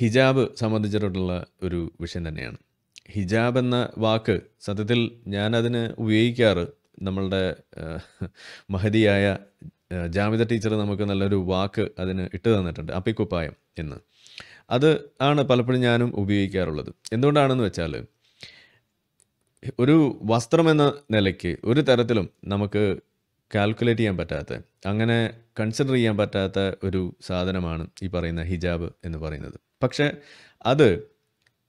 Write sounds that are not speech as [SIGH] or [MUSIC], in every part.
ഹിജാബ് സംബന്ധിച്ചിട്ടുള്ള ഒരു വിഷയം തന്നെയാണ്. ഹിജാബ് എന്ന വാക്ക് സത്യത്തിൽ ഞാനതിന് ഉപയോഗിക്കാറ്. നമ്മളുടെ മഹതിയായ ജാമിത ടീച്ചർ നമുക്ക് നല്ലൊരു വാക്ക് അതിന് ഇട്ട് തന്നിട്ടുണ്ട്. അപ്പിക്കുപ്പായം എന്ന്. അത് ആണ് പലപ്പോഴും ഞാനും ഉപയോഗിക്കാറുള്ളത്. എന്തുകൊണ്ടാണെന്ന് വെച്ചാൽ ഒരു വസ്ത്രം എന്ന നിലയ്ക്ക് ഒരു തരത്തിലും നമുക്ക് കാൽക്കുലേറ്റ് ചെയ്യാൻ പറ്റാത്ത അങ്ങനെ കൺസിഡർ ചെയ്യാൻ പറ്റാത്ത ഒരു സാധനമാണ് ഈ പറയുന്ന ഹിജാബ് എന്ന് പറയുന്നത്. പക്ഷേ അത്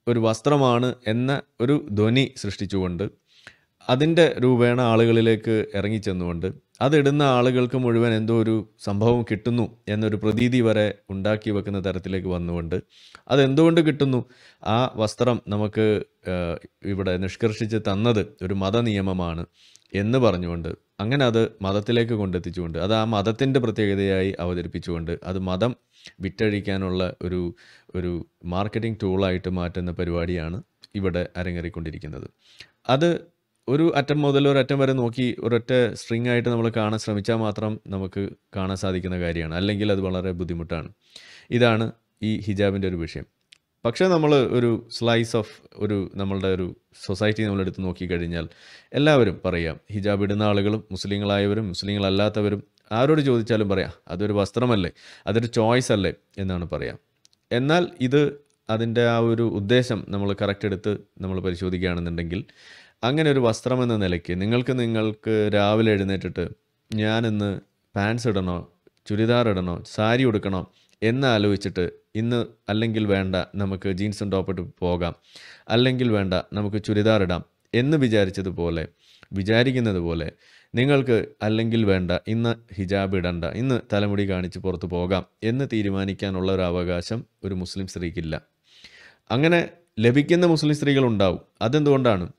ഒരു വസ്ത്രമാണ് എന്ന ഒരു ധ്വനി സൃഷ്ടിച്ചുകൊണ്ട് അതിന്റെ രൂപേണ ആളുകളിലേക്ക് ഇറങ്ങിച്ചെന്നുകൊണ്ട് അതിടുന്ന ആളുകൾക്ക് മുഴുവൻ എന്തോ ഒരു സംഭവം കിട്ടുന്നു എന്നൊരു പ്രതീതി വരെ ഉണ്ടാക്കി വെക്കുന്ന തരത്തിലേക്ക് വന്നുകൊണ്ട് അതെന്തുകൊണ്ട് കിട്ടുന്നു? ആ വസ്ത്രം നമുക്ക് ഇവിടെ നിഷ്കർഷിച്ച് തന്നത് ഒരു മതനിയമമാണ് എന്ന് പറഞ്ഞുകൊണ്ട് അങ്ങനെ അത് മതത്തിലേക്ക് കൊണ്ടെത്തിച്ചുകൊണ്ട് അത് ആ മതത്തിന്റെ പ്രത്യേകതയായി അവതരിപ്പിച്ചുകൊണ്ട് അത് മതം വിറ്റഴിക്കാനുള്ള ഒരു ഒരു മാർക്കറ്റിംഗ് ടൂളായിട്ട് മാറ്റുന്ന പരിപാടിയാണ് ഇവിടെ അരങ്ങേറിക്കൊണ്ടിരിക്കുന്നത്. അത് ഒരു അറ്റം മുതൽ ഒരു അറ്റം വരെ നോക്കി ഒരൊറ്റ സ്ട്രിങ് ആയിട്ട് നമ്മൾ കാണാൻ ശ്രമിച്ചാൽ മാത്രം നമുക്ക് കാണാൻ സാധിക്കുന്ന കാര്യമാണ്. അല്ലെങ്കിൽ അത് വളരെ ബുദ്ധിമുട്ടാണ്. ഇതാണ് ഈ ഹിജാബിന്റെ ഒരു വിഷയം. പക്ഷേ നമ്മൾ ഒരു സ്ലൈസ് ഓഫ് ഒരു നമ്മളുടെ ഒരു സൊസൈറ്റി നമ്മളെടുത്ത് നോക്കിക്കഴിഞ്ഞാൽ എല്ലാവരും പറയാം ഹിജാബ് ഇടുന്ന ആളുകളും മുസ്ലിങ്ങളായവരും മുസ്ലിങ്ങളല്ലാത്തവരും ആരോട് ചോദിച്ചാലും പറയാം. അതൊരു വസ്ത്രമല്ലേ? അതൊരു ചോയ്സ് അല്ലേ എന്നാണ് പറയാം. എന്നാൽ ഇത് അതിന്റെ ആ ഒരു ഉദ്ദേശം നമ്മൾ കറക്റ്റ് എടുത്ത് നമ്മൾ പരിശോധിക്കുകയാണെന്നുണ്ടെങ്കിൽ അങ്ങനെ ഒരു വസ്ത്രം എന്ന നിലയ്ക്ക് നിങ്ങൾക്ക് നിങ്ങൾക്ക് രാവിലെ എഴുന്നേറ്റിട്ട് ഞാനിന്ന് പാൻസ് ഇടണോ ചുരിദാർ ഇടണോ സാരി ഉടുക്കണോ എന്ന് ആലോചിച്ചിട്ട് ഇന്ന് അല്ലെങ്കിൽ വേണ്ട നമുക്ക് ജീൻസും ടോപ്പിട്ട് പോകാം. അല്ലെങ്കിൽ വേണ്ട നമുക്ക് ചുരിദാർ ഇടാം എന്ന് വിചാരിച്ചതുപോലെ വിചാരിക്കുന്നത് പോലെ നിങ്ങൾക്ക് അല്ലെങ്കിൽ വേണ്ട ഇന്ന് ഹിജാബ് ഇടണ്ട ഇന്ന് തലമുടി കാണിച്ച് പുറത്തു പോകാം എന്ന് തീരുമാനിക്കാനുള്ള ഒരു അവകാശം ഒരു മുസ്ലിം സ്ത്രീക്കില്ല. അങ്ങനെ ലഭിക്കുന്ന മുസ്ലിം സ്ത്രീകളുണ്ടാവും. അതെന്തുകൊണ്ടാണ്?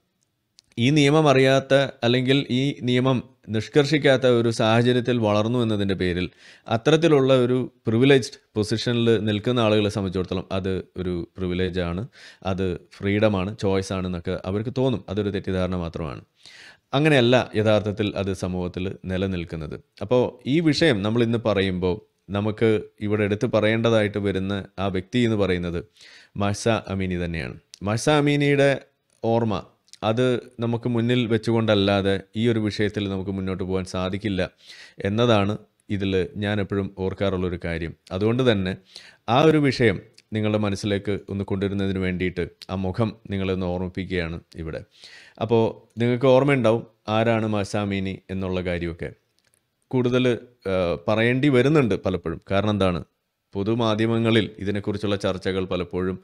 ഈ നിയമം അറിയാത്ത അല്ലെങ്കിൽ ഈ നിയമം നിഷ്കർഷിക്കാത്ത ഒരു സാഹചര്യത്തിൽ വളർന്നു എന്നതിന്റെ പേരിൽ അത്തരത്തിലുള്ള ഒരു പ്രിവിലേജ്ഡ് പൊസിഷനിൽ നിൽക്കുന്ന ആളുകളെ സംബന്ധിച്ചിടത്തോളം അത് ഒരു പ്രിവിലേജാണ് അത് ഫ്രീഡമാണ് ചോയ്സ് ആണെന്നൊക്കെ അവർക്ക് തോന്നും. അതൊരു തെറ്റിദ്ധാരണ മാത്രമാണ്. അങ്ങനെയല്ല യഥാർത്ഥത്തിൽ അത് സമൂഹത്തിൽ നിലനിൽക്കുന്നത്. അപ്പോൾ ഈ വിഷയം നമ്മൾ ഇന്ന് പറയുമ്പോൾ നമുക്ക് ഇവിടെ എടുത്ത് പറയേണ്ടതായിട്ട് വരുന്ന ആ വ്യക്തി എന്ന് പറയുന്നത് മഹ്സ അമീനി തന്നെയാണ്. മഹ്സ അമീനിയുടെ ഓർമ്മ അത് നമുക്ക് മുന്നിൽ വെച്ചുകൊണ്ടല്ലാതെ ഈ ഒരു വിഷയത്തിൽ നമുക്ക് മുന്നോട്ട് പോകാൻ സാധിക്കില്ല എന്നതാണ് ഇതിൽ ഞാൻ എപ്പോഴും ഓർക്കാറുള്ളൊരു കാര്യം. അതുകൊണ്ട് തന്നെ ആ ഒരു വിഷയം നിങ്ങളുടെ മനസ്സിലേക്ക് ഒന്ന് കൊണ്ടുവരുന്നതിന് വേണ്ടിയിട്ട് ആ മുഖം നിങ്ങളൊന്ന് ഓർമ്മിപ്പിക്കുകയാണ് ഇവിടെ. അപ്പോൾ നിങ്ങൾക്ക് ഓർമ്മയുണ്ടാവും ആരാണ് മസാമീനി എന്നുള്ള കാര്യമൊക്കെ. കൂടുതൽ പറയേണ്ടി വരുന്നുണ്ട് പലപ്പോഴും. കാരണം എന്താണ്? പൊതുമാധ്യമങ്ങളിൽ ഇതിനെക്കുറിച്ചുള്ള ചർച്ചകൾ പലപ്പോഴും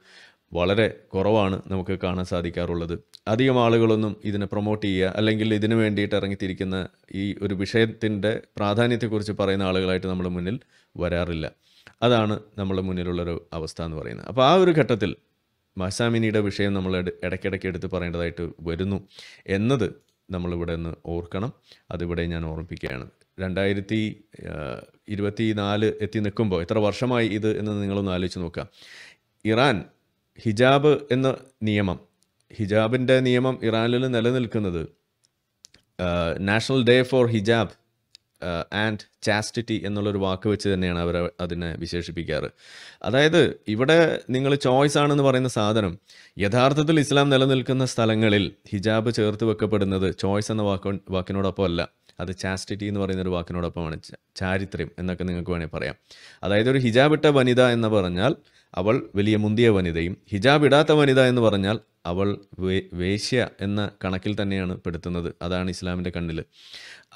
വളരെ കുറവാണ് നമുക്ക് കാണാൻ സാധിക്കാറുള്ളത്. അധികം ആളുകളൊന്നും ഇതിനെ പ്രൊമോട്ട് ചെയ്യുക അല്ലെങ്കിൽ ഇതിനു വേണ്ടിയിട്ട് ഇറങ്ങിത്തിരിക്കുന്ന ഈ ഒരു വിഷയത്തിന്റെ പ്രാധാന്യത്തെക്കുറിച്ച് പറയുന്ന ആളുകളായിട്ട് നമ്മുടെ മുന്നിൽ വരാറില്ല. അതാണ് നമ്മുടെ മുന്നിലുള്ളൊരു അവസ്ഥ എന്ന് പറയുന്നത്. അപ്പോൾ ആ ഒരു ഘട്ടത്തിൽ മസാമിനിയുടെ വിഷയം നമ്മൾ ഇട- ഇടയ്ക്കിടയ്ക്ക് എടുത്ത് പറയേണ്ടതായിട്ട് വരുന്നു. എന്നത് നമ്മളിവിടെ ഒന്ന് ഓർക്കണം. അതിവിടെ ഞാൻ ഓർമ്മിപ്പിക്കുകയാണ്. രണ്ടായിരത്തി ഇരുപത്തി നാല് എത്തി നിൽക്കുമ്പോൾ എത്ര വർഷമായി ഇത് എന്ന് നിങ്ങളൊന്ന് ആലോചിച്ച് നോക്കുക. ഇറാൻ ഹിജാബ് എന്ന നിയമം ഹിജാബിന്റെ നിയമം ഇറാനിൽ നിലനിൽക്കുന്നത് national day for hijab and chastity എന്നുള്ളൊരു വാക്ക് വെച്ച് തന്നെയാണ് അവർ അതിനെ വിശേഷിപ്പിക്കാറ്. അതായത് ഇവിടെ നിങ്ങൾ ചോയ്സ് ആണെന്ന് പറയുന്ന സാധനം യഥാർത്ഥത്തിൽ ഇസ്ലാം നിലനിൽക്കുന്ന സ്ഥലങ്ങളിൽ ഹിജാബ് ചേർത്ത് വെക്കപ്പെടുന്നത് ചോയ്സ് എന്ന വാക്കോ വാക്കിനോടൊപ്പം അല്ല അത് ചാസ്റ്റിറ്റി എന്ന് പറയുന്ന ഒരു വാക്കിനോടൊപ്പമാണ് ചാരിത്രം എന്നൊക്കെ നിങ്ങൾക്ക് വേണമെങ്കിൽ പറയാം. അതായത് ഒരു ഹിജാബ് ഇട്ട വനിത എന്ന് പറഞ്ഞാൽ അവൾ വലിയ മുന്തിയ വനിതയും ഹിജാബ് ഇടാത്ത വനിത എന്ന് പറഞ്ഞാൽ അവൾ വേശ്യ എന്ന കണക്കിൽ തന്നെയാണ് പെടുത്തുന്നത്. അതാണ് ഇസ്ലാമിന്റെ കണ്ണിൽ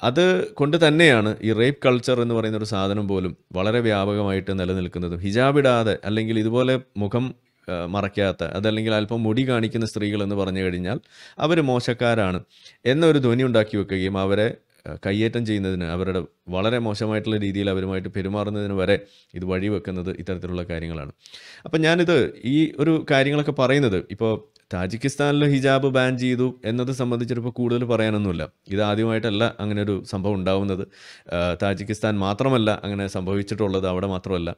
അത് കൊണ്ട് തന്നെയാണ് ഈ റേപ്പ് കൾച്ചർ എന്ന് പറയുന്ന ഒരു സാധനം പോലും വളരെ വ്യാപകമായിട്ട് നിലനിൽക്കുന്നതും. ഹിജാബിടാതെ അല്ലെങ്കിൽ ഇതുപോലെ മുഖം മറയ്ക്കാത്ത അതല്ലെങ്കിൽ അല്പം മുടി കാണിക്കുന്ന സ്ത്രീകൾ എന്ന് പറഞ്ഞു കഴിഞ്ഞാൽ അവർ മോശക്കാരാണ് എന്നൊരു ധ്വനി ഉണ്ടാക്കി വെക്കുകയും അവരെ കയ്യേറ്റം ചെയ്യുന്നതിന് അവരുടെ വളരെ മോശമായിട്ടുള്ള രീതിയിൽ അവരുമായിട്ട് പെരുമാറുന്നതിന് വരെ ഇത് വഴിവെക്കുന്നത് ഇത്തരത്തിലുള്ള കാര്യങ്ങളാണ്. അപ്പം ഞാനിത് ഈ ഒരു കാര്യങ്ങളൊക്കെ പറയുന്നത്. ഇപ്പോൾ താജിക്കിസ്ഥാനിൽ ഹിജാബ് ബാൻ ചെയ്തു എന്നത് സംബന്ധിച്ചിട്ടിപ്പോൾ കൂടുതൽ പറയാനൊന്നുമില്ല. ഇത് ആദ്യമായിട്ടല്ല അങ്ങനെ ഒരു സംഭവം ഉണ്ടാവുന്നത്. താജിക്കിസ്ഥാൻ മാത്രമല്ല അങ്ങനെ സംഭവിച്ചിട്ടുള്ളത് അവിടെ മാത്രമല്ല.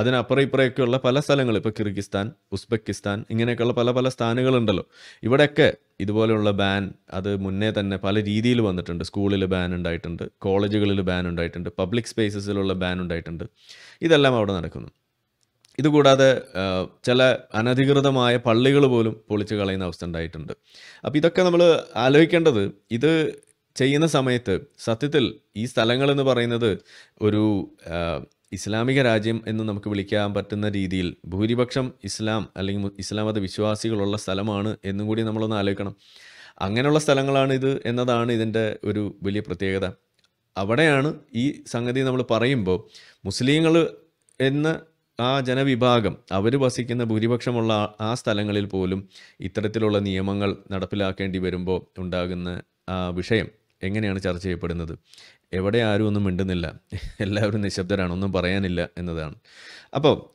അതിനപ്പുറം ഇപ്പുറയൊക്കെയുള്ള പല സ്ഥലങ്ങൾ ഇപ്പോൾ കിർഗിസ്ഥാൻ ഉസ്ബെക്കിസ്ഥാൻ ഇങ്ങനെയൊക്കെയുള്ള പല പല സ്ഥാനങ്ങളുണ്ടല്ലോ. ഇവിടെയൊക്കെ ഇതുപോലെയുള്ള ബാൻ അത് മുന്നേ തന്നെ പല രീതിയിൽ വന്നിട്ടുണ്ട്. സ്കൂളിൽ ബാൻ ഉണ്ടായിട്ടുണ്ട് കോളേജുകളിൽ ബാൻ ഉണ്ടായിട്ടുണ്ട് പബ്ലിക് സ്പേസസിലുള്ള ബാൻ ഉണ്ടായിട്ടുണ്ട്. ഇതെല്ലാം അവിടെ നടക്കുന്നു. ഇതുകൂടാതെ ചില അനധികൃതമായ പള്ളികൾ പോലും പൊളിച്ചു കളയുന്ന അവസ്ഥ ഉണ്ടായിട്ടുണ്ട്. അപ്പോൾ ഇതൊക്കെ നമ്മൾ ആലോചിക്കേണ്ടത് ഇത് ചെയ്യുന്ന സമയത്ത് സത്യത്തിൽ ഈ സ്ഥലങ്ങൾ എന്ന് പറയുന്നത് ഒരു ഇസ്ലാമിക രാജ്യം എന്ന് നമുക്ക് വിളിക്കാൻ പറ്റുന്ന രീതിയിൽ ഭൂരിപക്ഷം ഇസ്ലാം അല്ലെങ്കിൽ ഇസ്ലാം മത വിശ്വാസികളുള്ള സ്ഥലമാണ് എന്നും കൂടി നമ്മളൊന്ന് ആലോചിക്കണം. അങ്ങനെയുള്ള സ്ഥലങ്ങളാണ് ഇത് എന്നതാണ് ഇതിന്റെ ഒരു വലിയ പ്രത്യേകത. അവിടെയാണ് ഈ സംഗതി നമ്മൾ പറയുമ്പോൾ മുസ്ലിങ്ങൾ എന്ന ആ ജനവിഭാഗം അവർ വസിക്കുന്ന ഭൂരിപക്ഷമുള്ള ആ- സ്ഥലങ്ങളിൽ പോലും ഇത്തരത്തിലുള്ള നിയമങ്ങൾ നടപ്പിലാക്കേണ്ടി വരുമ്പോൾ ഉണ്ടാകുന്ന ആ വിഷയം എങ്ങനെയാണ് ചർച്ച ചെയ്യപ്പെടുന്നത്? എവിടെ ആരും ഒന്നും മിണ്ടുന്നില്ല. എല്ലാവരും നിശബ്ദരാണ്. ഒന്നും പറയാനില്ല എന്നതാണ്. അപ്പോൾ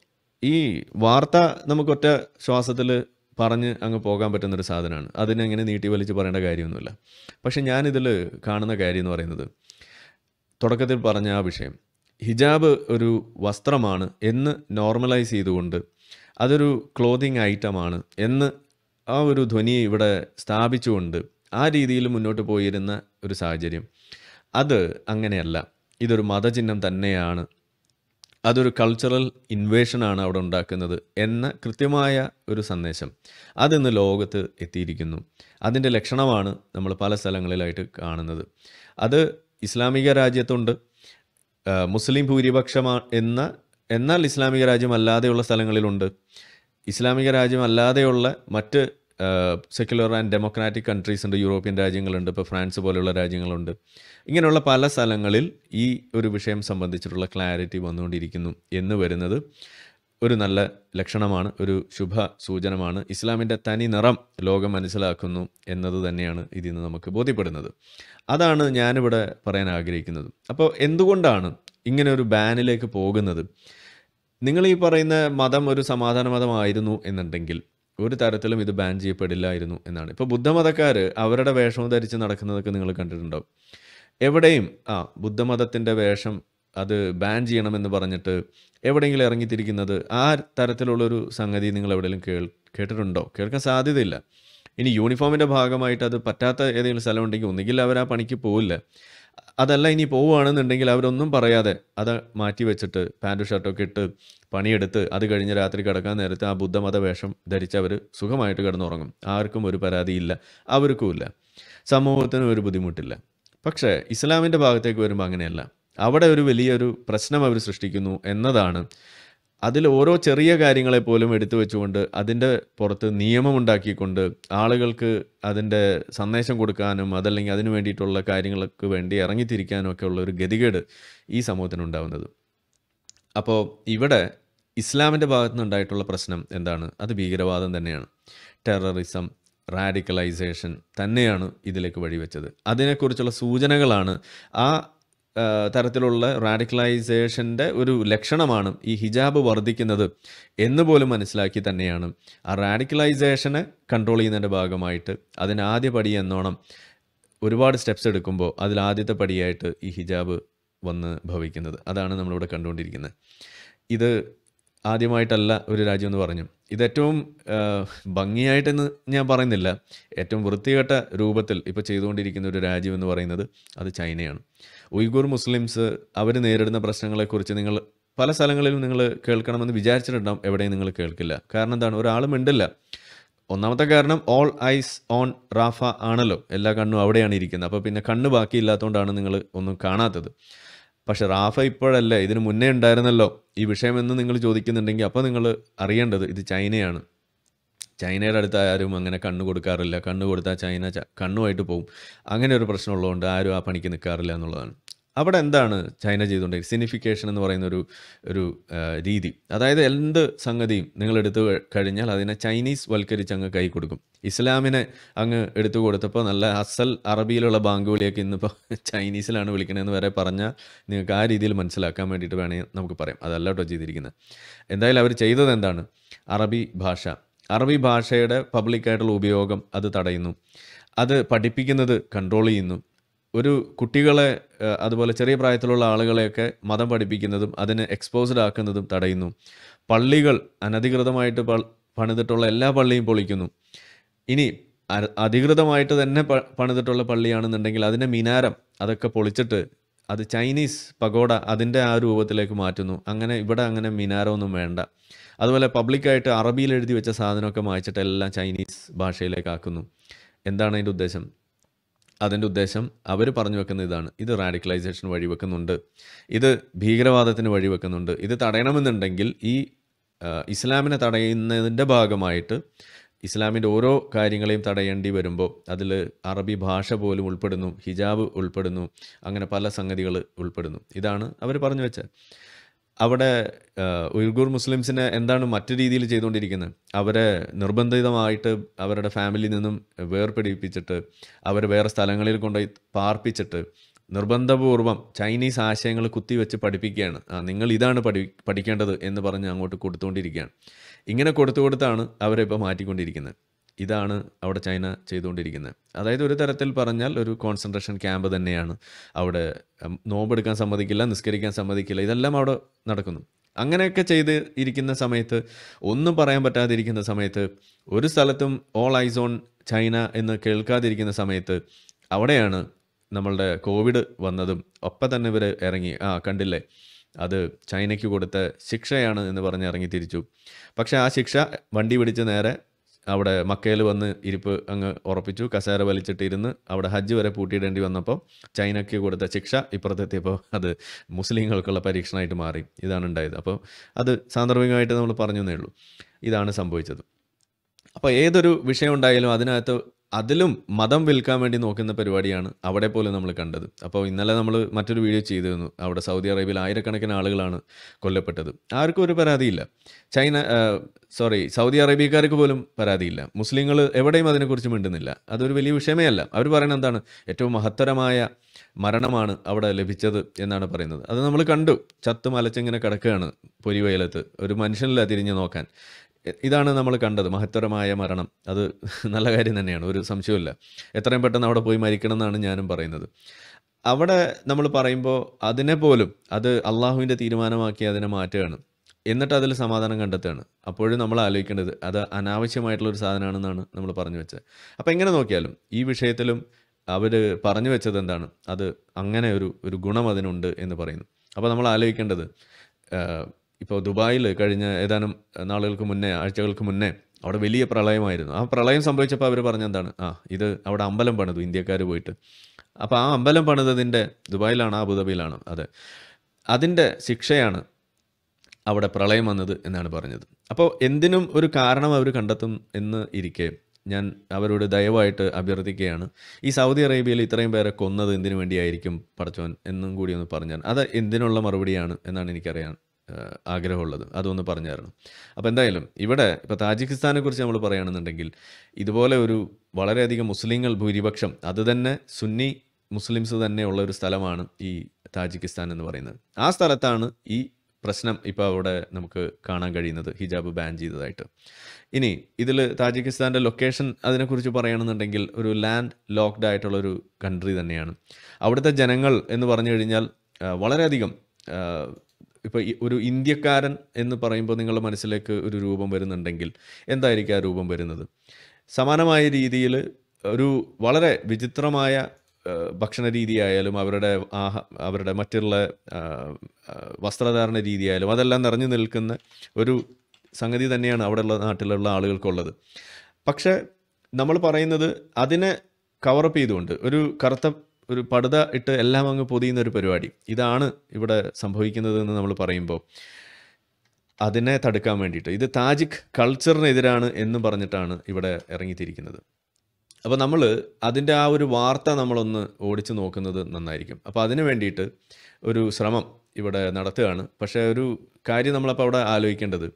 ഈ വാർത്ത നമുക്കൊറ്റ ശ്വാസത്തിൽ പറഞ്ഞ് അങ്ങ് പോകാൻ പറ്റുന്നൊരു സാധനമാണ്. അതിനെങ്ങനെ നീട്ടി വലിച്ച് പറയേണ്ട കാര്യമൊന്നുമില്ല. പക്ഷെ ഞാനിതിൽ കാണുന്ന കാര്യം എന്ന് പറയുന്നത് തുടക്കത്തിൽ പറഞ്ഞ ആ വിഷയം ഹിജാബ് ഒരു വസ്ത്രമാണ് എന്ന് നോർമലൈസ് ചെയ്തുകൊണ്ട് അതൊരു ക്ലോതിങ് ഐറ്റമാണ് എന്ന് ആ ഒരു ധ്വനി ഇവിടെ സ്ഥാപിച്ചുകൊണ്ട് ആ രീതിയിൽ മുന്നോട്ട് പോയിരുന്ന ഒരു സാഹചര്യം. അത് അങ്ങനെയല്ല. ഇതൊരു മതചിഹ്നം തന്നെയാണ്. അതൊരു കൾച്ചറൽ ഇൻവേഷനാണ് അവിടെ ഉണ്ടാക്കുന്നത് എന്ന കൃത്യമായ ഒരു സന്ദേശം അതിന്ന് ലോകത്ത് എത്തിയിരിക്കുന്നു. അതിന്റെ ലക്ഷണമാണ് നമ്മൾ പല സ്ഥലങ്ങളിലായിട്ട് കാണുന്നത്. അത് ഇസ്ലാമിക രാജ്യത്തുണ്ട്. മുസ്ലിം ഭൂരിപക്ഷമാ എന്ന എന്നാൽ ഇസ്ലാമിക രാജ്യമല്ലാതെയുള്ള സ്ഥലങ്ങളിലുണ്ട്. ഇസ്ലാമിക രാജ്യമല്ലാതെയുള്ള മറ്റ് സെക്യുലർ ആൻഡ് ഡെമോക്രാറ്റിക് കൺട്രീസ് ഉണ്ട് യൂറോപ്യൻ രാജ്യങ്ങളുണ്ട് ഇപ്പോൾ ഫ്രാൻസ് പോലെയുള്ള രാജ്യങ്ങളുണ്ട്. ഇങ്ങനെയുള്ള പല സ്ഥലങ്ങളിൽ ഈ ഒരു വിഷയം സംബന്ധിച്ചിട്ടുള്ള ക്ലാരിറ്റി വന്നുകൊണ്ടിരിക്കുന്നു എന്ന് വരുന്നത്. ഒരു നല്ല ലക്ഷണമാണ് ഒരു ശുഭ സൂചനമാണ് ഇസ്ലാമിന്റെ തനി നിറം ലോകം മനസ്സിലാക്കുന്നു എന്നത് തന്നെയാണ് ഇതിൽ നിന്ന് നമുക്ക് ബോധ്യപ്പെടുന്നത്. അതാണ് ഞാനിവിടെ പറയാൻ ആഗ്രഹിക്കുന്നത്. അപ്പോൾ എന്തുകൊണ്ടാണ് ഇങ്ങനെ ഒരു ബാനിലേക്ക് പോകുന്നത്? നിങ്ങൾ ഈ പറയുന്ന മതം ഒരു സമാധാന മതമായിരുന്നു എന്നുണ്ടെങ്കിൽ ഒരു തരത്തിലും ഇത് ബാൻ ചെയ്യപ്പെടില്ലായിരുന്നു എന്നാണ്. ഇപ്പോൾ ബുദ്ധമതക്കാർ അവരുടെ വേഷം ധരിച്ച് നടക്കുന്നതൊക്കെ നിങ്ങൾ കണ്ടിട്ടുണ്ടാവും. എവിടെയും ആ ബുദ്ധമതത്തിന്റെ വേഷം അത് ബാൻ ചെയ്യണമെന്ന് പറഞ്ഞിട്ട് എവിടെയെങ്കിലും ഇറങ്ങിത്തിരിക്കുന്നത് ആ തരത്തിലുള്ളൊരു സംഗതി നിങ്ങൾ എവിടെയെങ്കിലും കേൾ കേട്ടിട്ടുണ്ടോ? കേൾക്കാൻ സാധ്യതയില്ല. ഇനി യൂണിഫോമിന്റെ ഭാഗമായിട്ട് അത് പറ്റാത്ത ഏതെങ്കിലും സ്ഥലം ഉണ്ടെങ്കിൽ ഒന്നുകിൽ അവർ ആ പണിക്ക് പോവില്ല. അതല്ല ഇനി പോവുകയാണെന്നുണ്ടെങ്കിൽ അവരൊന്നും പറയാതെ അത് മാറ്റി വെച്ചിട്ട് പാന്റും ഷർട്ടൊക്കെ ഇട്ട് പണിയെടുത്ത് അത് കഴിഞ്ഞ് രാത്രി കിടക്കാൻ നേരത്ത് ആ ബുദ്ധമത വേഷം ധരിച്ച് അവർ സുഖമായിട്ട് കിടന്നുറങ്ങും. ആർക്കും ഒരു പരാതിയില്ല. അവർക്കുമില്ല. സമൂഹത്തിനും ഒരു ബുദ്ധിമുട്ടില്ല. പക്ഷേ ഇസ്ലാമിന്റെ ഭാഗത്തേക്ക് വരുമ്പോൾ അങ്ങനെയല്ല. അവിടെ ഒരു വലിയൊരു പ്രശ്നം അവർ സൃഷ്ടിക്കുന്നു എന്നതാണ്. അതിൽ ഓരോ ചെറിയ കാര്യങ്ങളെ പോലും എടുത്തു വെച്ചുകൊണ്ട് അതിന്റെ പുറത്ത് നിയമമുണ്ടാക്കിക്കൊണ്ട് ആളുകൾക്ക് അതിന്റെ സന്ദേശം കൊടുക്കാനും അതല്ലെങ്കിൽ അതിനു വേണ്ടിയിട്ടുള്ള കാര്യങ്ങൾക്ക് വേണ്ടി ഇറങ്ങിത്തിരിക്കാനും ഒക്കെ ഉള്ള ഒരു ഗതികേട് ഈ സമൂഹത്തിനുണ്ടാവുന്നത് അപ്പോൾ ഇവിടെ ഇസ്ലാമിന്റെ ഭാഗത്തു നിന്നുണ്ടായിട്ടുള്ള പ്രശ്നം എന്താണ്? അത് ഭീകരവാദം തന്നെയാണ്. ടെററിസം റാഡിക്കലൈസേഷൻ തന്നെയാണ് ഇതിലേക്ക് വഴിവെച്ചത്. അതിനെക്കുറിച്ചുള്ള സൂചനകളാണ് ആ ആ, തരത്തിലുള്ള റാഡിക്കലൈസേഷന്റെ ഒരു ലക്ഷണമാണ് ഈ ഹിജാബ് വർദ്ധിക്കുന്നത് എന്ന് പോലും മനസ്സിലാക്കി തന്നെയാണ്. ആ റാഡിക്കലൈസേഷനെ കൺട്രോൾ ചെയ്യുന്നതിന്റെ ഭാഗമായിട്ട് അതിന് ആദ്യ പടി എന്നോണം ഒരുപാട് സ്റ്റെപ്സ് എടുക്കുമ്പോൾ അതിൽ ആദ്യത്തെ പടിയായിട്ട് ഈ ഹിജാബ് വന്ന് ഭവിക്കുന്നത്. അതാണ് നമ്മളിവിടെ കണ്ടുകൊണ്ടിരിക്കുന്നത്. ഇത് ആദ്യമായിട്ടല്ല ഒരു രാജ്യം എന്ന് പറഞ്ഞു. ഇത് ഏറ്റവും ഭംഗിയായിട്ടെന്ന് ഞാൻ പറയുന്നില്ല. ഏറ്റവും വൃത്തികെട്ട രൂപത്തിൽ ഇപ്പോൾ ചെയ്തുകൊണ്ടിരിക്കുന്ന ഒരു രാജ്യം എന്ന് പറയുന്നത് അത് ചൈനയാണ്. ഉയ്ഗൂർ മുസ്ലിംസ് അവർ നേരിടുന്ന പ്രശ്നങ്ങളെക്കുറിച്ച് നിങ്ങൾ പല സ്ഥലങ്ങളിലും നിങ്ങൾ കേൾക്കണമെന്ന് വിചാരിച്ചിട്ടുണ്ടാവും എവിടെയും നിങ്ങൾ കേൾക്കില്ല. കാരണം എന്താണ്? ഒരാളും മിണ്ടില്ല. ഒന്നാമത്തെ കാരണം ഓൾ ഐസ് ഓൺ റാഫ ആണല്ലോ. എല്ലാ കണ്ണും അവിടെയാണ് ഇരിക്കുന്നത്. അപ്പോൾ പിന്നെ കണ്ണ് ബാക്കിയില്ലാത്തതുകൊണ്ടാണ് നിങ്ങൾ ഒന്നും കാണാത്തത്. പക്ഷേ റാഫ ഇപ്പോഴല്ല ഇതിന് മുന്നേ ഉണ്ടായിരുന്നല്ലോ. ഈ വിഷയമെന്ന് നിങ്ങൾ ചോദിക്കുന്നുണ്ടെങ്കിൽ അപ്പോൾ നിങ്ങൾ അറിയേണ്ടത് ഇത് ചൈനയാണ്. ചൈനയുടെ അടുത്ത് ആരും അങ്ങനെ കണ്ണ് കൊടുക്കാറില്ല. കണ്ണ് കൊടുത്താൽ ചൈന കണ്ണുമായിട്ട് പോകും. അങ്ങനെ ഒരു പ്രശ്നമുള്ളതുകൊണ്ട് ആരും ആ പണിക്ക് നിൽക്കാറില്ല എന്നുള്ളതാണ്. അവിടെ എന്താണ് ചൈന ചെയ്തുകൊണ്ടിരിക്കുന്നത്? സിനിഫിക്കേഷൻ എന്ന് പറയുന്ന ഒരു ഒരു രീതി. അതായത് എന്ത് സംഗതിയും നിങ്ങൾ എടുത്തു കഴിഞ്ഞാൽ അതിനെ ചൈനീസ് വൽക്കരിച്ച് അങ്ങ് കൈ കൊടുക്കും. ഇസ്ലാമിനെ അങ്ങ് എടുത്തു കൊടുത്തപ്പോൾ നല്ല അസൽ അറബിയിലുള്ള ബാങ്ക് വിളിയൊക്കെ ഇന്നിപ്പോൾ [LAUGHS] ചൈനീസിലാണ് വിളിക്കണതെന്ന് വരെ പറഞ്ഞാൽ നിങ്ങൾക്ക് ആ രീതിയിൽ മനസ്സിലാക്കാൻ വേണ്ടിയിട്ട് വേണമെങ്കിൽ നമുക്ക് പറയാം. അതല്ല ചെയ്തിരിക്കുന്നത്. എന്തായാലും അവർ ചെയ്തത് എന്താണ്? അറബി ഭാഷ. അറബി ഭാഷയുടെ പബ്ലിക്കായിട്ടുള്ള ഉപയോഗം അത് തടയുന്നു. അത് പഠിപ്പിക്കുന്നത് കൺട്രോൾ ചെയ്യുന്നു. ഒരു കുട്ടികളെ അതുപോലെ ചെറിയ പ്രായത്തിലുള്ള ആളുകളെയൊക്കെ മതം പഠിപ്പിക്കുന്നതും അതിന് എക്സ്പോസ്ഡ് ആക്കുന്നതും തടയുന്നു. പള്ളികൾ അനധികൃതമായിട്ട് പണിതിട്ടുള്ള എല്ലാ പള്ളിയും പൊളിക്കുന്നു. ഇനി അധികൃതമായിട്ട് തന്നെ പണിതിട്ടുള്ള പള്ളിയാണെന്നുണ്ടെങ്കിൽ അതിന്റെ മിനാരം അതൊക്കെ പൊളിച്ചിട്ട് അത് ചൈനീസ് പഗോഡ അതിന്റെ ആ രൂപത്തിലേക്ക് മാറ്റുന്നു. അങ്ങനെ ഇവിടെ അങ്ങനെ മിനാരമൊന്നും വേണ്ട. അതുപോലെ പബ്ലിക്കായിട്ട് അറബിയിൽ എഴുതി വെച്ച സാധനമൊക്കെ വായിച്ചിട്ട് എല്ലാം ചൈനീസ് ഭാഷയിലേക്ക് ആക്കുന്നു. എന്താണ് അതിന്റെ ഉദ്ദേശം? അതിന്റെ ഉദ്ദേശം അവർ പറഞ്ഞു വെക്കുന്ന ഇതാണ്. ഇത് റാഡിക്കലൈസേഷൻ വഴിവെക്കുന്നുണ്ട് ഇത് ഭീകരവാദത്തിന് വഴിവെക്കുന്നുണ്ട് ഇത് തടയണമെന്നുണ്ടെങ്കിൽ ഈ ഇസ്ലാമിനെ തടയുന്നതിന്റെ ഭാഗമായിട്ട് ഇസ്ലാമിന്റെ ഓരോ കാര്യങ്ങളെയും തടയേണ്ടി വരുമ്പോൾ അതിൽ അറബി ഭാഷ പോലും ഉൾപ്പെടുന്നു ഹിജാബ് ഉൾപ്പെടുന്നു അങ്ങനെ പല സംഗതികൾ ഉൾപ്പെടുന്നു. ഇതാണ് അവർ പറഞ്ഞു വെച്ചത്. അവിടെ ഉയർഗൂർ മുസ്ലിംസിനെ എന്താണ് മറ്റു രീതിയിൽ ചെയ്തുകൊണ്ടിരിക്കുന്നത്? അവരെ നിർബന്ധിതമായിട്ട് അവരുടെ ഫാമിലിയിൽ നിന്നും വേർപിടിപ്പിച്ചിട്ട് അവരെ വേറെ സ്ഥലങ്ങളിൽ കൊണ്ടുപോയി പാർപ്പിച്ചിട്ട് നിർബന്ധപൂർവം ചൈനീസ് ആശയങ്ങൾ കുത്തിവെച്ച് പഠിപ്പിക്കുകയാണ്. നിങ്ങൾ ഇതാണ് പഠി പഠിക്കേണ്ടത് എന്ന് പറഞ്ഞ് അങ്ങോട്ട് കൊടുത്തുകൊണ്ടിരിക്കുകയാണ്. ഇങ്ങനെ കൊടുത്തു കൊടുത്താണ് അവരെ ഇപ്പോൾ മാറ്റിക്കൊണ്ടിരിക്കുന്നത്. ഇതാണ് അവിടെ ചൈന ചെയ്തുകൊണ്ടിരിക്കുന്നത്. അതായത് ഒരു തരത്തിൽ പറഞ്ഞാൽ ഒരു കോൺസെൻട്രേഷൻ ക്യാമ്പ് തന്നെയാണ്. അവിടെ നോമ്പ് നോമ്പെടുക്കാൻ സമ്മതിക്കില്ല നിസ്കരിക്കാൻ സമ്മതിക്കില്ല ഇതെല്ലാം അവിടെ നടക്കുന്നു. അങ്ങനെയൊക്കെ ചെയ്ത് ഇരിക്കുന്ന സമയത്ത് ഒന്നും പറയാൻ പറ്റാതിരിക്കുന്ന സമയത്ത് ഒരു സ്ഥലത്തും ഓൾ ഐസോൺ ചൈന എന്ന് കേൾക്കാതിരിക്കുന്ന സമയത്ത് അവിടെയാണ് നമ്മളുടെ കോവിഡ് വന്നതും. ഒപ്പം തന്നെ ഇവർ ഇറങ്ങി ആ കണ്ടില്ലേ? അത് ചൈനയ്ക്ക് കൊടുത്ത ശിക്ഷയാണ് എന്ന് പറഞ്ഞ് ഇറങ്ങി തിരിച്ചു. പക്ഷേ ആ ശിക്ഷ വണ്ടി പിടിച്ച് നേരെ അവിടെ മക്കയിൽ വന്ന് ഇരിപ്പ് അങ്ങ് ഉറപ്പിച്ചു കസേര വലിച്ചിട്ടിരുന്ന് അവിടെ ഹജ്ജ് വരെ പൂട്ടിയിടേണ്ടി വന്നപ്പോൾ ചൈനയ്ക്ക് കൊടുത്ത ശിക്ഷ ഇപ്പുറത്തെത്തിയപ്പോൾ അത് മുസ്ലിങ്ങൾക്കുള്ള പരീക്ഷണമായിട്ട് മാറി. ഇതാണ് ഉണ്ടായത്. അപ്പോൾ അത് സാന്ദർഭികമായിട്ട് നമ്മൾ പറഞ്ഞു എന്നേ ഉള്ളൂ. ഇതാണ് സംഭവിച്ചത്. അപ്പോൾ ഏതൊരു വിഷയം ഉണ്ടായാലും അതിനകത്ത് അതിലും മതം വിൽക്കാൻ വേണ്ടി നോക്കുന്ന പരിപാടിയാണ് അവിടെ പോലും നമ്മൾ കണ്ടത്. അപ്പോൾ ഇന്നലെ നമ്മൾ മറ്റൊരു വീഡിയോ ചെയ്തിരുന്നു. അവിടെ സൗദി അറേബ്യയിൽ ആയിരക്കണക്കിന് ആളുകളാണ് കൊല്ലപ്പെട്ടത്. ആർക്കും ഒരു പരാതിയില്ല. ചൈന സോറി സൗദി അറേബ്യക്കാർക്ക് പോലും പരാതിയില്ല. മുസ്ലിങ്ങൾ എവിടെയും അതിനെക്കുറിച്ച് മിണ്ടുന്നില്ല. അതൊരു വലിയ വിഷയമേ അല്ല അവർ പറയുന്നത് എന്താണ്? ഏറ്റവും മഹത്തരമായ മരണമാണ് അവിടെ ലഭിച്ചത് എന്നാണ് പറയുന്നത്. അത് നമ്മൾ കണ്ടു. ചത്ത് മലച്ചിങ്ങനെ കിടക്കുകയാണ് പൊരിവയലത്ത് ഒരു മനുഷ്യനില്ല തിരിഞ്ഞു നോക്കാൻ. ഇതാണ് നമ്മൾ കണ്ടത് മഹത്തരമായ മരണം. അത് നല്ല കാര്യം തന്നെയാണ് ഒരു സംശയമില്ല എത്രയും പെട്ടെന്ന് അവിടെ പോയി മരിക്കണം എന്നാണ് ഞാനും പറയുന്നത്. അവിടെ നമ്മൾ പറയുമ്പോൾ അതിനെ പോലും അത് അള്ളാഹുവിന്റെ തീരുമാനമാക്കി അതിനെ മാറ്റുകയാണ്. എന്നിട്ട് അതിൽ സമാധാനം കണ്ടെത്തുകയാണ്. അപ്പോഴും നമ്മൾ ആലോചിക്കേണ്ടത് അത് അനാവശ്യമായിട്ടുള്ള ഒരു സാധനമാണെന്നാണ് നമ്മൾ പറഞ്ഞു വെച്ചത്. അപ്പോൾ എങ്ങനെ നോക്കിയാലും ഈ വിഷയത്തിലും അവർ പറഞ്ഞു വെച്ചത് എന്താണ്? അത് അങ്ങനെ ഒരു ഒരു ഗുണം അതിനുണ്ട് എന്ന് പറയുന്നു. അപ്പോൾ നമ്മൾ ആലോചിക്കേണ്ടത് ഇപ്പോൾ ദുബായിൽ കഴിഞ്ഞ ഏതാനും നാളുകൾക്ക് മുന്നേ ആഴ്ചകൾക്ക് മുന്നേ അവിടെ വലിയ പ്രളയമായിരുന്നു. ആ പ്രളയം സംഭവിച്ചപ്പോൾ അവർ പറഞ്ഞെന്താണ് ആ ഇത് അവിടെ അമ്പലം പണിതു ഇന്ത്യക്കാർ പോയിട്ട്. അപ്പോൾ ആ അമ്പലം പണിതതിന്റെ ദുബായിലാണ് അബുദാബിയിലാണ്. അതെ. അതിന്റെ ശിക്ഷയാണ് അവിടെ പ്രളയം വന്നത് എന്നാണ് പറഞ്ഞത്. അപ്പോൾ എന്തിനും ഒരു കാരണം അവർ കണ്ടെത്തും എന്ന് ഇരിക്കെ ഞാൻ അവരോട് ദയവായിട്ട് അഭ്യർത്ഥിക്കുകയാണ്. ഈ സൗദി അറേബ്യയിൽ ഇത്രയും പേരെ കൊന്നത് എന്തിനു വേണ്ടിയായിരിക്കും പടച്ചോൻ എന്നും കൂടി ഒന്ന് പറഞ്ഞാൽ? അത് എന്തിനുള്ള മറുപടിയാണ് എന്നാണ് എനിക്കറിയാൻ ആഗ്രഹമുള്ളത്. അതൊന്ന് പറഞ്ഞു തരണം. അപ്പോൾ എന്തായാലും ഇവിടെ ഇപ്പോൾ താജിക്കിസ്ഥാനെ കുറിച്ച് നമ്മൾ പറയുകയാണെന്നുണ്ടെങ്കിൽ ഇതുപോലെ ഒരു വളരെയധികം മുസ്ലിങ്ങൾ ഭൂരിപക്ഷം അത് തന്നെ സുന്നി മുസ്ലിംസ് തന്നെയുള്ള ഒരു സ്ഥലമാണ് ഈ താജിക്കിസ്ഥാൻ എന്ന് പറയുന്നത്. ആ സ്ഥലത്താണ് ഈ പ്രശ്നം ഇപ്പോൾ അവിടെ നമുക്ക് കാണാൻ കഴിയുന്നത്. ഹിജാബ് ബാൻ ചെയ്തതായിട്ട്. ഇനി ഇതിൽ താജിക്കിസ്ഥാന്റെ ലൊക്കേഷൻ അതിനെക്കുറിച്ച് പറയുകയാണെന്നുണ്ടെങ്കിൽ ഒരു ലാൻഡ് ലോക്ക്ഡ് ആയിട്ടുള്ളൊരു കൺട്രി തന്നെയാണ്. അവിടുത്തെ ജനങ്ങൾ എന്ന് പറഞ്ഞു കഴിഞ്ഞാൽ വളരെയധികം ഇപ്പോൾ ഒരു ഇന്ത്യക്കാരൻ എന്ന് പറയുമ്പോൾ നിങ്ങളുടെ മനസ്സിലേക്ക് ഒരു രൂപം വരുന്നുണ്ടെങ്കിൽ എന്തായിരിക്കും ആ രൂപം വരുന്നത്? സമാനമായ രീതിയിൽ ഒരു വളരെ വിചിത്രമായ ഭക്ഷണ രീതിയായാലും അവരുടെ ആഹ അവരുടെ മറ്റുള്ള വസ്ത്രധാരണ രീതിയായാലും അതെല്ലാം നിറഞ്ഞു നിൽക്കുന്ന ഒരു സംഗതി തന്നെയാണ് അവിടെയുള്ള നാട്ടിലുള്ള ആളുകൾക്കുള്ളത്. പക്ഷേ നമ്മൾ പറയുന്നത് അതിനെ കവറപ്പ് ചെയ്തുകൊണ്ട് ഒരു കറുത്ത ഒരു പടുത ഇട്ട് എല്ലാം അങ്ങ് പൊതിയുന്ന ഒരു പരിപാടി. ഇതാണ് ഇവിടെ സംഭവിക്കുന്നത് എന്ന് നമ്മൾ പറയുമ്പോൾ അതിനെ തടുക്കാൻ വേണ്ടിയിട്ട്. ഇത് താജിക് കൾച്ചറിനെതിരാണ് എന്ന് പറഞ്ഞിട്ടാണ് ഇവിടെ ഇറങ്ങിത്തിരിക്കുന്നത്. അപ്പോൾ നമ്മൾ അതിന്റെ ആ ഒരു വാർത്ത നമ്മളൊന്ന് ഓടിച്ചു നോക്കുന്നത് നന്നായിരിക്കും. അപ്പോൾ അതിന് വേണ്ടിയിട്ട് ഒരു ശ്രമം ഇവിടെ നടത്തുകയാണ്. പക്ഷേ ഒരു കാര്യം നമ്മളപ്പോൾ അവിടെ ആലോചിക്കേണ്ടത്.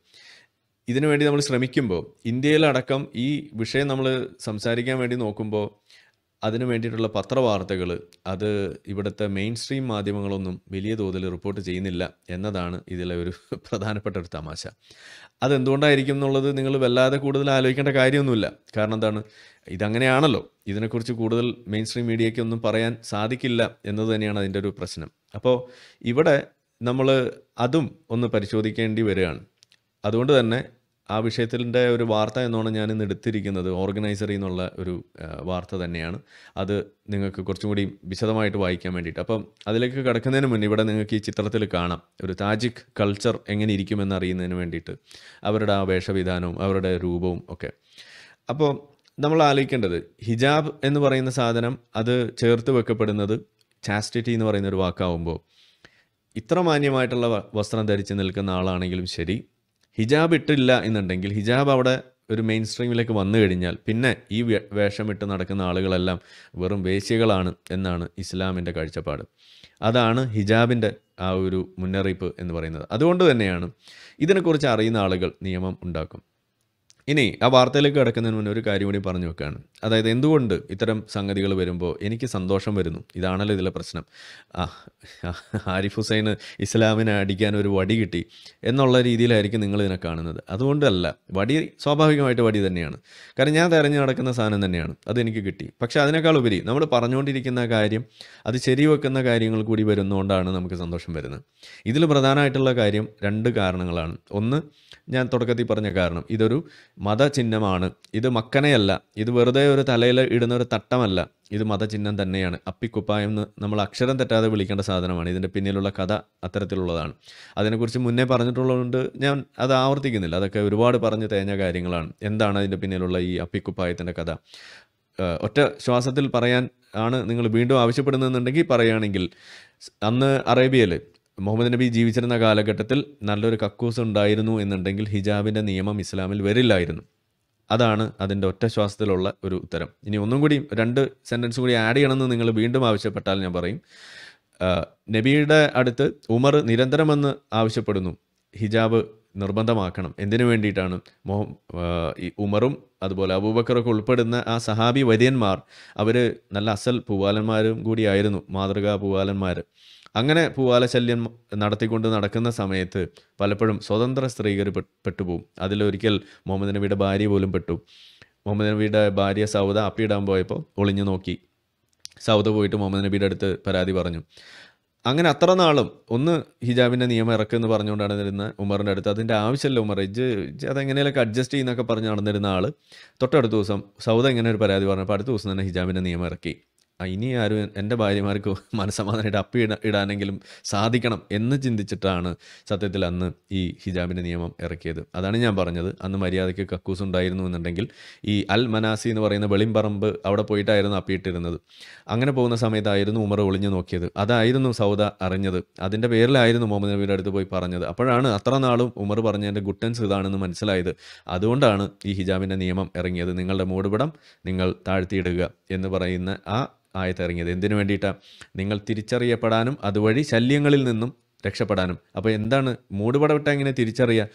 ഇതിനു വേണ്ടി നമ്മൾ ശ്രമിക്കുമ്പോൾ ഇന്ത്യയിലടക്കം ഈ വിഷയം നമ്മൾ സംസാരിക്കാൻ വേണ്ടി നോക്കുമ്പോൾ അതിനു വേണ്ടിയിട്ടുള്ള പത്രവാർത്തകൾ അത് ഇവിടുത്തെ മെയിൻ സ്ട്രീം മാധ്യമങ്ങളൊന്നും വലിയ തോതിൽ റിപ്പോർട്ട് ചെയ്യുന്നില്ല എന്നതാണ് ഇതിലെ ഒരു [LAUGHS] പ്രധാനപ്പെട്ട ഒരു തമാശ. അതെന്തുകൊണ്ടായിരിക്കും എന്നുള്ളത് നിങ്ങൾ വല്ലാതെ കൂടുതൽ ആലോചിക്കേണ്ട കാര്യമൊന്നുമില്ല. കാരണം എന്താണ്? ഇതങ്ങനെയാണല്ലോ. ഇതിനെക്കുറിച്ച് കൂടുതൽ മെയിൻ സ്ട്രീം മീഡിയയ്ക്കൊന്നും പറയാൻ സാധിക്കില്ല എന്നത് തന്നെയാണ് അതിന്റെ ഒരു പ്രശ്നം. അപ്പോൾ ഇവിടെ നമ്മൾ അതും ഒന്ന് പരിശോധിക്കേണ്ടി വരികയാണ്. അതുകൊണ്ട് തന്നെ ആ വിഷയത്തിന്റെ ഒരു വാർത്ത എന്നാണ് ഞാൻ ഇന്ന് എടുത്തിരിക്കുന്നത് ഓർഗനൈസറിൽ നിന്നുള്ള ഒരു വാർത്ത തന്നെയാണ്. അത് നിങ്ങൾക്ക് കുറച്ചും കൂടി വിശദമായിട്ട് വായിക്കാൻ വേണ്ടിയിട്ട്. അപ്പം അതിലേക്ക് കിടക്കുന്നതിന് മുന്നേ ഇവിടെ നിങ്ങൾക്ക് ഈ ചിത്രത്തിൽ കാണാം. ഒരു താജിക് കൾച്ചർ എങ്ങനെ ഇരിക്കുമെന്ന് അറിയുന്നതിന് വേണ്ടിയിട്ട് അവരുടെ ആ വേഷവിധാനവും അവരുടെ രൂപവും ഒക്കെ. അപ്പോൾ നമ്മൾ ആലോചിക്കേണ്ടത് ഹിജാബ് എന്ന് പറയുന്ന സാധനം അത് ചേർത്ത് വെക്കപ്പെടുന്നത് ചാസ്റ്റിറ്റി എന്ന് പറയുന്ന ഒരു വാക്കാവുമ്പോൾ ഇത്ര മാന്യമായിട്ടുള്ള വസ്ത്രം ധരിച്ച് നിൽക്കുന്ന ആളാണെങ്കിലും ശരി ഹിജാബ് ഇട്ടില്ല എന്നുണ്ടെങ്കിൽ ഹിജാബ് അവിടെ ഒരു മെയിൻ സ്ട്രീമിലേക്ക് വന്നു കഴിഞ്ഞാൽ പിന്നെ ഈ വേഷം വേഷമിട്ട് നടക്കുന്ന ആളുകളെല്ലാം വെറും വേശ്യകളാണ് എന്നാണ് ഇസ്ലാമിന്റെ കാഴ്ചപ്പാട്. അതാണ് ഹിജാബിന്റെ ആ ഒരു മുന്നറിയിപ്പ് എന്ന് പറയുന്നത്. അതുകൊണ്ട് തന്നെയാണ് ഇതിനെക്കുറിച്ച് അറിയുന്ന ആളുകൾ നിയമം ഉണ്ടാക്കും. ഇനി ആ വാർത്തയിലേക്ക് കിടക്കുന്നതിന് മുന്നേ ഒരു കാര്യം കൂടി പറഞ്ഞു വെക്കുകയാണ് അതായത് എന്തുകൊണ്ട് ഇത്തരം സംഗതികൾ വരുമ്പോൾ എനിക്ക് സന്തോഷം വരുന്നു? ഇതാണല്ലോ ഇതിലെ പ്രശ്നം. ആരിഫ് ഹുസൈന് ഇസ്ലാമിനെ അടിക്കാൻ ഒരു വടി കിട്ടി എന്നുള്ള രീതിയിലായിരിക്കും നിങ്ങൾ ഇതിനെ കാണുന്നത്. അതുകൊണ്ടല്ല വടി സ്വാഭാവികമായിട്ട് വടി തന്നെയാണ്. കാരണം ഞാൻ തെരഞ്ഞു നടക്കുന്ന സാധനം തന്നെയാണ്. അതെനിക്ക് കിട്ടി. പക്ഷേ അതിനേക്കാൾ ഉപരി നമ്മൾ പറഞ്ഞുകൊണ്ടിരിക്കുന്ന കാര്യം അത് ശരിവെക്കുന്ന കാര്യങ്ങൾ കൂടി വരുന്നതുകൊണ്ടാണ് നമുക്ക് സന്തോഷം വരുന്നത്. ഇതിൽ പ്രധാനമായിട്ടുള്ള കാര്യം രണ്ട് കാരണങ്ങളാണ്. ഒന്ന് ഞാൻ തുടക്കത്തിൽ പറഞ്ഞ കാരണം. ഇതൊരു മതചിഹ്നമാണ്. ഇത് മക്കനയല്ല. ഇത് വെറുതെ ഒരു തലയിൽ ഇടുന്ന ഒരു തട്ടമല്ല. ഇത് മതചിഹ്നം തന്നെയാണ്. അപ്പിക്കുപ്പായം എന്ന് നമ്മൾ അക്ഷരം തെറ്റാതെ വിളിക്കേണ്ട സാധനമാണ്. ഇതിന്റെ പിന്നിലുള്ള കഥ അത്തരത്തിലുള്ളതാണ്. അതിനെക്കുറിച്ച് മുന്നേ പറഞ്ഞിട്ടുള്ളതുകൊണ്ട് ഞാൻ അത് ആവർത്തിക്കുന്നില്ല. അതൊക്കെ ഒരുപാട് പറഞ്ഞ് തേഞ്ഞ കാര്യങ്ങളാണ്. എന്താണ് അതിന്റെ പിന്നിലുള്ള ഈ അപ്പിക്കുപ്പായത്തിന്റെ കഥ? ഒറ്റ ശ്വാസത്തിൽ പറയാൻ ആണ് നിങ്ങൾ വീണ്ടും ആവശ്യപ്പെടുന്നതെന്നുണ്ടെങ്കിൽ പറയുകയാണെങ്കിൽ അന്ന് അറേബ്യയിൽ മുഹമ്മദ് നബി ജീവിച്ചിരുന്ന കാലഘട്ടത്തിൽ നല്ലൊരു കക്കൂസ് ഉണ്ടായിരുന്നു എന്നുണ്ടെങ്കിൽ ഹിജാബിന്റെ നിയമം ഇസ്ലാമിൽ വരില്ലായിരുന്നു. അതാണ് അതിന്റെ ഒറ്റ ശ്വാസത്തിലുള്ള ഒരു ഉത്തരം. ഇനി ഒന്നും കൂടി രണ്ട് സെന്റൻസ് കൂടി ആഡ് ചെയ്യണമെന്ന് നിങ്ങൾ വീണ്ടും ആവശ്യപ്പെട്ടാൽ ഞാൻ പറയും. നബിയുടെ അടുത്ത് ഉമർ നിരന്തരമെന്ന് ആവശ്യപ്പെടുന്നു. ഹിജാബ് നിർബന്ധമാക്കണം. എന്തിനു വേണ്ടിയിട്ടാണ്? മൊഹ ഉമറും അതുപോലെ അബൂബക്കറൊക്കെ ഉൾപ്പെടുന്ന ആ സഹാബി വര്യന്മാർ അവർ നല്ല അസൽ പൂവാലന്മാരും കൂടിയായിരുന്നു മാതൃകാ പൂവാലന്മാർ അങ്ങനെ പൂവാലശല്യം നടത്തിക്കൊണ്ട് നടക്കുന്ന സമയത്ത് പലപ്പോഴും സ്വതന്ത്ര സ്ത്രീകൾ പെട്ടുപോകും അതിലൊരിക്കൽ മുഹമ്മദ് നബിയുടെ ഭാര്യ പോലും പെട്ടു. മുഹമ്മദ് നബിയുടെ ഭാര്യ സൗദ അപ്പിയിടാൻ പോയപ്പോൾ ഒളിഞ്ഞു നോക്കി. സൗദ പോയിട്ട് മുഹമ്മദ് നബിയുടെ അടുത്ത് പരാതി പറഞ്ഞു. അങ്ങനെ അത്ര നാളും ഒന്ന് ഹിജാബിന്റെ നിയമം ഇറക്കുമെന്ന് പറഞ്ഞുകൊണ്ട് നടന്നിരുന്ന ഉമറിന്റെ അടുത്ത് അതിന്റെ ആവശ്യമില്ല ഉമർ ഇജ് അതെങ്ങനെയൊക്കെ അഡ്ജസ്റ്റ് ചെയ്യുന്നൊക്കെ പറഞ്ഞ് നടന്നിരുന്ന ആൾ തൊട്ടടുത്ത ദിവസം സൗദ ഇങ്ങനെ ഒരു പരാതി പറഞ്ഞപ്പോൾ അടുത്ത ദിവസം തന്നെ ഹിജാബിന്റെ നിയമം ഇറക്കി. ഇനി ആരും എന്റെ ഭാര്യമാർക്ക് [LAUGHS] മനസ്സമാധാനമായിട്ട് അപ്പി ഇട ഇടാനെങ്കിലും സാധിക്കണം എന്ന് ചിന്തിച്ചിട്ടാണ് സത്യത്തിൽ അന്ന് ഈ ഹിജാബിന്റെ നിയമം ഇറക്കിയത്. അതാണ് ഞാൻ പറഞ്ഞത്. അന്ന് മര്യാദയ്ക്ക് കക്കൂസ് ഉണ്ടായിരുന്നു എന്നുണ്ടെങ്കിൽ ഈ അൽ മനാസി എന്ന് പറയുന്ന വെളിമ്പറമ്പ് അവിടെ പോയിട്ടായിരുന്നു അപ്പിയിട്ടിരുന്നത് അങ്ങനെ പോകുന്ന സമയത്തായിരുന്നു ഉമർ ഒളിഞ്ഞു നോക്കിയത്. അതായിരുന്നു സൗദ അറിഞ്ഞത്. അതിന്റെ പേരിലായിരുന്നു മുഹമ്മദ് നബിയുടെ അടുത്ത് പോയി പറഞ്ഞത്. അപ്പോഴാണ് അത്ര നാളും ഉമർ പറഞ്ഞതിന്റെ ഗുട്ടൻസ് ഇതാണെന്ന് മനസ്സിലായത്. അതുകൊണ്ടാണ് ഈ ഹിജാബിന്റെ നിയമം ഇറങ്ങിയത്. നിങ്ങളുടെ മൂടുപടം നിങ്ങൾ താഴ്ത്തിയിടുക എന്ന് പറയുന്ന ആ ആയത്ത് ഇറങ്ങിയത് എന്തിനു വേണ്ടിയിട്ടാണ് നിങ്ങൾ തിരിച്ചറിയപ്പെടാനും അതുവഴി ശല്യങ്ങളിൽ നിന്നും രക്ഷപ്പെടാനും. അപ്പോൾ എന്താണ് മൂടുപടവിട്ട എങ്ങനെ തിരിച്ചറിയുക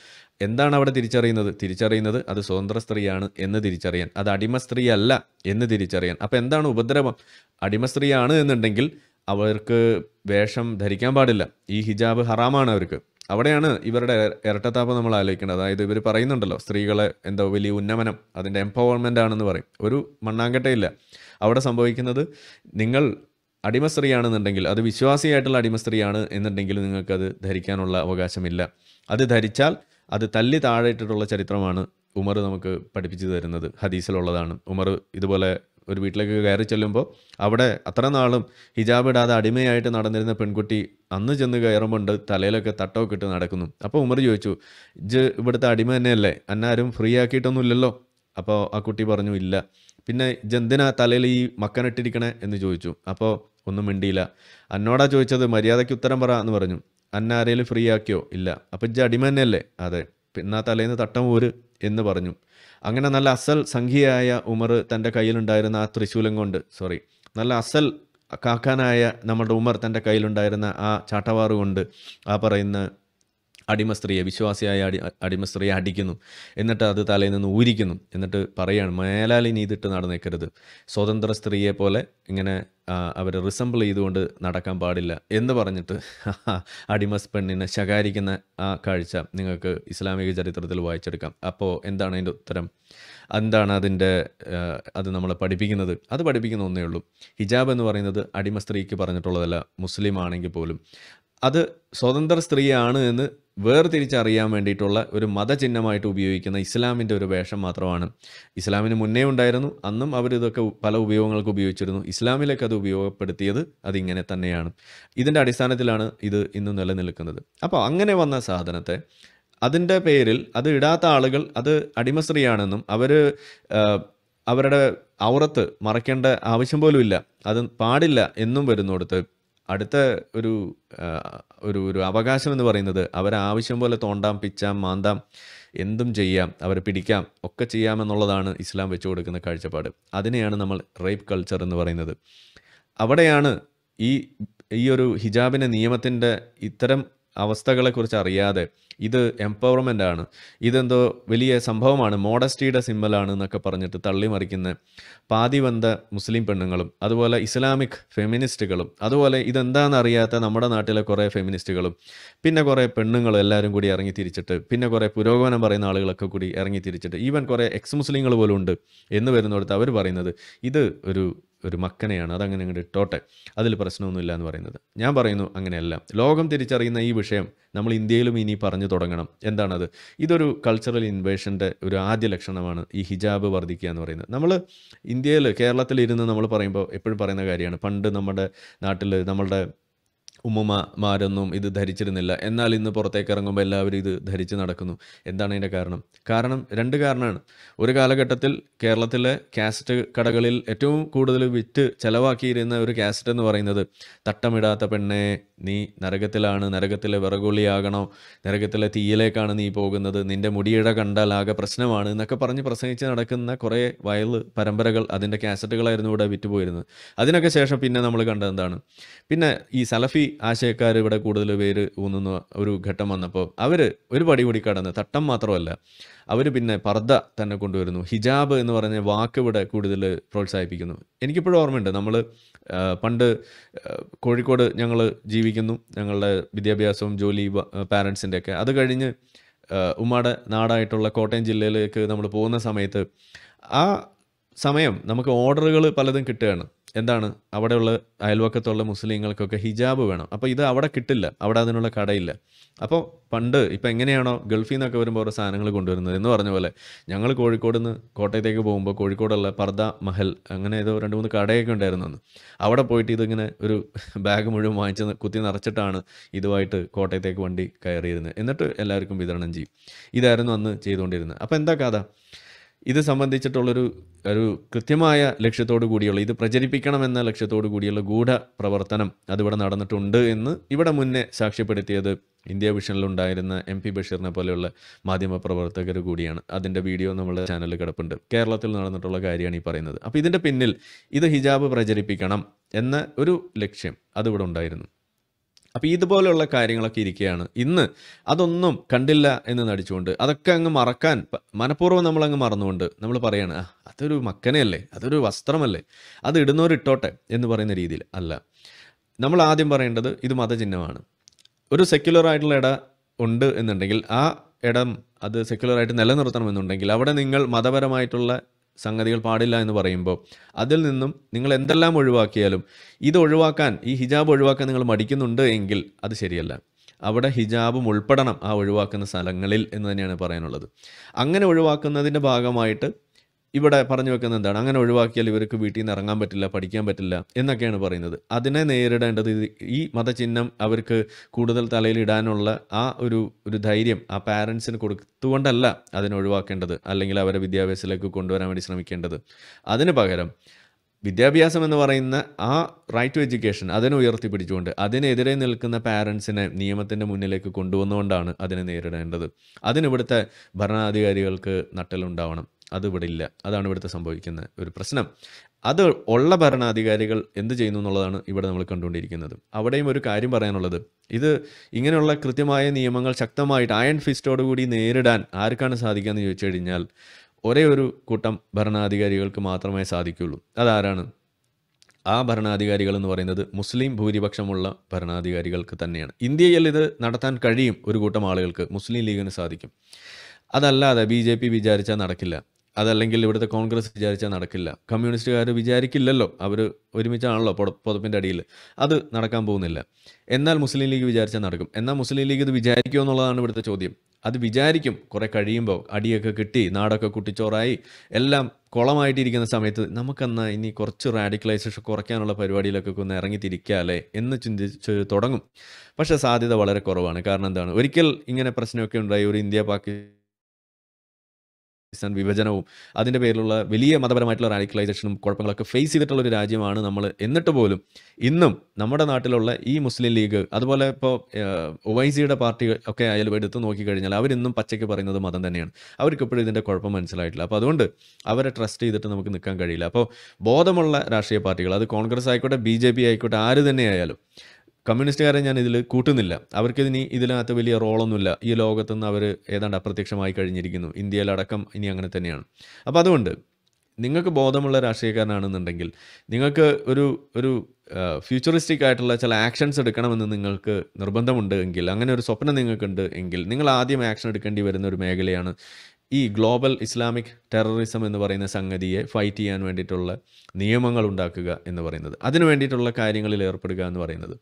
എന്താണ് അവിടെ തിരിച്ചറിയുന്നത്? തിരിച്ചറിയുന്നത് അത് സ്വതന്ത്ര സ്ത്രീയാണ് എന്ന് തിരിച്ചറിയാൻ. അത് അടിമ സ്ത്രീ അല്ല എന്ന് തിരിച്ചറിയാൻ. അപ്പോൾ എന്താണ് ഉപദ്രവം? അടിമ സ്ത്രീയാണ് എന്നുണ്ടെങ്കിൽ അവർക്ക് വേഷം ധരിക്കാൻ പാടില്ല. ഈ ഹിജാബ് ഹറാമാണ് അവർക്ക്. അവിടെയാണ് ഇവരുടെ ഇര- ഇരട്ടത്താപ്പ് നമ്മൾ ആലോചിക്കേണ്ടത്. അതായത് ഇവർ പറയുന്നുണ്ടല്ലോ സ്ത്രീകളെ എന്തോ വലിയ ഉന്നമനം അതിന്റെ എംപവർമെന്റ് ആണെന്ന് പറയും. ഒരു മണ്ണാങ്കട്ടയില്ല. അവിടെ സംഭവിക്കുന്നത്. നിങ്ങൾ അടിമ സ്ത്രീയാണെന്നുണ്ടെങ്കിൽ അത് വിശ്വാസിയായിട്ടുള്ള അടിമ സ്ത്രീയാണ് എന്നുണ്ടെങ്കിൽ നിങ്ങൾക്കത് ധരിക്കാനുള്ള അവകാശമില്ല. അത് ധരിച്ചാൽ അത് തല്ലി താഴെയിട്ടിട്ടുള്ള ചരിത്രമാണ് ഉമർ നമുക്ക് പഠിപ്പിച്ചു തരുന്നത്. ഹദീസിലുള്ളതാണ്. ഉമർ ഇതുപോലെ ഒരു വീട്ടിലേക്ക് കയറി ചെല്ലുമ്പോൾ അവിടെ അത്ര നാളും ഹിജാബ് ഇടാതെ അടിമയായിട്ട് നടന്നിരുന്ന പെൺകുട്ടി അന്ന് ചെന്ന് കയറുമ്പോൾ തലയിലൊക്കെ തട്ടമൊക്കെ ഇട്ട് നടക്കുന്നു. അപ്പോൾ ഉമർ ചോദിച്ചു ഇജ് ഇവിടുത്തെ അടിമ തന്നെയല്ലേ? അന്നാരും ഫ്രീ ആക്കിയിട്ടൊന്നുമില്ലല്ലോ അപ്പോൾ ആ കുട്ടി പറഞ്ഞു ഇല്ല. പിന്നെ ജന്തിനാ തലയിൽ ഈ മക്കനിട്ടിരിക്കണേ എന്ന് ചോദിച്ചു. അപ്പോൾ ഒന്നും മിണ്ടിയില്ല. അന്നോടാ ചോദിച്ചത് മര്യാദയ്ക്ക് ഉത്തരം പറ എന്ന് പറഞ്ഞു. അന്ന ആരെങ്കിലും ഫ്രീ ആക്കിയോ? ഇല്ല. അപ്പം ഇജ്ജ് അടിമ തന്നെയല്ലേ അതെ. പിന്നെ ആ തലേന്ന് തട്ടം ഊര് എന്ന് പറഞ്ഞു. അങ്ങനെ നല്ല അസൽ സംഖ്യയായ ഉമർ തന്റെ കയ്യിലുണ്ടായിരുന്ന ആ തൃശൂലം കൊണ്ട് സോറി നല്ല അസൽ കാക്കാനായ നമ്മുടെ ഉമർ തന്റെ കയ്യിലുണ്ടായിരുന്ന ആ ചാട്ടവാറ് കൊണ്ട് ആ പറയുന്ന അടിമ സ്ത്രീയെ വിശ്വാസിയായ അടി അടിമ സ്ത്രീയെ അടിക്കുന്നു. എന്നിട്ട് അത് തലയിൽ നിന്ന് ഊരിക്കുന്നു. എന്നിട്ട് പറയാണ് മേലാൽ ഇനി ഇതിട്ട് നടന്നേക്കരുത്. സ്വതന്ത്ര സ്ത്രീയെ പോലെ ഇങ്ങനെ അവരെ റിസംബിൾ ചെയ്തുകൊണ്ട് നടക്കാൻ പാടില്ല എന്ന് പറഞ്ഞിട്ട് [LAUGHS] അടിമ പെണ്ണിനെ ശകാരിക്കുന്ന ആ കാഴ്ച നിങ്ങൾക്ക് ഇസ്ലാമിക ചരിത്രത്തിൽ വായിച്ചെടുക്കാം. അപ്പോൾ എന്താണ് അതിന്റെ ഉത്തരം? എന്താണ് അതിന്റെ അത് നമ്മളെ പഠിപ്പിക്കുന്നത്? അത് പഠിപ്പിക്കുന്ന ഒന്നേ ഉള്ളൂ. ഹിജാബ് എന്ന് പറയുന്നത് അടിമ സ്ത്രീക്ക് പറഞ്ഞിട്ടുള്ളതല്ല മുസ്ലിം ആണെങ്കിൽ പോലും. അത് സ്വതന്ത്ര സ്ത്രീയാണ് എന്ന് വേർതിരിച്ചറിയാൻ വേണ്ടിയിട്ടുള്ള ഒരു മതചിഹ്നമായിട്ട് ഉപയോഗിക്കുന്ന ഇസ്ലാമിന്റെ ഒരു വേഷം മാത്രമാണ്. ഇസ്ലാമിന് മുന്നേ ഉണ്ടായിരുന്നു അന്നും അവരിതൊക്കെ പല ഉപയോഗങ്ങൾക്ക് ഉപയോഗിച്ചിരുന്നു. ഇസ്ലാമിലേക്ക് അത് ഉപയോഗപ്പെടുത്തിയത് അതിങ്ങനെ തന്നെയാണ്. ഇതിന്റെ അടിസ്ഥാനത്തിലാണ് ഇത് ഇന്ന് നിലനിൽക്കുന്നത്. അപ്പോൾ അങ്ങനെ വന്ന സാധനത്തെ അതിന്റെ പേരിൽ അത് ഇടാത്ത ആളുകൾ അത് അടിമസ്ത്രീയാണെന്നും അവർ അവരുടെ ഔറത്ത് മറയ്ക്കേണ്ട ആവശ്യം ഇല്ല. അത് പാടില്ല എന്നും വരുന്നിടത്ത് അടുത്ത ഒരു ഒരു ഒരു അവകാശം എന്ന് പറയുന്നത് അവരാവശ്യം പോലെ തോണ്ടാം പിച്ചാം മാന്താം എന്തും ചെയ്യാം അവരെ പിടിക്കാം ഒക്കെ ചെയ്യാമെന്നുള്ളതാണ് ഇസ്ലാം വെച്ചു കൊടുക്കുന്ന കാഴ്ചപ്പാട്. അതിനെയാണ് നമ്മൾ റേപ്പ് കൾച്ചർ എന്ന് പറയുന്നത്. അവിടെയാണ് ഈ ഈ ഒരു ഹിജാബിന്റെ നിയമത്തിന്റെ ഇത്തരം അവസ്ഥകളെക്കുറിച്ച് അറിയാതെ ഇത് എംപവർമെന്റ് ആണ്. ഇതെന്തോ വലിയ സംഭവമാണ്. മോഡസ്റ്റിയുടെ സിമ്പലാണ് എന്നൊക്കെ പറഞ്ഞിട്ട് തള്ളിമറിക്കുന്ന പാതിവന്ത മുസ്ലിം പെണ്ണുങ്ങളും അതുപോലെ ഇസ്ലാമിക് ഫെമിനിസ്റ്റുകളും അതുപോലെ ഇതെന്താണെന്ന് അറിയാത്ത നമ്മുടെ നാട്ടിലെ കുറേ ഫെമിനിസ്റ്റുകളും പിന്നെ കുറേ പെണ്ണുങ്ങളും എല്ലാവരും കൂടി ഇറങ്ങി തിരിച്ചിട്ട് പിന്നെ കുറേ പുരോഗമനം പറയുന്ന ആളുകളൊക്കെ കൂടി ഇറങ്ങി തിരിച്ചിട്ട് ഈവൻ കുറേ എക്സ് മുസ്ലിങ്ങൾ പോലും ഉണ്ട് എന്ന് വരുന്നിടത്ത് അവർ പറയുന്നത് ഇത് ഒരു ഒരു മക്കനെയാണ്. അതങ്ങനെ അങ്ങോട്ട് ഇട്ടോട്ടെ. അതിൽ പ്രശ്നമൊന്നുമില്ല എന്ന് പറയുന്നത്. ഞാൻ പറയുന്നു അങ്ങനെയല്ല. ലോകം തിരിച്ചറിയുന്ന ഈ വിഷയം നമ്മൾ ഇന്ത്യയിലും ഇനി പറഞ്ഞു തുടങ്ങണം. എന്താണത്? ഇതൊരു കൾച്ചറൽ ഇൻവേഷന്റെ ഒരു ആദ്യ ലക്ഷണമാണ് ഈ ഹിജാബ് വർദ്ധിക്കുക എന്ന് പറയുന്നത്. നമ്മൾ ഇന്ത്യയിൽ കേരളത്തിൽ ഇരുന്ന് നമ്മൾ പറയുമ്പോൾ എപ്പോഴും പറയുന്ന കാര്യമാണ്. പണ്ട് നമ്മുടെ നാട്ടിൽ നമ്മളുടെ ഉമ്മമാരൊന്നും ഇത് ധരിച്ചിരുന്നില്ല. എന്നാൽ ഇന്ന് പുറത്തേക്ക് ഇറങ്ങുമ്പോൾ എല്ലാവരും ഇത് ധരിച്ച് നടക്കുന്നു. എന്താണ് അതിന്റെ കാരണം? കാരണം രണ്ട് കാരണമാണ്. ഒരു കാലഘട്ടത്തിൽ കേരളത്തിലെ കാസറ്റ് കടകളിൽ ഏറ്റവും കൂടുതൽ വിറ്റ് ചെലവാക്കിയിരുന്ന ഒരു കാസറ്റ് എന്ന് പറയുന്നത് തട്ടമിടാത്ത പെണ്ണെ നീ നരകത്തിലാണ് നരകത്തിലെ വിറകുള്ളിയാകണോ നരകത്തിലെ തീയിലേക്കാണ് നീ പോകുന്നത് നിന്റെ മുടിയിട കണ്ടാൽ ആകെ പ്രശ്നമാണ് എന്നൊക്കെ പറഞ്ഞ് പ്രസംഗിച്ച് നടക്കുന്ന കുറേ വയൽ പരമ്പരകൾ അതിന്റെ കാസറ്റുകളായിരുന്നു ഇവിടെ വിറ്റുപോയിരുന്നത് അതിനൊക്കെ ശേഷം പിന്നെ നമ്മൾ കണ്ടത് എന്താണ്? പിന്നെ ഈ സലഫി ആശയക്കാർ ഇവിടെ കൂടുതൽ പേര് ഊന്നുന്ന ഒരു ഘട്ടം വന്നപ്പോൾ അവർ ഒരു പടി കൂടി കടന്ന് തട്ടം മാത്രമല്ല അവർ പിന്നെ പർദ്ദ തന്നെ കൊണ്ടുവരുന്നു. ഹിജാബ് എന്ന് പറഞ്ഞ വാക്ക് ഇവിടെ കൂടുതൽ പ്രോത്സാഹിപ്പിക്കുന്നു. എനിക്കിപ്പോഴും ഓർമ്മയുണ്ട് നമ്മൾ പണ്ട് കോഴിക്കോട് ഞങ്ങൾ ജീവിക്കുന്നു ഞങ്ങളുടെ വിദ്യാഭ്യാസവും ജോലി പാരൻസിന്റെ ഒക്കെ. അത് കഴിഞ്ഞ് ഉമ്മാടെ നാടായിട്ടുള്ള കോട്ടയം ജില്ലയിലേക്ക് നമ്മൾ പോകുന്ന സമയത്ത് ആ സമയം നമുക്ക് ഓർഡറുകൾ പലതും കിട്ടുകയാണ്. എന്താണ്? അവിടെയുള്ള അയൽവക്കത്തുള്ള മുസ്ലിങ്ങൾക്കൊക്കെ ഹിജാബ് വേണം. അപ്പോൾ ഇത് അവിടെ കിട്ടില്ല. അവിടെ അതിനുള്ള കടയില്ല. അപ്പോൾ പണ്ട് ഇപ്പം എങ്ങനെയാണോ ഗൾഫിൽ നിന്നൊക്കെ വരുമ്പോൾ ഓരോ സാധനങ്ങൾ കൊണ്ടുവരുന്നത് എന്ന് പറഞ്ഞ പോലെ ഞങ്ങൾ കോഴിക്കോട് നിന്ന് കോട്ടയത്തേക്ക് പോകുമ്പോൾ കോഴിക്കോടുള്ള പർദ മഹൽ അങ്ങനെ ഏതോ രണ്ട് മൂന്ന് കടയൊക്കെ ഉണ്ടായിരുന്നു അന്ന്. അവിടെ പോയിട്ട് ഇതിങ്ങനെ ഒരു ബാഗ് മുഴുവൻ വാങ്ങിച്ച് കുത്തി നിറച്ചിട്ടാണ് ഇതുമായിട്ട് കോട്ടയത്തേക്ക് വണ്ടി കയറിയിരുന്നത്. എന്നിട്ട് എല്ലാവർക്കും വിതരണം ചെയ്യും. ഇതായിരുന്നു അന്ന് ചെയ്തുകൊണ്ടിരുന്നത്. അപ്പോൾ എന്താ കഥ? ഇത് സംബന്ധിച്ചിട്ടുള്ളൊരു ഒരു കൃത്യമായ ലക്ഷ്യത്തോടു കൂടിയുള്ള ഇത് പ്രചരിപ്പിക്കണമെന്ന ലക്ഷ്യത്തോടു കൂടിയുള്ള ഗൂഢ പ്രവർത്തനം അതിവിടെ നടന്നിട്ടുണ്ട് എന്ന് ഇവിടെ മുന്നേ സാക്ഷ്യപ്പെടുത്തിയത് ഇന്ത്യ വിഷനിലുണ്ടായിരുന്ന എം പി ബഷീറിനെ പോലെയുള്ള മാധ്യമ പ്രവർത്തകർ കൂടിയാണ്. അതിന്റെ വീഡിയോ നമ്മുടെ ചാനലിൽ കിടപ്പുണ്ട്. കേരളത്തിൽ നടന്നിട്ടുള്ള കാര്യമാണ് ഈ പറയുന്നത്. അപ്പോൾ ഇതിന്റെ പിന്നിൽ ഇത് ഹിജാബ് പ്രചരിപ്പിക്കണം എന്ന ഒരു ലക്ഷ്യം അതിവിടെ ഉണ്ടായിരുന്നു. അപ്പോൾ ഇതുപോലെയുള്ള കാര്യങ്ങളൊക്കെ ഇരിക്കുകയാണ്. ഇന്ന് അതൊന്നും കണ്ടില്ല എന്ന് നടിച്ചുകൊണ്ട് അതൊക്കെ അങ്ങ് മറക്കാൻ മനഃപൂർവം നമ്മളങ്ങ് മറന്നുകൊണ്ട് നമ്മൾ പറയുകയാണ് "ആ, അതൊരു മക്കനെയല്ലേ? അതൊരു വസ്ത്രമല്ലേ? അത് ഇടുന്നവർ ഇട്ടോട്ടെ? എന്ന് പറയുന്ന രീതിയിൽ അല്ല. നമ്മൾ ആദ്യം പറയേണ്ടത് ഇത് മതചിഹ്നമാണ്. ഒരു സെക്യുലർ ആയിട്ടുള്ള ഇട ഉണ്ട് എന്നുണ്ടെങ്കിൽ ആ ഇടം അത് സെക്യുലറായിട്ട് നിലനിർത്തണമെന്നുണ്ടെങ്കിൽ അവിടെ നിങ്ങൾ മതപരമായിട്ടുള്ള സംഗതികൾ പാടില്ല എന്ന് പറയുമ്പോൾ അതിൽ നിന്നും നിങ്ങൾ എന്തെല്ലാം ഒഴിവാക്കിയാലും ഇത് ഒഴിവാക്കാൻ ഈ ഹിജാബ് ഒഴിവാക്കാൻ നിങ്ങൾ മടിക്കുന്നുണ്ട് എങ്കിൽ അത് ശരിയല്ല. അവിടെ ഹിജാബും ഉൾപ്പെടണം ആ ഒഴിവാക്കുന്ന സ്ഥലങ്ങളിൽ എന്ന് തന്നെയാണ് പറയാനുള്ളത്. അങ്ങനെ ഒഴിവാക്കുന്നതിന്റെ ഭാഗമായിട്ട് ഇവിടെ പറഞ്ഞു വെക്കുന്നത് എന്താണ്? അങ്ങനെ ഒഴിവാക്കിയാൽ ഇവർക്ക് വീട്ടിൽ നിന്ന് ഇറങ്ങാൻ പറ്റില്ല പഠിക്കാൻ പറ്റില്ല എന്നൊക്കെയാണ് പറയുന്നത്. അതിനെ നേരിടേണ്ടത് ഈ മതചിഹ്നം അവർക്ക് കൂടുതൽ തലയിൽ ഇടാനുള്ള ആ ഒരു ഒരു ധൈര്യം ആ പാരൻസിന് കൊടുത്തുകൊണ്ടല്ല അതിനെ ഒഴിവാക്കേണ്ടത് അല്ലെങ്കിൽ അവരെ വിദ്യാഭ്യാസത്തിലേക്ക് കൊണ്ടുവരാൻ വേണ്ടി ശ്രമിക്കേണ്ടത്. അതിന് പകരം വിദ്യാഭ്യാസം എന്ന് പറയുന്ന ആ റൈറ്റ് ടു എഡ്യൂക്കേഷൻ അതിനെ ഉയർത്തിപ്പിടിച്ചുകൊണ്ട് അതിനെതിരെ നിൽക്കുന്ന പാരൻസിനെ നിയമത്തിന്റെ മുന്നിലേക്ക് കൊണ്ടുവന്നുകൊണ്ടാണ് അതിനെ നേരിടേണ്ടത്. അതിനിവിടുത്തെ ഭരണാധികാരികൾക്ക് നട്ടലുണ്ടാവണം അത് ഇവിടെ ഇല്ല അതാണ് ഇവിടുത്തെ സംഭവിക്കുന്ന ഒരു പ്രശ്നം. അത് ഉള്ള ഭരണാധികാരികൾ എന്ത് ചെയ്യുന്നു എന്നുള്ളതാണ് ഇവിടെ നമ്മൾ കണ്ടുകൊണ്ടിരിക്കുന്നത്. അവിടെയും ഒരു കാര്യം പറയാനുള്ളത്. ഇത് ഇങ്ങനെയുള്ള കൃത്യമായ നിയമങ്ങൾ ശക്തമായിട്ട് അയൺ ഫിസ്റ്റോടുകൂടി നേരിടാൻ ആർക്കാണ് സാധിക്കുക എന്ന് ചോദിച്ചു കഴിഞ്ഞാൽ ഒരേ ഒരു കൂട്ടം ഭരണാധികാരികൾക്ക് മാത്രമേ സാധിക്കുകയുള്ളൂ അതാരാണ്? ആ ഭരണാധികാരികൾ എന്ന് പറയുന്നത് മുസ്ലിം ഭൂരിപക്ഷമുള്ള ഭരണാധികാരികൾക്ക് തന്നെയാണ്. ഇന്ത്യയിൽ ഇത് നടത്താൻ കഴിയും ഒരു കൂട്ടം ആളുകൾക്ക്. മുസ്ലിം ലീഗിന് സാധിക്കും. അതല്ലാതെ ബി ജെ പി വിചാരിച്ചാൽ നടക്കില്ല. അതല്ലെങ്കിൽ ഇവിടുത്തെ കോൺഗ്രസ് വിചാരിച്ചാൽ നടക്കില്ല. കമ്മ്യൂണിസ്റ്റുകാർ വിചാരിക്കില്ലല്ലോ. അവർ ഒരുമിച്ചാണല്ലോ പൊട- പുതപ്പിന്റെ അടിയിൽ അത് നടക്കാൻ പോകുന്നില്ല. എന്നാൽ മുസ്ലിം ലീഗ് വിചാരിച്ചാൽ നടക്കും. എന്നാൽ മുസ്ലിം ലീഗ് ഇത് വിചാരിക്കുമോ എന്നുള്ളതാണ് ഇവിടുത്തെ ചോദ്യം. അത് വിചാരിക്കും. കുറേ കഴിയുമ്പോൾ അടിയൊക്കെ കിട്ടി നാടൊക്കെ കുട്ടിച്ചോറായി എല്ലാം കുളമായിട്ടിരിക്കുന്ന സമയത്ത് നമുക്കെന്നാ ഇനി കുറച്ച് റാഡിക്കലൈസേഷൻ കുറയ്ക്കാനുള്ള പരിപാടിയിലൊക്കെ ഒന്ന് ഇറങ്ങി തിരിക്കാല്ലേ എന്ന് ചിന്തിച്ച് തുടങ്ങും. പക്ഷേ സാധ്യത വളരെ കുറവാണ്. കാരണം എന്താണ്? ഒരിക്കൽ ഇങ്ങനെ പ്രശ്നമൊക്കെ ഉണ്ടായി. ഒരു ഇന്ത്യ പാകിസ്ഥാൻ വിഭജനവും അതിന്റെ പേരിലുള്ള വലിയ മതപരമായിട്ടുള്ള റാഡിക്കലൈസേഷനും കുഴപ്പങ്ങളൊക്കെ ഫേസ് ചെയ്തിട്ടുള്ള ഒരു രാജ്യമാണ് നമ്മൾ. എന്നിട്ട് പോലും ഇന്നും നമ്മുടെ നാട്ടിലുള്ള ഈ മുസ്ലിം ലീഗ് അതുപോലെ ഇപ്പോൾ ഒവൈസിയുടെ പാർട്ടി ഒക്കെ ആയാലും എടുത്ത് നോക്കിക്കഴിഞ്ഞാൽ അവരിന്നും പച്ചയ്ക്ക് പറയുന്നത് മതം തന്നെയാണ്. അവർക്ക് ഇപ്പോഴും ഇതിന്റെ കുഴപ്പം മനസ്സിലായിട്ടില്ല. അപ്പോൾ അതുകൊണ്ട് അവരെ ട്രസ്റ്റ് ചെയ്തിട്ട് നമുക്ക് നിൽക്കാൻ കഴിയില്ല. അപ്പോൾ ബോധമുള്ള രാഷ്ട്രീയ പാർട്ടികൾ അത് കോൺഗ്രസ് ആയിക്കോട്ടെ ബി ജെ പി ആയിക്കോട്ടെ ആര് തന്നെയായാലും കമ്മ്യൂണിസ്റ്റുകാരെ ഞാൻ ഇതിൽ കൂട്ടുന്നില്ല. അവർക്കിതിനി ഇതിനകത്ത് വലിയ റോളൊന്നുമില്ല. ഈ ലോകത്തുനിന്ന് അവർ ഏതാണ്ട് അപ്രത്യക്ഷമായി കഴിഞ്ഞിരിക്കുന്നു. ഇന്ത്യയിലടക്കം ഇനി അങ്ങനെ തന്നെയാണ്. അപ്പോൾ അതുകൊണ്ട് നിങ്ങൾക്ക് ബോധമുള്ള രാഷ്ട്രീയക്കാരനാണെന്നുണ്ടെങ്കിൽ നിങ്ങൾക്ക് ഒരു ഒരു ഫ്യൂച്ചറിസ്റ്റിക് ആയിട്ടുള്ള ചില ആക്ഷൻസ് എടുക്കണമെന്ന് നിങ്ങൾക്ക് നിർബന്ധമുണ്ട് എങ്കിൽ അങ്ങനെ ഒരു സ്വപ്നം നിങ്ങൾക്കുണ്ട് എങ്കിൽ നിങ്ങൾ ആദ്യം ആക്ഷൻ എടുക്കേണ്ടി വരുന്ന ഒരു മേഖലയാണ് ഈ ഗ്ലോബൽ ഇസ്ലാമിക് ടെററിസം എന്ന് പറയുന്ന സംഗതിയെ ഫൈറ്റ് ചെയ്യാൻ വേണ്ടിയിട്ടുള്ള നിയമങ്ങൾ ഉണ്ടാക്കുക എന്ന് പറയുന്നത്. അതിനു വേണ്ടിയിട്ടുള്ള കാര്യങ്ങളിൽ ഏർപ്പെടുക എന്ന് പറയുന്നത്.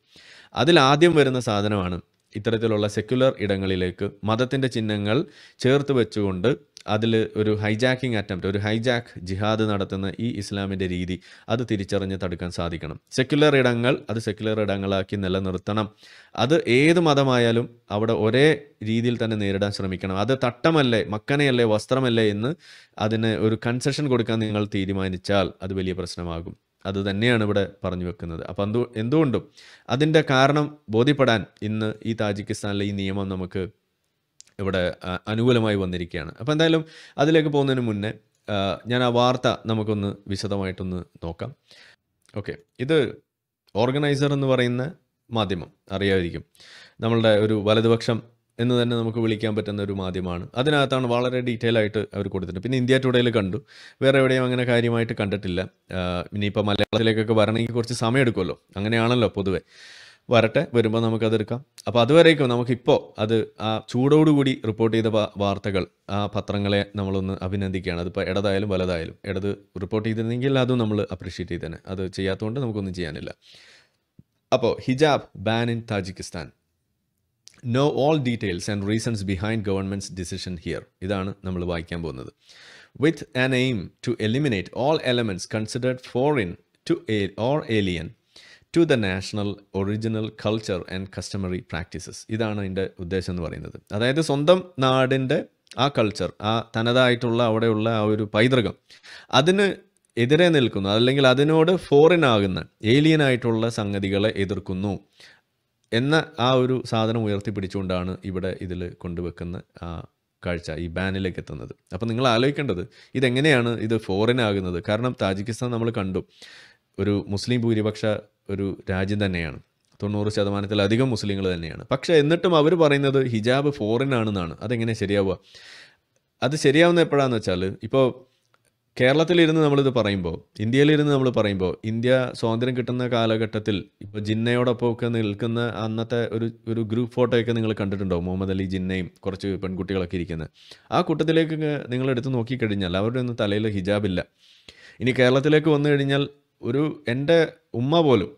ആദ്യം വരുന്ന സാധനമാണ് ഇത്തരത്തിലുള്ള സെക്യുലർ ഇടങ്ങളിലേക്ക് മതത്തിന്റെ ചിഹ്നങ്ങൾ ചേർത്ത് വെച്ചുകൊണ്ട് അതിൽ ഒരു ഹൈജാക്കിംഗ് അറ്റംപ്റ്റ് ഒരു ഹൈജാക്ക് ജിഹാദ് നടത്തുന്ന ഈ ഇസ്ലാമിന്റെ രീതി അത് തിരിച്ചറിഞ്ഞ് തടുക്കാൻ സാധിക്കണം. സെക്യുലർ ഇടങ്ങൾ അത് സെക്യുലർ ഇടങ്ങളാക്കി നിലനിർത്തണം. അത് ഏത് മതമായാലും അവിടെ ഒരേ രീതിയിൽ തന്നെ നേരിടാൻ ശ്രമിക്കണം. അത് തട്ടമല്ലേ മക്കനയല്ലേ വസ്ത്രമല്ലേ എന്ന് അതിന് ഒരു കൺസെഷൻ കൊടുക്കാൻ നിങ്ങൾ തീരുമാനിച്ചാൽ അത് വലിയ പ്രശ്നമാകും. അത് തന്നെയാണ് ഇവിടെ പറഞ്ഞു വെക്കുന്നത്. അപ്പം എന്തു എന്തുകൊണ്ടും അതിന്റെ കാരണം ബോധ്യപ്പെടാൻ ഇന്ന് ഈ താജിക്കിസ്ഥാനിലെ ഈ നിയമം നമുക്ക് ഇവിടെ അനുകൂലമായി വന്നിരിക്കുകയാണ്. അപ്പോൾ എന്തായാലും അതിലേക്ക് പോകുന്നതിന് മുന്നേ ഞാൻ ആ വാർത്ത നമുക്കൊന്ന് വിശദമായിട്ടൊന്ന് നോക്കാം. ഓക്കെ. ഇത് ഓർഗനൈസർ എന്ന് പറയുന്ന മാധ്യമം അറിയാതിരിക്കും. നമ്മളുടെ ഒരു വലതുപക്ഷം എന്ന് തന്നെ നമുക്ക് വിളിക്കാൻ പറ്റുന്ന ഒരു മാധ്യമമാണ്. അതിനകത്താണ് വളരെ ഡീറ്റെയിൽ ആയിട്ട് അവർ കൊടുത്തിട്ടുണ്ട്. പിന്നെ ഇന്ത്യ ടുഡേയിൽ കണ്ടു. വേറെ എവിടെയും അങ്ങനെ കാര്യമായിട്ട് കണ്ടിട്ടില്ല. ഇനിയിപ്പോൾ മലയാളത്തിലേക്കൊക്കെ വരണമെങ്കിൽ കുറച്ച് സമയം എടുക്കുമല്ലോ അങ്ങനെയാണല്ലോ പൊതുവെ. വരട്ടെ വരുമ്പോൾ നമുക്കതെടുക്കാം അപ്പോൾ അതുവരേക്കും നമുക്കിപ്പോൾ അത് ആ ചൂടോടുകൂടി റിപ്പോർട്ട് ചെയ്ത വാർത്തകൾ ആ പത്രങ്ങളെ നമ്മളൊന്ന് അഭിനന്ദിക്കുകയാണ്. അതിപ്പോൾ ഇടതായാലും വലതായാലും ഇടത് റിപ്പോർട്ട് ചെയ്തിരുന്നെങ്കിൽ അതും നമ്മൾ അപ്രീഷിയേറ്റ് ചെയ്തേനെ അത് ചെയ്യാത്തതുകൊണ്ട് നമുക്കൊന്നും ചെയ്യാനില്ല. അപ്പോൾ hijab ban in Tajikistan. Know all details and reasons behind government's decision here ഇതാണ് നമ്മൾ വായിക്കാൻ പോകുന്നത്. With an aim to eliminate all elements considered foreign to or alien to the national original culture and customary practices ഇതാണ് അതിന്റെ ഉദ്ദേശം എന്ന് പറയുന്നത്. അതായത് സ്വന്തം നാടിന്റെ ആ കൾച്ചർ ആ തനതായിട്ടുള്ള അവിടെയുള്ള ആ ഒരു പൈതൃകം അതിന് എതിരെ നിൽക്കുന്നു അല്ലെങ്കിൽ അതിനോട് ഫോറിൻ ആകുന്ന ഏലിയൻ ആയിട്ടുള്ള സംഗതികളെ എതിർക്കുന്നു എന്ന ആ ഒരു സാധനം ഉയർത്തിപ്പിടിച്ചുകൊണ്ടാണ് ഇവിടെ ഇതിൽ കൊണ്ടുവെക്കുന്ന ആ കാഴ്ച ഈ ബാനിലേക്ക് എത്തുന്നത്. അപ്പോൾ നിങ്ങൾ ആലോചിക്കേണ്ടത് ഇതെങ്ങനെയാണ് ഇത് ഫോറിൻ ആകുന്നത്? കാരണം താജിക്കിസ്ഥാൻ നമ്മൾ കണ്ടു ഒരു മുസ്ലിം ഭൂരിപക്ഷ ഒരു രാജ്യം തന്നെയാണ്. തൊണ്ണൂറ് ശതമാനത്തിലധികം മുസ്ലിങ്ങൾ തന്നെയാണ്. പക്ഷേ എന്നിട്ടും അവർ പറയുന്നത് ഹിജാബ് ഫോറിൻ ആണെന്നാണ് അതെങ്ങനെ ശരിയാവുക? അത് ശരിയാവുന്ന എപ്പോഴാന്ന് വെച്ചാൽ ഇപ്പോൾ കേരളത്തിലിരുന്ന് നമ്മളിത് പറയുമ്പോൾ ഇന്ത്യയിലിരുന്ന് നമ്മൾ പറയുമ്പോൾ ഇന്ത്യ സ്വാതന്ത്ര്യം കിട്ടുന്ന കാലഘട്ടത്തിൽ ഇപ്പോൾ ജിന്നയോടൊപ്പം ഒക്കെ നിൽക്കുന്ന അന്നത്തെ ഒരു ഒരു ഗ്രൂപ്പ് ഫോട്ടോയൊക്കെ നിങ്ങൾ കണ്ടിട്ടുണ്ടോ? മുഹമ്മദ് അലി ജിന്നയും കുറച്ച് പെൺകുട്ടികളൊക്കെ ഇരിക്കുന്നത്. ആ കൂട്ടത്തിലേക്ക് നിങ്ങൾ എടുത്ത് നോക്കിക്കഴിഞ്ഞാൽ അവരുടെ ഒന്നും തലയിൽ ഹിജാബില്ല ഇനി കേരളത്തിലേക്ക് വന്നു കഴിഞ്ഞാൽ ഒരു എന്റെ ഉമ്മ പോലും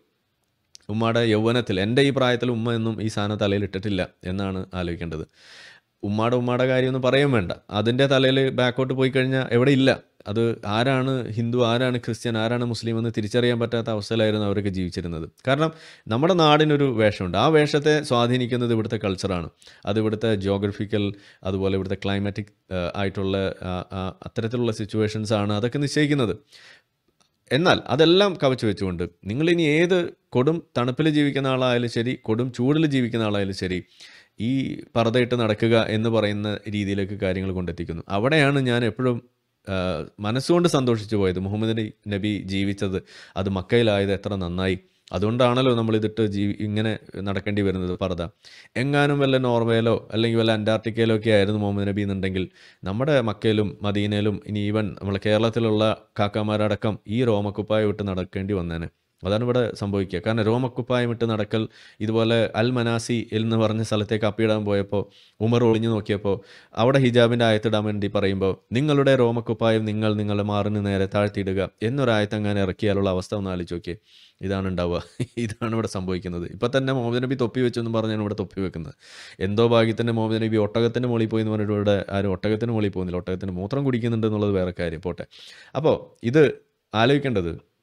ഉമ്മയുടെ യൗവനത്തിൽ എന്റെ ഈ പ്രായത്തിൽ ഉമ്മ എന്നും ഈ സാധനം തലയിൽ ഇട്ടിട്ടില്ല എന്നാണ് ആലോചിക്കേണ്ടത്. ഉമ്മയുടെ ഉമ്മയുടെ കാര്യമൊന്നും പറയാൻ വേണ്ട. അതിന്റെ തലയിൽ ബാക്കോട്ട് പോയി കഴിഞ്ഞാൽ എവിടെ ഇല്ല. അത് ആരാണ് ഹിന്ദു ആരാണ് ക്രിസ്ത്യൻ ആരാണ് മുസ്ലിം എന്ന് തിരിച്ചറിയാൻ പറ്റാത്ത അവസ്ഥയിലായിരുന്നു അവരൊക്കെ ജീവിച്ചിരുന്നത്. കാരണം നമ്മുടെ നാടിനൊരു വേഷമുണ്ട്. ആ വേഷത്തെ സ്വാധീനിക്കുന്നത് ഇവിടുത്തെ കൾച്ചറാണ് അത് ഇവിടുത്തെ ജിയോഗ്രഫിക്കൽ അതുപോലെ ഇവിടുത്തെ ക്ലൈമാറ്റിക് ആയിട്ടുള്ള അത്തരത്തിലുള്ള സിറ്റുവേഷൻസ് ആണ് അതൊക്കെ നിശ്ചയിക്കുന്നത്. എന്നാൽ അതെല്ലാം കവച്ചു വെച്ചുകൊണ്ട് നിങ്ങളിനി ഏത് കൊടും തണുപ്പിൽ ജീവിക്കുന്ന ആളായാലും ശരി കൊടും ചൂടിൽ ജീവിക്കുന്ന ആളായാലും ശരി ഈ പറതയിട്ട് നടക്കുക എന്ന് പറയുന്ന രീതിയിലേക്ക് കാര്യങ്ങൾ കൊണ്ടെത്തിക്കുന്നു. അവിടെയാണ് ഞാൻ എപ്പോഴും മനസ്സുകൊണ്ട് സന്തോഷിച്ചു പോയത്. മുഹമ്മദ് നബി- ജീവിച്ചത് അത് മക്കയിലായത് എത്ര നന്നായി. അതുകൊണ്ടാണല്ലോ നമ്മൾ ഇതിട്ട് ജീവി ഇങ്ങനെ നടക്കേണ്ടി വരുന്നത് പർദ്ദ. എങ്ങാനും വല്ല നോർവേയിലോ അല്ലെങ്കിൽ വല്ല അന്റാർട്ടിക്കയിലോ ഒക്കെ ആയിരുന്നു മുഹമ്മദ് നബി എന്നുണ്ടെങ്കിൽ നമ്മുടെ മക്കയിലും മദീനയിലും ഇനി ഈവൻ നമ്മളെ കേരളത്തിലുള്ള കാക്കാമാരടക്കം ഈ റോമക്കുപ്പായ വിട്ട് നടക്കേണ്ടി വന്നേനെ. അതാണ് ഇവിടെ സംഭവിക്കുക. കാരണം രോമക്കുപ്പായം ഇട്ട് നടക്കൽ ഇതുപോലെ അൽ മനാസി എന്ന് പറഞ്ഞ സ്ഥലത്തേക്ക് അപ്പിയിടാൻ പോയപ്പോൾ ഉമർ ഒളിഞ്ഞു നോക്കിയപ്പോൾ അവിടെ ഹിജാബിന്റെ ആയത്തിടാൻ വേണ്ടി പറയുമ്പോൾ നിങ്ങളുടെ രോമക്കുപ്പായം നിങ്ങൾ നിങ്ങളുടെ മാറിന് നേരെ താഴ്ത്തിയിടുക എന്നൊരായത്ത് അങ്ങനെ ഇറക്കിയാലുള്ള അവസ്ഥ ഒന്ന് ആലോചിച്ച് നോക്കിയേ. ഇതാണ് ഉണ്ടാവുക. [LAUGHS] ഇതാണ് ഇവിടെ സംഭവിക്കുന്നത്. ഇപ്പം തന്നെ മുഹമ്മദ് നബി തൊപ്പി വെച്ചെന്ന് പറഞ്ഞാണ് ഇവിടെ തൊപ്പി വെക്കുന്നത്. എന്തോ ഭാഗ്യത്തിന്റെ മുഹമ്മദ് നബി ഒട്ടകത്തിന്റെ മുകളിൽ പോയി എന്ന് പറഞ്ഞിട്ട് ഇവിടെ ആരും ഒട്ടകത്തിന് മുകളിൽ പോകുന്നില്ല. ഒട്ടകത്തിന് മൂത്രം കുടിക്കുന്നുണ്ട് എന്നുള്ളത് വേറെ കാര്യം. പോട്ടെ. അപ്പോൾ ഇത് ആലോചിക്കേണ്ടത്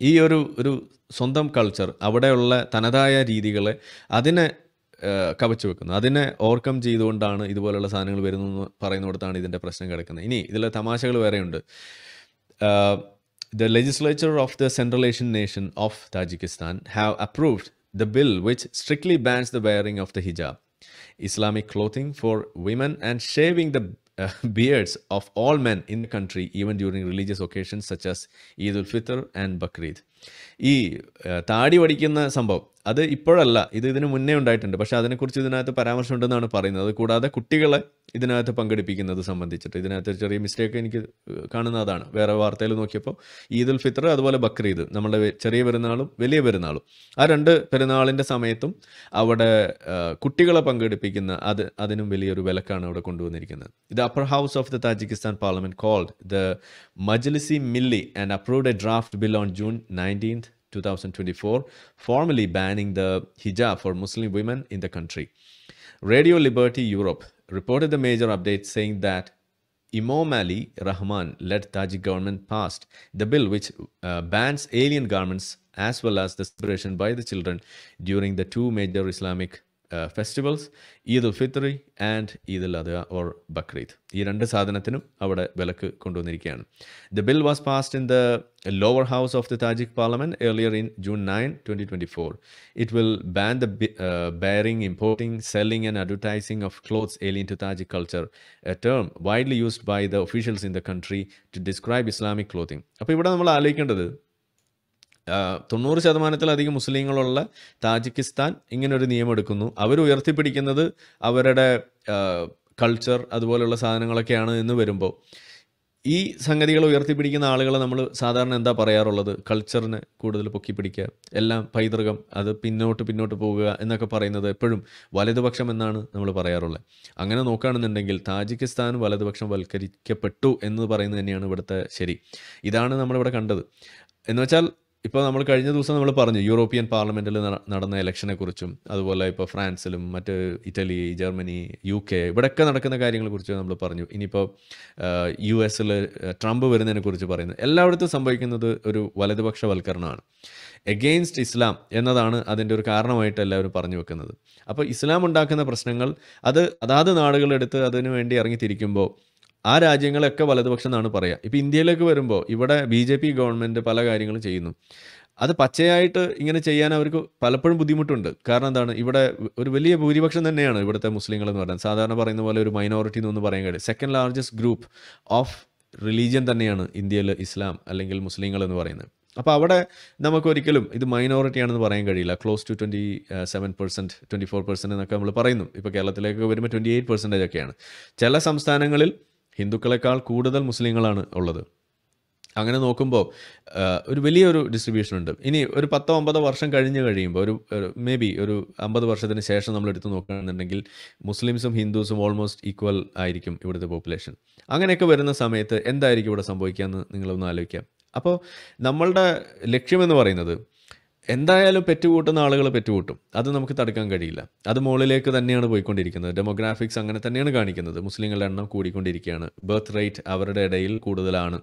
ഈ ഒരു ഒരു സ്വന്തം കൾച്ചർ അവിടെയുള്ള തനതായ രീതികളെ അതിനെ കവച്ചു വെക്കുന്നു. അതിനെ ഓവർകം ചെയ്തുകൊണ്ടാണ് ഇതുപോലുള്ള സാധനങ്ങൾ വരുന്നതെന്ന് പറയുന്നിടത്താണ് ഇതിന്റെ പ്രശ്നം കിടക്കുന്നത്. ഇനി ഇതിലെ തമാശകൾ വേറെയുണ്ട്. The legislature of the Central Asian nation of Tajikistan have approved the bill which strictly bans the bearing of the hijab Islamic clothing for women and shaving the uh, beards of all men in the country, even during religious occasions such as Eid ul Fitr and Bakrid. ഈ താടി വടിക്കുന്ന സംഭവം അത് ഇപ്പോഴല്ല ഇത് ഇതിന് മുന്നേ ഉണ്ടായിട്ടുണ്ട്. പക്ഷേ അതിനെക്കുറിച്ച് ഇതിനകത്ത് പരാമർശം ഉണ്ടെന്നാണ് പറയുന്നത് കൂടാതെ കുട്ടികളെ ഇതിനകത്ത് പങ്കെടുപ്പിക്കുന്നത് സംബന്ധിച്ചിട്ട്. ഇതിനകത്ത് ചെറിയ മിസ്റ്റേക്ക് എനിക്ക് കാണുന്ന അതാണ് വേറെ വാർത്തയിൽ നോക്കിയപ്പോൾ ഈദ് ഉൽ ഫിത്തർ അതുപോലെ ബക്രീദ് നമ്മുടെ ചെറിയ പെരുന്നാളും വലിയ പെരുന്നാളും. ആ രണ്ട് പെരുന്നാളിന്റെ സമയത്തും അവിടെ കുട്ടികളെ പങ്കെടുപ്പിക്കുന്ന അത് അതിനും വലിയൊരു വിലക്കാണ് അവിടെ കൊണ്ടുവന്നിരിക്കുന്നത്. ഇത് upper house of the Tajikistan parliament called the Majlisi Milli and approved a draft bill on June nineteenth 2024, formally banning the hijab for Muslim women in the country. Radio Liberty Europe reported the major update saying that Imam Ali Rahman led Tajik government passed the bill which uh, bans alien garments as well as the celebration by the children during the two major Islamic uh, Eid Eid al-Fitr and Eid al-Adha or Bakrid. ഈ രണ്ട് സാധനത്തിനും അവിടെ വിലക്ക് കൊണ്ടുവന്നിരിക്കുകയാണ്. The bill was passed in the lower house of the Tajik parliament earlier in June nine twenty twenty four it will ban the bearing importing selling and advertising of clothes alien to Tajik culture a term widely used by the officials in the country to describe Islamic clothing അപ്പോൾ ഇവിടെ നമ്മൾ ആലോചിക്കേണ്ടത് തൊണ്ണൂറ് ശതമാനത്തിലധികം മുസ്ലിങ്ങളുള്ള Tajikistan ഇങ്ങനൊരു നിയമം എടുക്കുന്നു അവർ ഉയർത്തിപ്പിടിക്കുന്നത് അവരുടെ കൾച്ചർ അതുപോലെയുള്ള സാധനങ്ങളൊക്കെയാണ് എന്ന് വരുമ്പോൾ. ഈ സംഗതികൾ ഉയർത്തിപ്പിടിക്കുന്ന ആളുകളെ നമ്മൾ സാധാരണ എന്താ പറയാറുള്ളത്? കൾച്ചറിനെ കൂടുതൽ പൊക്കി പിടിക്കുക എല്ലാം പൈതൃകം അത് പിന്നോട്ട് പിന്നോട്ട് പോകുക എന്നൊക്കെ പറയുന്നത് എപ്പോഴും വലതുപക്ഷം എന്നാണ് നമ്മൾ പറയാറുള്ളത്. അങ്ങനെ നോക്കുകയാണെന്നുണ്ടെങ്കിൽ താജിക്കിസ്ഥാൻ വലതുപക്ഷം വൽക്കരിക്കപ്പെട്ടു എന്ന് പറയുന്നത് തന്നെയാണ് ഇവിടുത്തെ ശരി. ഇതാണ് നമ്മളിവിടെ കണ്ടത്. എന്ന് വെച്ചാൽ ഇപ്പോൾ നമ്മൾ കഴിഞ്ഞ ദിവസം നമ്മൾ പറഞ്ഞു യൂറോപ്യൻ പാർലമെന്റിൽ നടന്ന ഇലക്ഷനെ കുറിച്ചും അതുപോലെ ഇപ്പോൾ ഫ്രാൻസിലും മറ്റ് ഇറ്റലി ജർമ്മനി യു കെ ഇവിടെയൊക്കെ നടക്കുന്ന കാര്യങ്ങളെക്കുറിച്ച് നമ്മൾ പറഞ്ഞു. ഇനിയിപ്പോൾ യു എസിൽ ട്രംപ് വരുന്നതിനെ കുറിച്ച് പറയുന്നത് എല്ലായിടത്തും സംഭവിക്കുന്നത് ഒരു വലതുപക്ഷവൽക്കരണമാണ്. എഗെയിൻസ്റ്റ് ഇസ്ലാം എന്നതാണ് അതിന്റെ ഒരു കാരണമായിട്ട് എല്ലാവരും പറഞ്ഞു വെക്കുന്നത്. അപ്പോൾ ഇസ്ലാം ഉണ്ടാക്കുന്ന പ്രശ്നങ്ങൾ അത് അതാത് നാടുകളെടുത്ത് അതിനു വേണ്ടി ഇറങ്ങിത്തിരിക്കുമ്പോൾ ആ രാജ്യങ്ങളൊക്കെ വലതുപക്ഷം എന്നാണ് പറയുക ഇപ്പോൾ ഇന്ത്യയിലേക്ക് വരുമ്പോൾ ഇവിടെ ബി ജെ പി ഗവൺമെന്റ് പല കാര്യങ്ങളും ചെയ്യുന്നു. അത് പച്ചയായിട്ട് ഇങ്ങനെ ചെയ്യാൻ അവർക്ക് പലപ്പോഴും ബുദ്ധിമുട്ടുണ്ട്. കാരണം എന്താണ്? ഇവിടെ ഒരു വലിയ ഭൂരിപക്ഷം തന്നെയാണ് ഇവിടുത്തെ മുസ്ലിങ്ങൾ എന്ന് പറയുന്നത്. സാധാരണ പറയുന്ന പോലെ ഒരു മൈനോറിറ്റി എന്നൊന്നും പറയാൻ കഴിയും. Second largest group of religion തന്നെയാണ് ഇന്ത്യയിൽ ഇസ്ലാം അല്ലെങ്കിൽ മുസ്ലിങ്ങൾ എന്ന് പറയുന്നത്. അപ്പോൾ അവിടെ നമുക്കൊരിക്കലും ഇത് മൈനോറിറ്റി ആണെന്ന് പറയാൻ കഴിയില്ല. Close to twenty seven percent twenty four percent എന്നൊക്കെ നമ്മൾ പറയുന്നു. ഇപ്പോൾ കേരളത്തിലേക്ക് വരുമ്പോൾ ട്വന്റി എയ്റ്റ് പെർസെന്റേജ് ഒക്കെയാണ്. ചില സംസ്ഥാനങ്ങളിൽ ഹിന്ദുക്കളെക്കാൾ കൂടുതൽ മുസ്ലിങ്ങളാണ് ഉള്ളത്. അങ്ങനെ നോക്കുമ്പോൾ ഒരു വലിയൊരു ഡിസ്ട്രിബ്യൂഷൻ ഉണ്ട്. ഇനി ഒരു പത്തോ അമ്പതോ വർഷം കഴിഞ്ഞ് കഴിയുമ്പോൾ ഒരു മേ ബി ഒരു അമ്പത് വർഷത്തിന് ശേഷം നമ്മൾ എടുത്തു നോക്കുകയാണെന്നുണ്ടെങ്കിൽ മുസ്ലിംസും ഹിന്ദുസും ഓൾമോസ്റ്റ് ഈക്വൽ ആയിരിക്കും ഇവിടുത്തെ പോപ്പുലേഷൻ അങ്ങനെയൊക്കെ വരുന്ന സമയത്ത് എന്തായിരിക്കും ഇവിടെ സംഭവിക്കുക എന്ന് നിങ്ങളൊന്ന് ആലോചിക്കാം. അപ്പോൾ നമ്മളുടെ ലക്ഷ്യമെന്ന് പറയുന്നത് എന്തായാലും പെറ്റുകൂട്ടുന്ന ആളുകൾ പെറ്റുകൂട്ടും. അത് നമുക്ക് തടുക്കാൻ കഴിയില്ല. അത് മുകളിലേക്ക് തന്നെയാണ് പോയിക്കൊണ്ടിരിക്കുന്നത്. ഡെമോഗ്രാഫിക്സ് അങ്ങനെ തന്നെയാണ് കാണിക്കുന്നത്. മുസ്ലിങ്ങളുടെ എണ്ണം കൂടിക്കൊണ്ടിരിക്കുകയാണ്. ബർത്ത് റേറ്റ് അവരുടെ ഇടയിൽ കൂടുതലാണ്.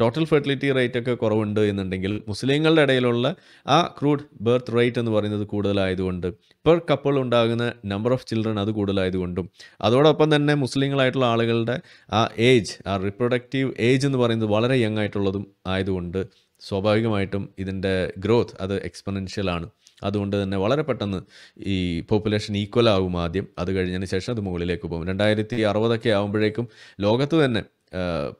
ടോട്ടൽ ഫെർട്ടിലിറ്റി റേറ്റ് ഒക്കെ കുറവുണ്ട് എന്നുണ്ടെങ്കിൽ മുസ്ലിങ്ങളുടെ ഇടയിലുള്ള ആ ക്രൂഡ് ബർത്ത് റേറ്റ് എന്ന് പറയുന്നത് കൂടുതലായതുകൊണ്ട് പെർ കപ്പിൾ ഉണ്ടാകുന്ന നമ്പർ ഓഫ് ചിൽഡ്രൻ അത് കൂടുതലായതുകൊണ്ടും അതോടൊപ്പം തന്നെ മുസ്ലിങ്ങളായിട്ടുള്ള ആളുകളുടെ ആ ഏജ് ആ റിപ്രൊഡക്റ്റീവ് ഏജ് എന്ന് പറയുന്നത് വളരെ യങ് ആയിട്ടുള്ളതും ആയതുകൊണ്ട് സ്വാഭാവികമായിട്ടും ഇതിന്റെ ഗ്രോത്ത് അത് എക്സ്പെനൻഷ്യൽ ആണ്. അതുകൊണ്ട് തന്നെ വളരെ പെട്ടെന്ന് ഈ പോപ്പുലേഷൻ ഈക്വൽ ആകും ആദ്യം. അത് കഴിഞ്ഞതിന് ശേഷം അത് മുകളിലേക്ക് പോകും. രണ്ടായിരത്തി അറുപതൊക്കെ ആകുമ്പോഴേക്കും ലോകത്ത് തന്നെ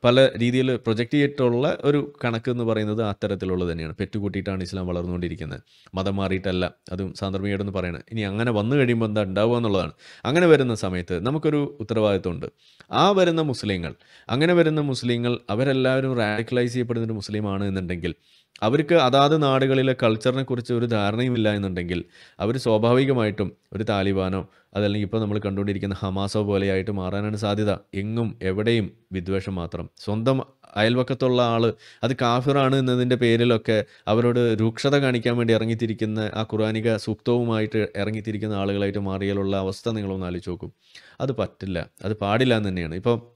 പല രീതിയിൽ പ്രൊജക്റ്റ് ചെയ്തിട്ടുള്ള ഒരു കണക്ക് എന്ന് പറയുന്നത് അത്തരത്തിലുള്ളത് തന്നെയാണ്. പെറ്റുകൂട്ടിയിട്ടാണ് ഇസ്ലാം വളർന്നുകൊണ്ടിരിക്കുന്നത്. മതം മാറിയിട്ടല്ല. അതും സാന്ദർഭികമായിട്ടൊന്ന് പറയണം. ഇനി അങ്ങനെ വന്നു കഴിയുമ്പോൾ എന്താ ഉണ്ടാവുക എന്നുള്ളതാണ്. അങ്ങനെ വരുന്ന സമയത്ത് നമുക്കൊരു ഉത്തരവാദിത്വമുണ്ട്. ആ വരുന്ന മുസ്ലിങ്ങൾ അങ്ങനെ വരുന്ന മുസ്ലിങ്ങൾ അവരെല്ലാവരും റാഡിക്കലൈസ് ചെയ്യപ്പെടുന്ന ഒരു മുസ്ലിമാണ് എന്നുണ്ടെങ്കിൽ അവർക്ക് അതാത് നാടുകളിലെ കൾച്ചറിനെ കുറിച്ച് ഒരു ധാരണയുമില്ല എന്നുണ്ടെങ്കിൽ അവർ സ്വാഭാവികമായിട്ടും ഒരു താലിബാനോ അതല്ലെങ്കിൽ ഇപ്പോൾ നമ്മൾ കണ്ടുകൊണ്ടിരിക്കുന്ന ഹമാസോ പോലെയായിട്ട് മാറാനാണ് സാധ്യത. എങ്ങും എവിടെയും വിദ്വേഷം മാത്രം. സ്വന്തം അയൽവക്കത്തുള്ള ആൾ അത് കാഫിറാണ് എന്നതിന്റെ പേരിലൊക്കെ അവരോട് രൂക്ഷത കാണിക്കാൻ വേണ്ടി ഇറങ്ങിത്തിരിക്കുന്ന ആ ഖുറാനിക സൂക്തവുമായിട്ട് ഇറങ്ങിത്തിരിക്കുന്ന ആളുകളായിട്ട് മാറിയാലുള്ള അവസ്ഥ നിങ്ങളൊന്ന് ആലോചിച്ച് നോക്കും. അത് പറ്റില്ല. അത് പാടില്ല എന്ന് തന്നെയാണ്. ഇപ്പോൾ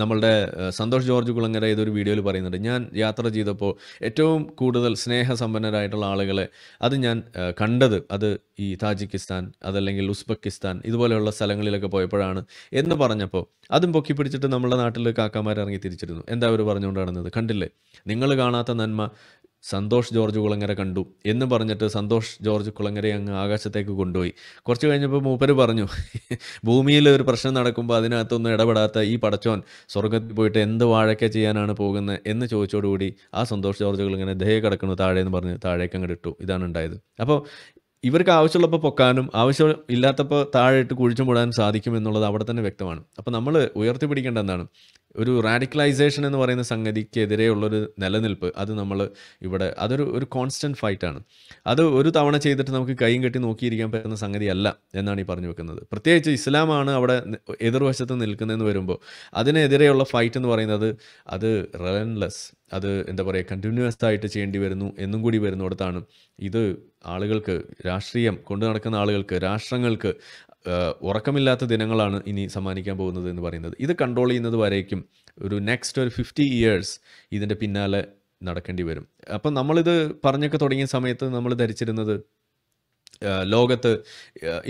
നമ്മളുടെ സന്തോഷ് ജോർജ് കുളങ്ങര ഏതൊരു വീഡിയോയിൽ പറയുന്നുണ്ട്. ഞാൻ യാത്ര ചെയ്തപ്പോൾ ഏറ്റവും കൂടുതൽ സ്നേഹസമ്പന്നരായിട്ടുള്ള ആളുകളെ അത് ഞാൻ കണ്ടത്. അത് ഈ താജിക്കിസ്ഥാൻ അതല്ലെങ്കിൽ ഉസ്ബെക്കിസ്ഥാൻ ഇതുപോലെയുള്ള സ്ഥലങ്ങളിലൊക്കെ പോയപ്പോഴാണ് എന്ന് പറഞ്ഞപ്പോൾ അതും പൊക്കി പിടിച്ചിട്ട് നമ്മുടെ നാട്ടിൽ കാക്കാമാരിറങ്ങി തിരിച്ചിരുന്നു. എന്താ അവർ പറഞ്ഞുകൊണ്ട് നടന്നത്? കണ്ടില്ലേ? നിങ്ങൾ കാണാത്ത നന്മ സന്തോഷ് ജോർജ് കുളങ്ങര കണ്ടു എന്ന് പറഞ്ഞിട്ട് സന്തോഷ് ജോർജ് കുളങ്ങരെ അങ്ങ് ആകാശത്തേക്ക് കൊണ്ടുപോയി. കുറച്ച് കഴിഞ്ഞപ്പോൾ മൂപ്പര് പറഞ്ഞു ഭൂമിയിൽ ഒരു പ്രശ്നം നടക്കുമ്പോൾ അതിനകത്തൊന്നും ഇടപെടാത്ത ഈ പടച്ചോൻ സ്വർഗത്തിൽ പോയിട്ട് എന്ത് വാഴക്ക ചെയ്യാനാണ് പോകുന്നത്? എന്ന് ചോദിച്ചോടുകൂടി ആ സന്തോഷ് ജോർജ് കുളങ്ങനെ ദേഹ കിടക്കുന്നു താഴെ എന്ന് പറഞ്ഞ് താഴേക്ക് അങ്ങോട്ട് ഇട്ടു. ഇതാണ് ഉണ്ടായത്. അപ്പോൾ ഇവർക്ക് ആവശ്യമുള്ളപ്പോൾ പൊക്കാനും ആവശ്യം ഇല്ലാത്തപ്പോൾ താഴെ ഇട്ട് കുഴിച്ചു മൂടാനും സാധിക്കും എന്നുള്ളത് അവിടെ തന്നെ വ്യക്തമാണ്. അപ്പോൾ നമ്മൾ ഉയർത്തിപ്പിടിക്കേണ്ട എന്താണ്? ഒരു റാഡിക്കലൈസേഷൻ എന്ന് പറയുന്ന സംഗതിക്കെതിരെയുള്ളൊരു നിലനിൽപ്പ് അത് നമ്മൾ ഇവിടെ അതൊരു ഒരു കോൺസ്റ്റന്റ് ഫൈറ്റാണ് അത് ഒരു തവണ ചെയ്തിട്ട് നമുക്ക് കൈയും കെട്ടി നോക്കിയിരിക്കാൻ പറ്റുന്ന സംഗതിയല്ല എന്നാണ് ഈ പറഞ്ഞു വെക്കുന്നത്. പ്രത്യേകിച്ച് ഇസ്ലാമാണ് അവിടെ എതിർവശത്ത് നിൽക്കുന്നതെന്ന് വരുമ്പോൾ അതിനെതിരെയുള്ള ഫൈറ്റ് എന്ന് പറയുന്നത് അത് റെലൻലെസ് അത് എന്താ പറയുക കണ്ടിന്യൂസ് ആയിട്ട് ചെയ്യേണ്ടി വരുന്നു എന്നും കൂടി വരുന്നിടത്താണ് ഇത് ആളുകൾക്ക് രാഷ്ട്രീയം കൊണ്ടു നടക്കുന്ന ആളുകൾക്ക് രാഷ്ട്രങ്ങൾക്ക് ഉറക്കമില്ലാത്ത ദിനങ്ങളാണ് ഇനി സമ്മാനിക്കാൻ പോകുന്നത് എന്ന് പറയുന്നത്. ഇത് കൺട്രോൾ ചെയ്യുന്നത് വരേക്കും ഒരു നെക്സ്റ്റ് ഒരു ഫിഫ്റ്റി ഇയേഴ്സ് ഇതിന്റെ പിന്നാലെ നടക്കേണ്ടി വരും. അപ്പം നമ്മളിത് പറഞ്ഞൊക്കെ തുടങ്ങിയ സമയത്ത് നമ്മൾ ധരിച്ചിരുന്നത് ലോകത്ത്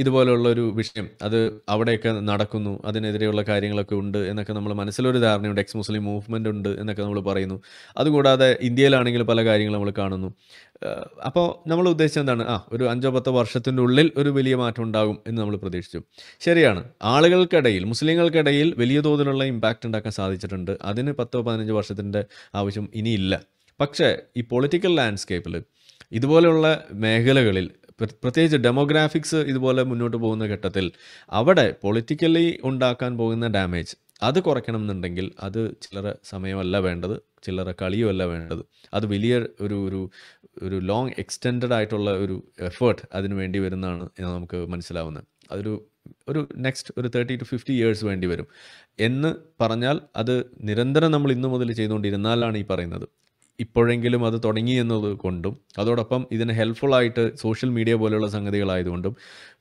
ഇതുപോലെയുള്ളൊരു ഒരു വിഷയം അത് അവിടെയൊക്കെ നടക്കുന്നു അതിനെതിരെയുള്ള കാര്യങ്ങളൊക്കെ ഉണ്ട് എന്നൊക്കെ നമ്മൾ മനസ്സിലൊരു ധാരണയുണ്ട്. എക്സ് മുസ്ലിം മൂവ്മെന്റ് ഉണ്ട് എന്നൊക്കെ നമ്മൾ പറയുന്നു. അതുകൂടാതെ ഇന്ത്യയിലാണെങ്കിൽ പല കാര്യങ്ങളും നമ്മൾ കാണുന്നു. അപ്പോൾ നമ്മൾ ഉദ്ദേശിച്ചത് എന്താണ്? ആ ഒരു അഞ്ചോ പത്തോ വർഷത്തിന്റെ ഉള്ളിൽ ഒരു വലിയ മാറ്റം ഉണ്ടാകും എന്ന് നമ്മൾ പ്രതീക്ഷിച്ചു. ശരിയാണ്. ആളുകൾക്കിടയിൽ മുസ്ലിങ്ങൾക്കിടയിൽ വലിയ തോതിലുള്ള ഇമ്പാക്റ്റ് ഉണ്ടാക്കാൻ സാധിച്ചിട്ടുണ്ട്. അതിന് പത്തോ പതിനഞ്ചോ വർഷത്തിന്റെ ആവശ്യം ഇനിയില്ല. പക്ഷേ ഈ പൊളിറ്റിക്കൽ ലാൻഡ്സ്കേപ്പിൽ ഇതുപോലെയുള്ള മേഖലകളിൽ പ്ര- പ്രത്യേകിച്ച് ഡെമോഗ്രാഫിക്സ് ഇതുപോലെ മുന്നോട്ട് പോകുന്ന ഘട്ടത്തിൽ അവിടെ പൊളിറ്റിക്കലി ഉണ്ടാക്കാൻ പോകുന്ന ഡാമേജ് അത് കുറയ്ക്കണം എന്നുണ്ടെങ്കിൽ അത് ചിലർ സമയമല്ല വേണ്ടത്. ചില്ലറ കളിയുമല്ല വേണ്ടത്. അത് വലിയ ഒരു ഒരു ഒരു ലോങ് എക്സ്റ്റെൻഡഡ് ആയിട്ടുള്ള ഒരു എഫേർട്ട് അതിന് വേണ്ടി വരുന്നതാണ് നമുക്ക് മനസ്സിലാവുന്നത്. അതൊരു ഒരു നെക്സ്റ്റ് ഒരു തേർട്ടി ടു ഫിഫ്റ്റി ഇയേഴ്സ് വേണ്ടി വരും. എന്ന് പറഞ്ഞാൽ അത് നിരന്തരം നമ്മൾ ഇന്നു മുതൽ ചെയ്തുകൊണ്ടിരുന്നാലാണ് ഈ പറയുന്നത്. ഇപ്പോഴെങ്കിലും അത് തുടങ്ങി എന്നത് കൊണ്ടും അതോടൊപ്പം ഇതിന് ഹെൽപ്ഫുൾ ആയിട്ട് സോഷ്യൽ മീഡിയ പോലെയുള്ള സംഗതികളായതുകൊണ്ടും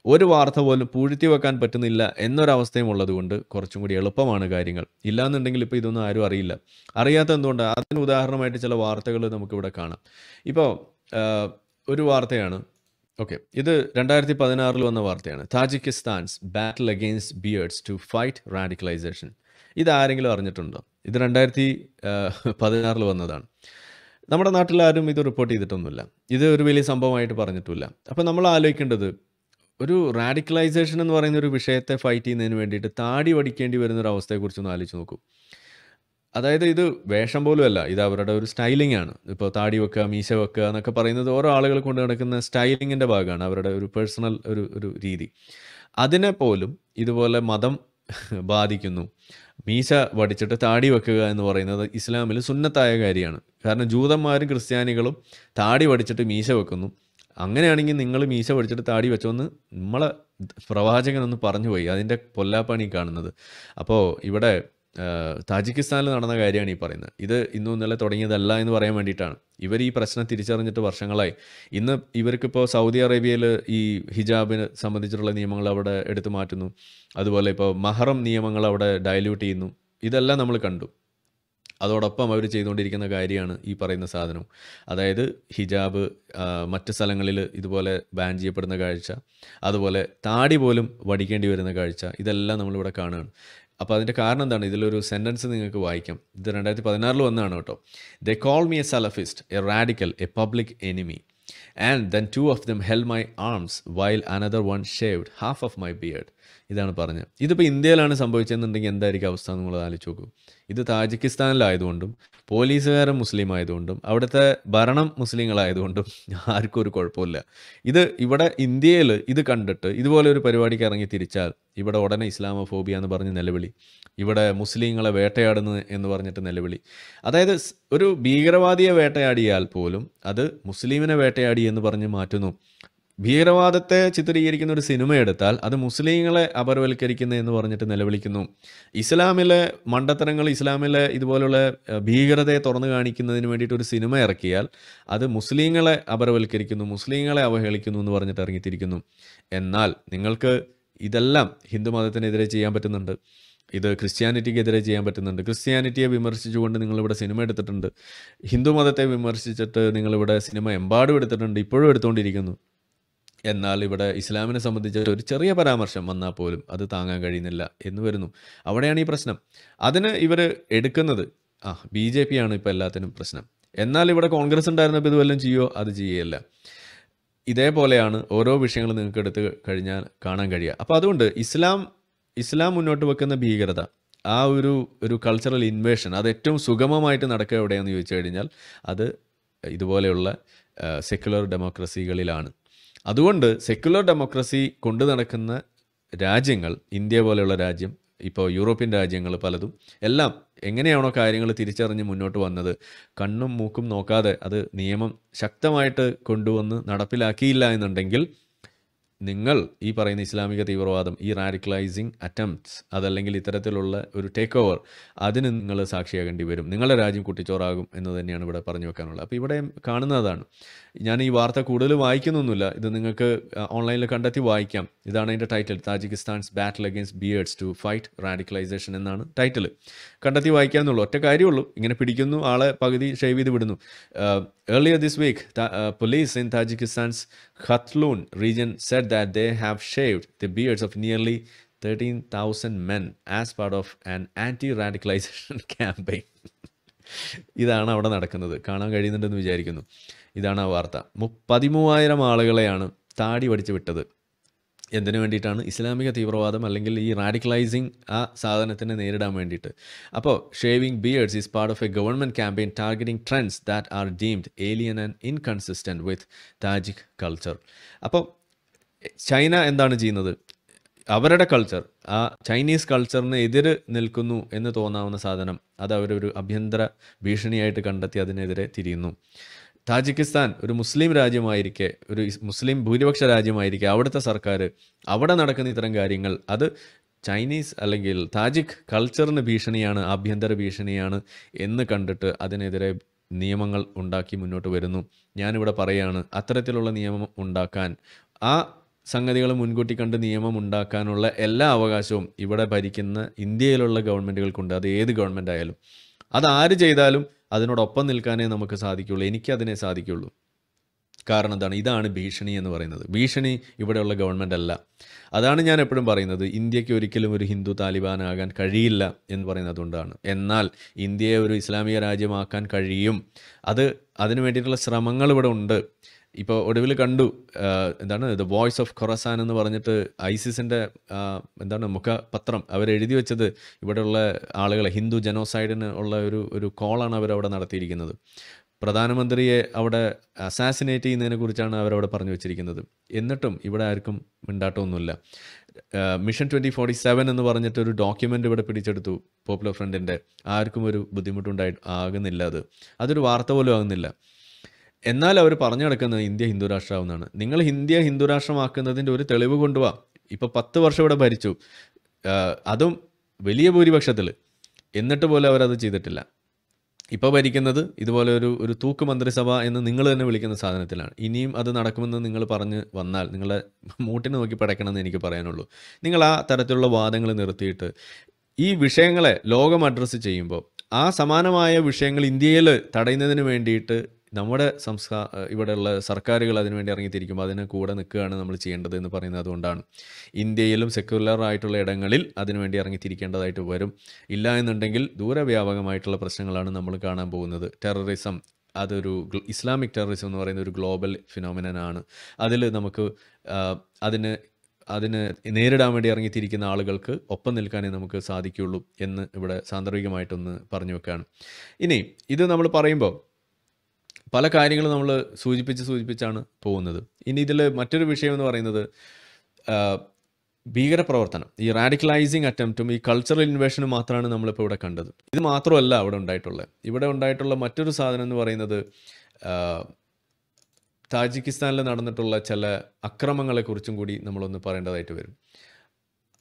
ഒരു വാർത്ത പോലും പൂഴ്ത്തി വെക്കാൻ പറ്റുന്നില്ല എന്നൊരവസ്ഥയും ഉള്ളതുകൊണ്ട് കുറച്ചും കൂടി എളുപ്പമാണ് കാര്യങ്ങൾ. ഇല്ലാന്നുണ്ടെങ്കിൽ ഇപ്പോൾ ഇതൊന്നും ആരും അറിയില്ല. അറിയാത്ത എന്തുകൊണ്ട്? അതിന് ഉദാഹരണമായിട്ട് ചില വാർത്തകൾ നമുക്കിവിടെ കാണാം. ഇപ്പോൾ ഒരു വാർത്തയാണ്. ഓക്കെ ഇത് രണ്ടായിരത്തി പതിനാറിൽ വന്ന വാർത്തയാണ്. Tajikistan's battle against beards to fight radicalisation ഇത് ആരെങ്കിലും അറിഞ്ഞിട്ടുണ്ടോ? ഇത് രണ്ടായിരത്തി പതിനാറിൽ വന്നതാണ്. നമ്മുടെ നാട്ടിലാരും ഇത് റിപ്പോർട്ട് ചെയ്തിട്ടൊന്നുമില്ല. ഇത് ഒരു വലിയ സംഭവമായിട്ട് പറഞ്ഞിട്ടില്ല അപ്പോൾ നമ്മൾ ആലോചിക്കേണ്ടത് ഒരു റാഡിക്കലൈസേഷൻ എന്ന് പറയുന്ന ഒരു വിഷയത്തെ ഫൈറ്റ് ചെയ്യുന്നതിന് വേണ്ടിയിട്ട് താടി വടിക്കേണ്ടി വരുന്ന ഒരു അവസ്ഥയെക്കുറിച്ചൊന്ന് ആലോചിച്ച് നോക്കൂ. അതായത് ഇത് വേഷം പോലുമല്ല ഇത് അവരുടെ ഒരു സ്റ്റൈലിംഗ് ആണ്. ഇപ്പോൾ താടി വെക്കുക മീശ വെക്കുക എന്നൊക്കെ പറയുന്നത് ഓരോ ആളുകൾ കൊണ്ട് നടക്കുന്ന സ്റ്റൈലിങ്ങിന്റെ ഭാഗമാണ് അവരുടെ ഒരു പേഴ്സണൽ ഒരു ഒരു രീതി. അതിനെ പോലും ഇതുപോലെ മതം ബാധിക്കുന്നു. മീശ വടിച്ചിട്ട് താടി വെക്കുക എന്ന് പറയുന്നത് ഇസ്ലാമിൽ സുന്നത്തായ കാര്യമാണ്. കാരണം ജൂതന്മാരും ക്രിസ്ത്യാനികളും താടി പഠിച്ചിട്ട് മീശ വെക്കുന്നു. അങ്ങനെയാണെങ്കിൽ നിങ്ങൾ മീശ പഠിച്ചിട്ട് താടി വെച്ചോന്ന് നമ്മളെ പ്രവാചകനൊന്ന് പറഞ്ഞു പോയി. അതിന്റെ പൊല്ലാപ്പാണ് കാണുന്നത്. അപ്പോൾ ഇവിടെ താജിക്കിസ്ഥാനിൽ നടന്ന കാര്യമാണ് ഈ പറയുന്നത്. ഇത് ഇന്നും ഇന്നലെ തുടങ്ങിയതല്ല എന്ന് പറയാൻ വേണ്ടിയിട്ടാണ്. ഇവർ ഈ പ്രശ്നം തിരിച്ചറിഞ്ഞിട്ട് വർഷങ്ങളായി. ഇന്ന് ഇവർക്കിപ്പോൾ സൗദി അറേബ്യയിൽ ഈ ഹിജാബിന് സംബന്ധിച്ചിട്ടുള്ള നിയമങ്ങൾ അവിടെ എടുത്തു മാറ്റുന്നു. അതുപോലെ ഇപ്പോൾ മഹറം നിയമങ്ങൾ അവിടെ ഡയല്യൂട്ട് ചെയ്യുന്നു. ഇതെല്ലാം നമ്മൾ കണ്ടു. അതോടൊപ്പം അവർ ചെയ്തുകൊണ്ടിരിക്കുന്ന കാര്യമാണ് ഈ പറയുന്ന സാധനം. അതായത് ഹിജാബ് മറ്റ് സ്ഥലങ്ങളിൽ ഇതുപോലെ ബാൻ ചെയ്യപ്പെടുന്ന കാഴ്ച അതുപോലെ താടി പോലും വടിക്കേണ്ടി വരുന്ന കാഴ്ച ഇതെല്ലാം നമ്മളിവിടെ കാണുകയാണ്. അപ്പോൾ അതിന്റെ കാരണം എന്താണ്? ഇതിലൊരു സെന്റൻസ് നിങ്ങൾക്ക് വായിക്കാം. ഇത് രണ്ടായിരത്തി പതിനാറിൽ വന്നതാണ് കേട്ടോ. They call me a Salafist a radical a public enemy and then two of them held my arms while another one shaved half of my beard ഇതാണ് പറഞ്ഞത്. ഇതിപ്പോൾ ഇന്ത്യയിലാണ് സംഭവിച്ചതെന്നുണ്ടെങ്കിൽ എന്തായിരിക്കും അവസ്ഥ നിങ്ങൾ ആലോചിച്ച് നോക്കൂ. ഇത് താജിക്കിസ്ഥാനിലായതുകൊണ്ടും പോലീസുകാരൻ മുസ്ലിം ആയതുകൊണ്ടും അവിടുത്തെ ഭരണം മുസ്ലിങ്ങളായതുകൊണ്ടും ആർക്കും ഒരു കുഴപ്പമില്ല. ഇത് ഇവിടെ ഇന്ത്യയിൽ ഇത് കണ്ടിട്ട് ഇതുപോലെ ഒരു പരിപാടിക്ക് ഇറങ്ങി തിരിച്ചാൽ ഇവിടെ ഉടനെ ഇസ്ലാമോഫോബിയ എന്ന് പറഞ്ഞ് നിലവിളി. ഇവിടെ മുസ്ലിങ്ങളെ വേട്ടയാടുന്നു എന്ന് പറഞ്ഞിട്ട് നിലവിളി. അതായത് ഒരു ഭീകരവാദിയെ വേട്ടയാടിയാൽ പോലും അത് മുസ്ലിമിനെ വേട്ടയാടി എന്ന് പറഞ്ഞ് മാറ്റുന്നു. ഭീകരവാദത്തെ ചിത്രീകരിക്കുന്ന ഒരു സിനിമ എടുത്താൽ അത് മുസ്ലിങ്ങളെ അപരവൽക്കരിക്കുന്ന എന്ന് പറഞ്ഞിട്ട് നിലവിളിക്കുന്നു. ഇസ്ലാമിലെ മണ്ടത്തരങ്ങൾ ഇസ്ലാമിലെ ഇതുപോലുള്ള ഭീകരതയെ തുറന്നു കാണിക്കുന്നതിന് വേണ്ടിയിട്ട് ഒരു സിനിമ ഇറക്കിയാൽ അത് മുസ്ലിങ്ങളെ അപരവൽക്കരിക്കുന്നു മുസ്ലിങ്ങളെ അവഹേളിക്കുന്നു എന്ന് പറഞ്ഞിട്ട് ഇറങ്ങിത്തിരിക്കുന്നു. എന്നാൽ നിങ്ങൾക്ക് ഇതെല്ലാം ഹിന്ദു മതത്തിനെതിരെ ചെയ്യാൻ പറ്റുന്നുണ്ട്. ഇത് ക്രിസ്ത്യാനിറ്റിക്കെതിരെ ചെയ്യാൻ പറ്റുന്നുണ്ട്. ക്രിസ്ത്യാനിറ്റിയെ വിമർശിച്ചുകൊണ്ട് നിങ്ങളിവിടെ സിനിമ എടുത്തിട്ടുണ്ട്. ഹിന്ദു മതത്തെ വിമർശിച്ചിട്ട് നിങ്ങളിവിടെ സിനിമ എമ്പാടും എടുത്തിട്ടുണ്ട്. ഇപ്പോഴും എടുത്തുകൊണ്ടിരിക്കുന്നു. എന്നാൽ ഇവിടെ ഇസ്ലാമിനെ സംബന്ധിച്ച് ഒരു ചെറിയ പരാമർശം വന്നാൽ പോലും അത് താങ്ങാൻ കഴിയുന്നില്ല എന്ന് വരുന്നു. അവിടെയാണ് ഈ പ്രശ്നം. അതിന് ഇവർ എടുക്കുന്നത് ആ ബി ജെ പി ആണ് ഇപ്പോൾ എല്ലാത്തിനും പ്രശ്നം. എന്നാൽ ഇവിടെ കോൺഗ്രസ് ഉണ്ടായിരുന്നപ്പോൾ ഇത് വല്ലതും ചെയ്യുമോ അത് ചെയ്യുകയില്ല ഇതേപോലെയാണ് ഓരോ വിഷയങ്ങളും നിങ്ങൾക്ക് എടുത്ത് കഴിഞ്ഞാൽ കാണാൻ കഴിയുക. അപ്പോൾ അതുകൊണ്ട് ഇസ്ലാം ഇസ്ലാം മുന്നോട്ട് വെക്കുന്ന ഭീകരത ആ ഒരു ഒരു കൾച്ചറൽ ഇൻവേഷൻ അത് ഏറ്റവും സുഗമമായിട്ട് നടക്കുക എവിടെയാണെന്ന് ചോദിച്ചു കഴിഞ്ഞാൽ അത് ഇതുപോലെയുള്ള സെക്യുലർ ഡെമോക്രസികളിലാണ് അതുകൊണ്ട് സെക്യുലർ ഡെമോക്രസി കൊണ്ടു നടക്കുന്ന രാജ്യങ്ങൾ ഇന്ത്യ പോലെയുള്ള രാജ്യം ഇപ്പോൾ യൂറോപ്യൻ രാജ്യങ്ങൾ പലതും എല്ലാം എങ്ങനെയാണോ കാര്യങ്ങൾ തിരിച്ചറിഞ്ഞ് മുന്നോട്ട് വന്നത് കണ്ണും മൂക്കും നോക്കാതെ അത് നിയമം ശക്തമായിട്ട് കൊണ്ടുവന്ന് നടപ്പിലാക്കിയില്ല എന്നുണ്ടെങ്കിൽ നിങ്ങൾ ഈ പറയുന്ന ഇസ്ലാമിക തീവ്രവാദം ഈ റാഡിക്കലൈസിങ് അറ്റംപ്റ്റ്സ് അതല്ലെങ്കിൽ ഇത്തരത്തിലുള്ള ഒരു ടേക്ക് ഓവർ അതിന് നിങ്ങൾ സാക്ഷിയാകേണ്ടി വരും. നിങ്ങളുടെ രാജ്യം കുട്ടിച്ചോറാകും എന്ന് തന്നെയാണ് ഇവിടെ പറഞ്ഞു വെക്കാനുള്ളത്. അപ്പോൾ ഇവിടെ കാണുന്നതാണ്. ഞാൻ ഈ വാർത്ത കൂടുതൽ വായിക്കുന്നൊന്നുമില്ല. ഇത് നിങ്ങൾക്ക് ഓൺലൈനിൽ കണ്ടെത്തി വായിക്കാം. ഇതാണ് അതിന്റെ title Tajikistan's battle against beards to fight radicalisation എന്നാണ് ടൈറ്റിൽ കണ്ടെത്തി വായിക്കാമെന്നുള്ളൂ ഒറ്റ കാര്യമുള്ളൂ. ഇങ്ങനെ പിടിക്കുന്നു ആളെ പകുതി ഷേവ് ചെയ്ത് വിടുന്നു. Earlier this week in Tajikistan's Khatlon region said that they have shaved the beards of nearly thirteen thousand men as part of an anti radicalisation campaign ഇതാണ് അവിടെ നടക്കുന്നത്. കാണാൻ കഴിയുന്നുണ്ടെന്ന് വിചാരിക്കുന്നു. ഇതാണ് ആ വാർത്ത. പതിമൂവായിരം ആളുകളെയാണ് താടി പഠിച്ച് വിട്ടത്. എന്തിനു വേണ്ടിയിട്ടാണ്? ഇസ്ലാമിക തീവ്രവാദം അല്ലെങ്കിൽ ഈ റാഡിക്കലൈസിങ് ആ സാധനത്തിനെ നേരിടാൻ വേണ്ടിയിട്ട്. അപ്പോൾ shaving beards is part of a government campaign targeting trends that are deemed alien and inconsistent with Tajik culture അപ്പോൾ ചൈന എന്താണ് ചെയ്യുന്നത്? അവരുടെ കൾച്ചർ ആ ചൈനീസ് കൾച്ചറിന് എതിര് നിൽക്കുന്നു എന്ന് തോന്നാവുന്ന സാധനം അത് അവരൊരു അഭ്യന്തര ഭീഷണിയായിട്ട് കണ്ടെത്തി അതിനെതിരെ തിരിയുന്നു. താജിക്കിസ്ഥാൻ ഒരു മുസ്ലിം രാജ്യമായിരിക്കെ ഒരു മുസ്ലിം ഭൂരിപക്ഷ രാജ്യമായിരിക്കെ അവിടുത്തെ സർക്കാർ അവിടെ നടക്കുന്ന ഇത്തരം കാര്യങ്ങൾ അത് ചൈനീസ് അല്ലെങ്കിൽ താജിക് കൾച്ചറിന് ഭീഷണിയാണ് ആഭ്യന്തര ഭീഷണിയാണ് എന്ന് കണ്ടിട്ട് അതിനെതിരെ നിയമങ്ങൾ ഉണ്ടാക്കി മുന്നോട്ട് വരുന്നു. ഞാനിവിടെ പറയുകയാണ് അത്തരത്തിലുള്ള നിയമം ഉണ്ടാക്കാൻ ആ സംഗതികൾ മുൻകൂട്ടി കണ്ട് നിയമം ഉണ്ടാക്കാനുള്ള എല്ലാ അവകാശവും ഇവിടെ ഭരിക്കുന്ന ഇന്ത്യയിലുള്ള ഗവൺമെന്റുകൾക്കുണ്ട്. അത് ഏത് ഗവൺമെന്റ് ആയാലും അത് ആര് ചെയ്താലും അതിനോടൊപ്പം നിൽക്കാനേ നമുക്ക് സാധിക്കുള്ളൂ. എനിക്കതിനെ സാധിക്കുള്ളൂ. കാരണം എന്താണ്? ഇതാണ് ഭീഷണി എന്ന് പറയുന്നത്. ഭീഷണി ഇവിടെയുള്ള ഗവൺമെന്റ് അല്ല. അതാണ് ഞാൻ എപ്പോഴും പറയുന്നത്. ഇന്ത്യയ്ക്ക് ഒരിക്കലും ഒരു ഹിന്ദു താലിബാനാകാൻ കഴിയില്ല എന്ന് പറയുന്നത് കൊണ്ടാണ്. എന്നാൽ ഇന്ത്യയെ ഒരു ഇസ്ലാമിക രാജ്യമാക്കാൻ കഴിയും. അത് അതിനു വേണ്ടിയിട്ടുള്ള ശ്രമങ്ങൾ ഇവിടെ ഉണ്ട്. ഇപ്പോൾ ഒടുവിൽ കണ്ടു എന്താണ് ദ വോയിസ് ഓഫ് ഖൊറസാൻ എന്ന് പറഞ്ഞിട്ട് ഐസിസിന്റെ എന്താണ് മുഖപത്രം അവരെഴുതി വെച്ചത് ഇവിടെയുള്ള ആളുകളെ ഹിന്ദു ജനോസൈഡിന് ഉള്ള ഒരു ഒരു കോളാണ് അവരവിടെ നടത്തിയിരിക്കുന്നത്. പ്രധാനമന്ത്രിയെ അവിടെ അസാസിനേറ്റ് ചെയ്യുന്നതിനെ കുറിച്ചാണ് അവരവിടെ പറഞ്ഞു വെച്ചിരിക്കുന്നത്. എന്നിട്ടും ഇവിടെ ആർക്കും മിണ്ടാട്ടമൊന്നുമില്ല. മിഷൻ ട്വന്റി ഫോർട്ടി സെവൻ എന്ന് പറഞ്ഞിട്ട് ഒരു ഡോക്യുമെന്റ് ഇവിടെ പിടിച്ചെടുത്തു പോപ്പുലർ ഫ്രണ്ടിന്റെ ആർക്കും ഒരു ബുദ്ധിമുട്ടുണ്ടായി ആകുന്നില്ല അത്. അതൊരു വാർത്ത പോലും ആകുന്നില്ല. എന്നാൽ അവർ പറഞ്ഞു നടക്കുന്നത് ഇന്ത്യ ഹിന്ദു രാഷ്ട്രമാവുന്നതാണ് നിങ്ങൾ ഇന്ത്യ ഹിന്ദു രാഷ്ട്രമാക്കുന്നതിന്റെ ഒരു തെളിവ് കൊണ്ടുപോവാ ഇപ്പോൾ പത്ത് വർഷം ഇവിടെ ഭരിച്ചു. അതും വലിയ ഭൂരിപക്ഷത്തിൽ എന്നിട്ട് പോലും അവരത് ചെയ്തിട്ടില്ല. ഇപ്പോൾ ഭരിക്കുന്നത് ഇതുപോലെ ഒരു ഒരു തൂക്ക് മന്ത്രിസഭ എന്ന് നിങ്ങൾ തന്നെ വിളിക്കുന്ന സാധനത്തിലാണ്. ഇനിയും അത് നടക്കുമെന്ന് നിങ്ങൾ പറഞ്ഞ് വന്നാൽ നിങ്ങളെ മൂട്ടിന് നോക്കി പടയ്ക്കണമെന്ന് എനിക്ക് പറയാനുള്ളൂ. നിങ്ങൾ ആ തരത്തിലുള്ള വാദങ്ങൾ നിർത്തിയിട്ട് ഈ വിഷയങ്ങളെ ലോകം അഡ്രസ്സ് ചെയ്യുമ്പോൾ ആ സമാനമായ വിഷയങ്ങൾ ഇന്ത്യയിൽ തടയുന്നതിന് വേണ്ടിയിട്ട് നമ്മുടെ സംസ്ഥാ ഇവിടെയുള്ള സർക്കാരുകൾ അതിനുവേണ്ടി ഇറങ്ങിത്തിരിക്കുമ്പോൾ അതിന് കൂടെ നിൽക്കുകയാണ് നമ്മൾ ചെയ്യേണ്ടത് എന്ന് പറയുന്നത് അതുകൊണ്ടാണ്. ഇന്ത്യയിലും സെക്യുലർ ആയിട്ടുള്ള ഇടങ്ങളിൽ അതിനുവേണ്ടി ഇറങ്ങിത്തിരിക്കേണ്ടതായിട്ട് വരും. ഇല്ല എന്നുണ്ടെങ്കിൽ ദൂരവ്യാപകമായിട്ടുള്ള പ്രശ്നങ്ങളാണ് നമ്മൾ കാണാൻ പോകുന്നത്. ടെററിസം അതൊരു ഇസ്ലാമിക് ടെററിസം എന്ന് പറയുന്ന ഒരു ഗ്ലോബൽ ഫിനോമിനനാണ്. അതിൽ നമുക്ക് അതിന് അതിന് നേരിടാൻ വേണ്ടി ഇറങ്ങിത്തിരിക്കുന്ന ആളുകൾക്ക് ഒപ്പം നിൽക്കാനേ നമുക്ക് സാധിക്കുകയുള്ളൂ എന്ന് ഇവിടെ സാന്ദർഭികമായിട്ടൊന്ന് പറഞ്ഞു വെക്കുകയാണ്. ഇനി ഇത് നമ്മൾ പറയുമ്പോൾ പല കാര്യങ്ങളും നമ്മൾ സൂചിപ്പിച്ച് സൂചിപ്പിച്ചാണ് പോകുന്നത്. ഇനി ഇതിൽ മറ്റൊരു വിഷയം എന്ന് പറയുന്നത് ഭീകരപ്രവർത്തനം. ഈ റാഡിക്കലൈസിങ് അറ്റംപ്റ്റും ഈ കൾച്ചറൽ ഇൻവേഷനും മാത്രമാണ് നമ്മളിപ്പോൾ ഇവിടെ കണ്ടത്. ഇത് മാത്രമല്ല അവിടെ ഉണ്ടായിട്ടുള്ളത്. ഇവിടെ ഉണ്ടായിട്ടുള്ള മറ്റൊരു സാധനം എന്ന് പറയുന്നത് താജിക്കിസ്ഥാനിൽ നടന്നിട്ടുള്ള ചില അക്രമങ്ങളെക്കുറിച്ചും കൂടി നമ്മളൊന്ന് പറയേണ്ടതായിട്ട് വരും.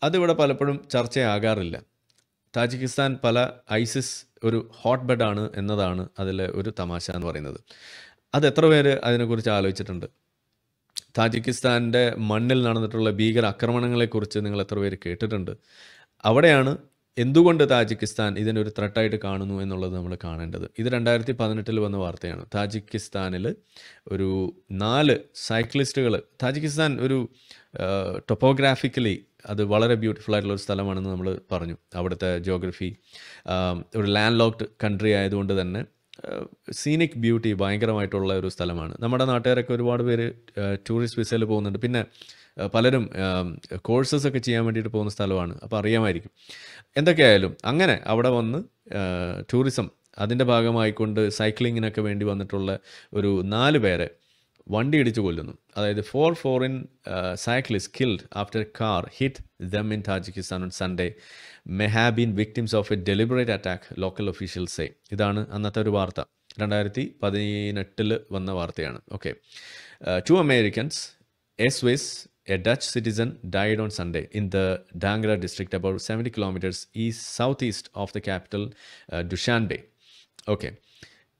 അതിവിടെ പലപ്പോഴും ചർച്ചയാകാറില്ല. താജിക്കിസ്ഥാൻ പല ഐസിസ് ഒരു ഹോട്ട് ആണ് എന്നതാണ് അതിലെ ഒരു തമാശ എന്ന് പറയുന്നത്. അത് എത്ര പേര് അതിനെക്കുറിച്ച് ആലോചിച്ചിട്ടുണ്ട്? താജിക്കിസ്ഥാന്റെ മണ്ണിൽ നടന്നിട്ടുള്ള ഭീകര ആക്രമണങ്ങളെക്കുറിച്ച് നിങ്ങൾ എത്ര പേര് കേട്ടിട്ടുണ്ട്? അവിടെയാണ് എന്തുകൊണ്ട് താജിക്കിസ്ഥാൻ ഇതിനൊരു ത്രട്ടായിട്ട് കാണുന്നു എന്നുള്ളത് നമ്മൾ കാണേണ്ടത്. ഇത് രണ്ടായിരത്തി പതിനെട്ടിൽ വന്ന വാർത്തയാണ്. താജിക്കിസ്ഥാനിൽ ഒരു നാല് സൈക്ലിസ്റ്റുകൾ താജിക്കിസ്ഥാൻ ഒരു ടൊപ്പോഗ്രാഫിക്കലി അത് വളരെ ബ്യൂട്ടിഫുൾ ആയിട്ടുള്ള ഒരു സ്ഥലമാണെന്ന് നമ്മൾ പറഞ്ഞു. അവിടുത്തെ ജോഗ്രഫി ഒരു ലാൻഡ് ലോക്ഡ് കൺട്രി ആയതുകൊണ്ട് തന്നെ സീനിക് ബ്യൂട്ടി ഭയങ്കരമായിട്ടുള്ള ഒരു സ്ഥലമാണ്. നമ്മുടെ നാട്ടുകാരൊക്കെ ഒരുപാട് പേര് ടൂറിസ്റ്റ് വിസയിൽ പോകുന്നുണ്ട്. പിന്നെ പലരും കോഴ്സസ് ഒക്കെ ചെയ്യാൻ വേണ്ടിയിട്ട് പോകുന്ന സ്ഥലമാണ്. അപ്പോൾ അറിയാമായിരിക്കും. എന്തൊക്കെയായാലും അങ്ങനെ അവിടെ വന്ന് ടൂറിസം അതിന്റെ ഭാഗമായിക്കൊണ്ട് സൈക്ലിങ്ങിനൊക്കെ വേണ്ടി വന്നിട്ടുള്ള ഒരു നാല് പേരെ വണ്ടി ഇടിച്ചു കൊല്ലുന്നു. അതായത് four foreign cyclist killed after car hit them in Tajikistan on Sunday may have been victims of a deliberate attack local ഒഫീഷ്യൽസേ ഇതാണ് അന്നത്തെ ഒരു വാർത്ത. രണ്ടായിരത്തി പതിനെട്ടിൽ വന്ന വാർത്തയാണ്. Okay two Americans a Swiss a Dutch citizen died on Sunday in the Danghara district about seventy kilometres ഈ south east of the capital Dushanbe okay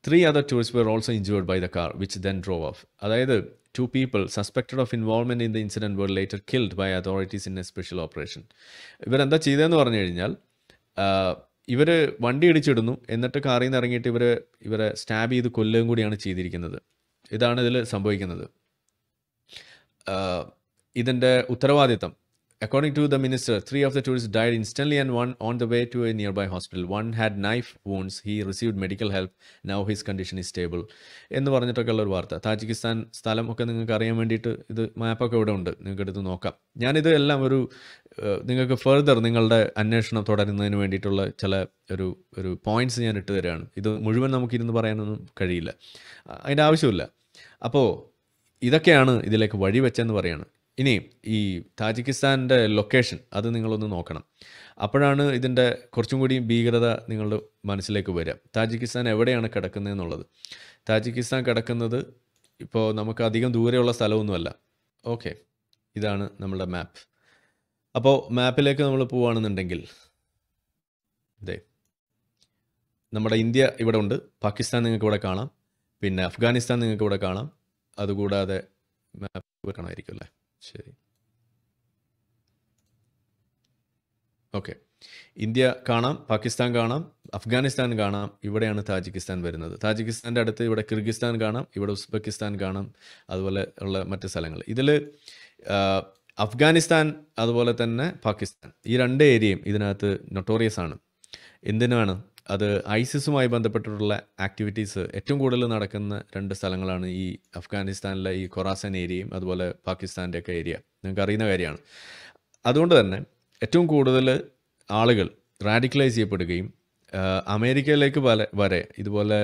three other tourist were also injured by the car which then drove off അതായത് two people suspected of involvement in the incident were later killed by authorities in a special operation ഇവരെന്താ ചെയ്തതെന്ന് പറഞ്ഞു കഴിഞ്ഞാൽ ഇവർ വണ്ടി ഇടിച്ചിടുന്നു. എന്നിട്ട് കാറിൽ നിന്ന് ഇറങ്ങിയിട്ട് ഇവർ ഇവരെ സ്റ്റാബ് ചെയ്ത് കൊല്ലുകയും കൂടിയാണ് ചെയ്തിരിക്കുന്നത്. ഇതാണ് ഇതിൽ സംഭവിക്കുന്നത്. ഇതിന്റെ ഉത്തരവാദിത്തം. According to the minister, three of the tourists died instantly and one on the way to a nearby hospital. One had knife wounds. He received medical help. Now his condition is stable. എന്ന് പറഞ്ഞിട്ടൊക്കെയുള്ള ഒരു വാർത്ത Tajikistan സ്ഥലം ഒക്കെ നിങ്ങൾക്ക് അറിയാൻ വേണ്ടിയിട്ട് ഇത് മാപ്പൊക്കെ ഇവിടെ ഉണ്ട് നിങ്ങൾക്ക് എടുത്ത് നോക്കാം ഞാനിത് എല്ലാം ഒരു നിങ്ങൾക്ക് ഫെർദർ നിങ്ങളുടെ അന്വേഷണം തുടരുന്നതിന് വേണ്ടിയിട്ടുള്ള ചില ഒരു ഒരു പോയിന്റ്സ് ഞാൻ ഇട്ട് തരാണ് ഇത് മുഴുവൻ നമുക്കിരുന്ന് പറയാനൊന്നും കഴിയില്ല അതിന്റെ ആവശ്യമില്ല അപ്പോൾ ഇതൊക്കെയാണ് ഇതിലേക്ക് വഴി വെച്ചെന്ന് പറയാണ് ഇനി ഈ താജിക്കിസ്ഥാന്റെ ലൊക്കേഷൻ അത് നിങ്ങളൊന്ന് നോക്കണം. അപ്പോഴാണ് ഇതിന്റെ കുറച്ചും കൂടി ഭീകരത നിങ്ങളുടെ മനസ്സിലേക്ക് വരിക. താജിക്കിസ്ഥാൻ എവിടെയാണ് കിടക്കുന്നത് എന്നുള്ളത് താജിക്കിസ്ഥാൻ കിടക്കുന്നത് ഇപ്പോൾ നമുക്ക് അധികം ദൂരെയുള്ള സ്ഥലമൊന്നുമല്ല. ഓക്കെ. ഇതാണ് നമ്മുടെ മാപ്പ് അപ്പോൾ മാപ്പിലേക്ക് നമ്മൾ പോവുകയാണെന്നുണ്ടെങ്കിൽ ഇതേ നമ്മുടെ ഇന്ത്യ ഇവിടെ ഉണ്ട്. പാകിസ്ഥാൻ നിങ്ങൾക്ക് ഇവിടെ കാണാം. പിന്നെ അഫ്ഗാനിസ്ഥാൻ നിങ്ങൾക്ക് ഇവിടെ കാണാം. അതുകൂടാതെ മാപ്പ് കാണാമായിരിക്കും അല്ലേ? ശരി. ഓക്കെ. ഇന്ത്യ കാണാം പാകിസ്ഥാൻ കാണാം അഫ്ഗാനിസ്ഥാൻ കാണാം ഇവിടെയാണ് താജിക്കിസ്ഥാൻ വരുന്നത്. താജിക്കിസ്ഥാന്റെ അടുത്ത് ഇവിടെ കിർഗിസ്ഥാൻ കാണാം ഇവിടെ ഉസ്ബെക്കിസ്ഥാൻ കാണാം അതുപോലെ ഉള്ള മറ്റ് സ്ഥലങ്ങൾ. ഇതിൽ അഫ്ഗാനിസ്ഥാൻ അതുപോലെ തന്നെ പാകിസ്ഥാൻ. ഈ രണ്ട് ഏരിയയും ഇതിനകത്ത് നൊട്ടോറിയസ് ആണ്. എന്തിനാണ്? അത് ഐസിസുമായി ബന്ധപ്പെട്ടിട്ടുള്ള ആക്ടിവിറ്റീസ് ഏറ്റവും കൂടുതൽ നടക്കുന്ന രണ്ട് സ്ഥലങ്ങളാണ് ഈ അഫ്ഗാനിസ്ഥാനിലെ ഈ ഖൊറാസൻ ഏരിയയും അതുപോലെ പാകിസ്ഥാന്റെ ഒക്കെ ഏരിയ. നിങ്ങൾക്ക് അറിയുന്ന കാര്യമാണ്. അതുകൊണ്ട് തന്നെ ഏറ്റവും കൂടുതൽ ആളുകൾ റാഡിക്കലൈസ് ചെയ്യപ്പെടുകയും അമേരിക്കയിലേക്ക് വരെ ഇതുപോലെ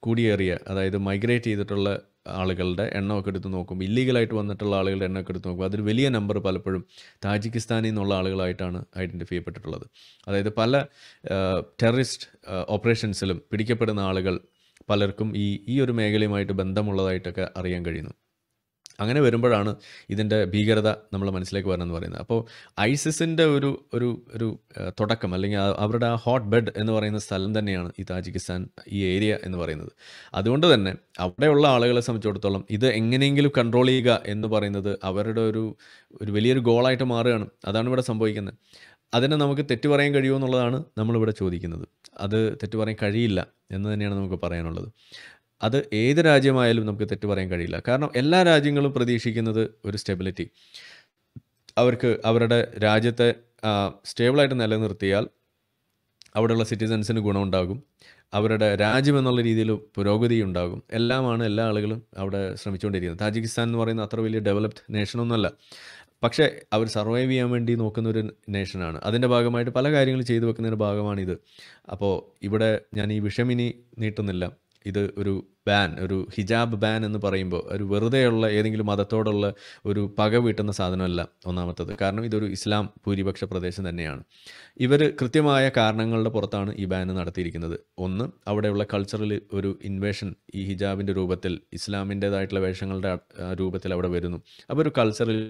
കൂടിയേറിയ അതായത് മൈഗ്രേറ്റ് ചെയ്തിട്ടുള്ള ആളുകളുടെ എണ്ണമൊക്കെ എടുത്ത് നോക്കുമ്പോൾ ഇല്ലീഗലായിട്ട് വന്നിട്ടുള്ള ആളുകളുടെ എണ്ണമൊക്കെ എടുത്ത് നോക്കുമ്പോൾ അതൊരു വലിയ നമ്പർ പലപ്പോഴും താജിക്കിസ്ഥാനിൽ നിന്നുള്ള ആളുകളായിട്ടാണ് ഐഡന്റിഫൈ ചെയ്യപ്പെട്ടിട്ടുള്ളത് അതായത് പല ടെററിസ്റ്റ് ഓപ്പറേഷൻസിലും പിടിക്കപ്പെടുന്ന ആളുകൾ പലർക്കും ഈ ഈ ഒരു മേഖലയുമായിട്ട് ബന്ധമുള്ളതായിട്ടൊക്കെ അറിയാൻ കഴിയുന്നു. അങ്ങനെ വരുമ്പോഴാണ് ഇതിന്റെ ഭീകരത നമ്മൾ മനസ്സിലേക്ക് വരണമെന്ന് പറയുന്നത്. അപ്പോൾ ഐസിസിന്റെ ഒരു ഒരു ഒരു തുടക്കം അല്ലെങ്കിൽ അവരുടെ ആ ഹോട്ട് ബെഡ് എന്ന് പറയുന്ന സ്ഥലം തന്നെയാണ് ഈ താജിക്കിസ്ഥാൻ ഈ ഏരിയ എന്ന് പറയുന്നത്. അതുകൊണ്ട് തന്നെ അവിടെയുള്ള ആളുകളെ സംബന്ധിച്ചിടത്തോളം ഇത് എങ്ങനെയെങ്കിലും കൺട്രോൾ ചെയ്യുക എന്ന് പറയുന്നത് അവരുടെ ഒരു ഒരു വലിയൊരു ഗോളായിട്ട് മാറുകയാണ്. അതാണ് ഇവിടെ സംഭവിക്കുന്നത്. അതിനെ നമുക്ക് തെറ്റു പറയാൻ കഴിയുമോ എന്നുള്ളതാണ് നമ്മളിവിടെ ചോദിക്കുന്നത്. അത് തെറ്റു പറയാൻ കഴിയില്ല എന്ന് തന്നെയാണ് നമുക്ക് പറയാനുള്ളത്. അത് ഏത് രാജ്യമായാലും നമുക്ക് തെറ്റ് പറയാൻ കഴിയില്ല. കാരണം എല്ലാ രാജ്യങ്ങളും പ്രതീക്ഷിക്കുന്നത് ഒരു സ്റ്റെബിലിറ്റി അവർക്ക് അവരുടെ രാജ്യത്തെ സ്റ്റേബിളായിട്ട് നിലനിർത്തിയാൽ അവിടെയുള്ള സിറ്റിസൻസിന് ഗുണമുണ്ടാകും. അവരുടെ രാജ്യം എന്നുള്ള രീതിയിൽ പുരോഗതി ഉണ്ടാകും. എല്ലാമാണ് എല്ലാ ആളുകളും അവിടെ ശ്രമിച്ചുകൊണ്ടിരിക്കുന്നത്. താജിക്കിസ്ഥാൻ എന്ന് പറയുന്ന അത്ര വലിയ ഡെവലപ്ഡ് നേഷനൊന്നുമല്ല പക്ഷേ അവർ സർവൈവ് ചെയ്യാൻ വേണ്ടി നോക്കുന്ന ഒരു നേഷനാണ് അതിന്റെ ഭാഗമായിട്ട് പല കാര്യങ്ങളും ചെയ്തു വെക്കുന്നതിന്റെ ഭാഗമാണിത്. അപ്പോൾ ഇവിടെ ഞാൻ ഈ വിഷയം ഇനി നീട്ടുന്നില്ല. ഇത് ഒരു ബാൻ ഒരു ഹിജാബ് ബാൻ എന്ന് പറയുമ്പോൾ ഒരു വെറുതെയുള്ള ഏതെങ്കിലും മതത്തോടുള്ള ഒരു പക വീട്ടുന്ന സാധനമല്ല ഒന്നാമത്തത്. കാരണം ഇതൊരു ഇസ്ലാം ഭൂരിപക്ഷ പ്രദേശം തന്നെയാണ്. ഇവർ കൃത്യമായ കാരണങ്ങളുടെ പുറത്താണ് ഈ ബാൻ നടത്തിയിരിക്കുന്നത്. ഒന്ന് അവിടെയുള്ള കൾച്ചറൽ ഒരു ഇൻവേഷൻ ഈ ഹിജാബിന്റെ രൂപത്തിൽ ഇസ്ലാമിന്റേതായിട്ടുള്ള വേഷങ്ങളുടെ രൂപത്തിൽ അവിടെ വരുന്നു. അപ്പോൾ ഒരു കൾച്ചറൽ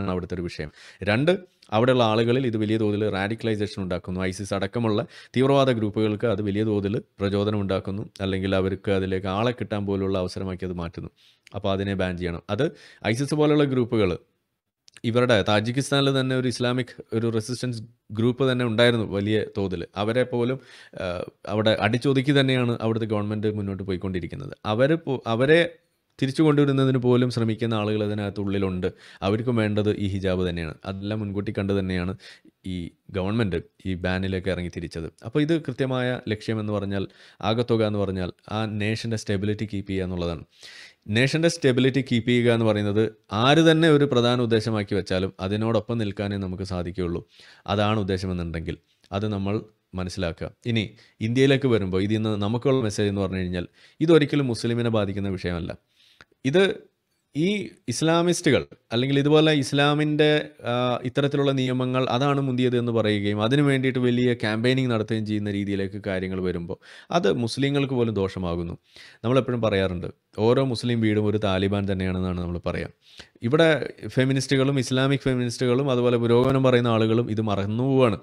ആണ് അവിടുത്തെ ഒരു വിഷയം. രണ്ട് അവിടെയുള്ള ആളുകളിൽ ഇത് വലിയ തോതിൽ റാഡിക്കലൈസേഷൻ ഉണ്ടാക്കുന്നു. ഐസിസ് അടക്കമുള്ള തീവ്രവാദ ഗ്രൂപ്പുകൾക്ക് അത് വലിയ തോതിൽ പ്രചോദനം ഉണ്ടാക്കുന്നു. അല്ലെങ്കിൽ അവർക്ക് അതിലേക്ക് ആളെ കിട്ടാൻ പോലുള്ള അവസരമാക്കി അത് മാറ്റുന്നു. അപ്പോൾ അതിനെ ബാൻ ചെയ്യണം. അത് ഐസിസ് പോലുള്ള ഗ്രൂപ്പുകൾ ഇവരുടെ താജിക്കിസ്ഥാനിൽ തന്നെ ഒരു ഇസ്ലാമിക് ഒരു റെസിസ്റ്റൻസ് ഗ്രൂപ്പ് തന്നെ ഉണ്ടായിരുന്നു വലിയ തോതിൽ. അവരെ പോലും അവിടെ അടിച്ചൊതുക്കി തന്നെയാണ് അവിടുത്തെ ഗവൺമെന്റ് മുന്നോട്ട് പോയിക്കൊണ്ടിരിക്കുന്നത്. അവർ അവരെ തിരിച്ചു കൊണ്ടുവരുന്നതിന് പോലും ശ്രമിക്കുന്ന ആളുകൾ അതിനകത്ത് ഉള്ളിലുണ്ട്. അവർക്കും വേണ്ടത് ഈ ഹിജാബ് തന്നെയാണ്. അതെല്ലാം മുൻകൂട്ടി കണ്ട് തന്നെയാണ് ഈ ഗവൺമെന്റ് ഈ ബാനിലേക്ക് ഇറങ്ങി തിരിച്ചത്. അപ്പോൾ ഇത് കൃത്യമായ ലക്ഷ്യം എന്ന് പറഞ്ഞാൽ ആകത്തുക എന്ന് പറഞ്ഞാൽ ആ നേഷന്റെ സ്റ്റെബിലിറ്റി കീപ്പ് ചെയ്യുക എന്നുള്ളതാണ്. നേഷന്റെ സ്റ്റെബിലിറ്റി കീപ്പ് ചെയ്യുക എന്ന് പറയുന്നത് ആര് തന്നെ ഒരു പ്രധാന ഉദ്ദേശമാക്കി വെച്ചാലും അതിനോടൊപ്പം നിൽക്കാനേ നമുക്ക് സാധിക്കുകയുള്ളൂ. അതാണ് ഉദ്ദേശമെന്നുണ്ടെങ്കിൽ അത് നമ്മൾ മനസ്സിലാക്കുക. ഇനി ഇന്ത്യയിലേക്ക് വരുമ്പോൾ ഇതിൽ നിന്ന് നമുക്കുള്ള മെസ്സേജ് എന്ന് പറഞ്ഞു കഴിഞ്ഞാൽ ഇതൊരിക്കലും മുസ്ലിമിനെ ബാധിക്കുന്ന വിഷയമല്ല. ഇത് ഈ ഇസ്ലാമിസ്റ്റുകൾ അല്ലെങ്കിൽ ഇതുപോലെ ഇസ്ലാമിന്റെ ഇത്തരത്തിലുള്ള നിയമങ്ങൾ അതാണ് മുന്തിയത് എന്ന് പറയുകയും അതിനു വേണ്ടിയിട്ട് വലിയ ക്യാമ്പയിനിങ് നടത്തുകയും ചെയ്യുന്ന രീതിയിലേക്ക് കാര്യങ്ങൾ വരുമ്പോൾ അത് മുസ്ലിങ്ങൾക്ക് പോലും ദോഷമാകുന്നു. നമ്മളെപ്പോഴും പറയാറുണ്ട് ഓരോ മുസ്ലിം വീടും ഒരു താലിബാൻ തന്നെയാണെന്നാണ് നമ്മൾ പറയാം. ഇവിടെ ഫെമിനിസ്റ്റുകളും ഇസ്ലാമിക് ഫെമിനിസ്റ്റുകളും അതുപോലെ പുരോഗമനം പറയുന്ന ആളുകളും ഇത് മറന്നു പോവാണ്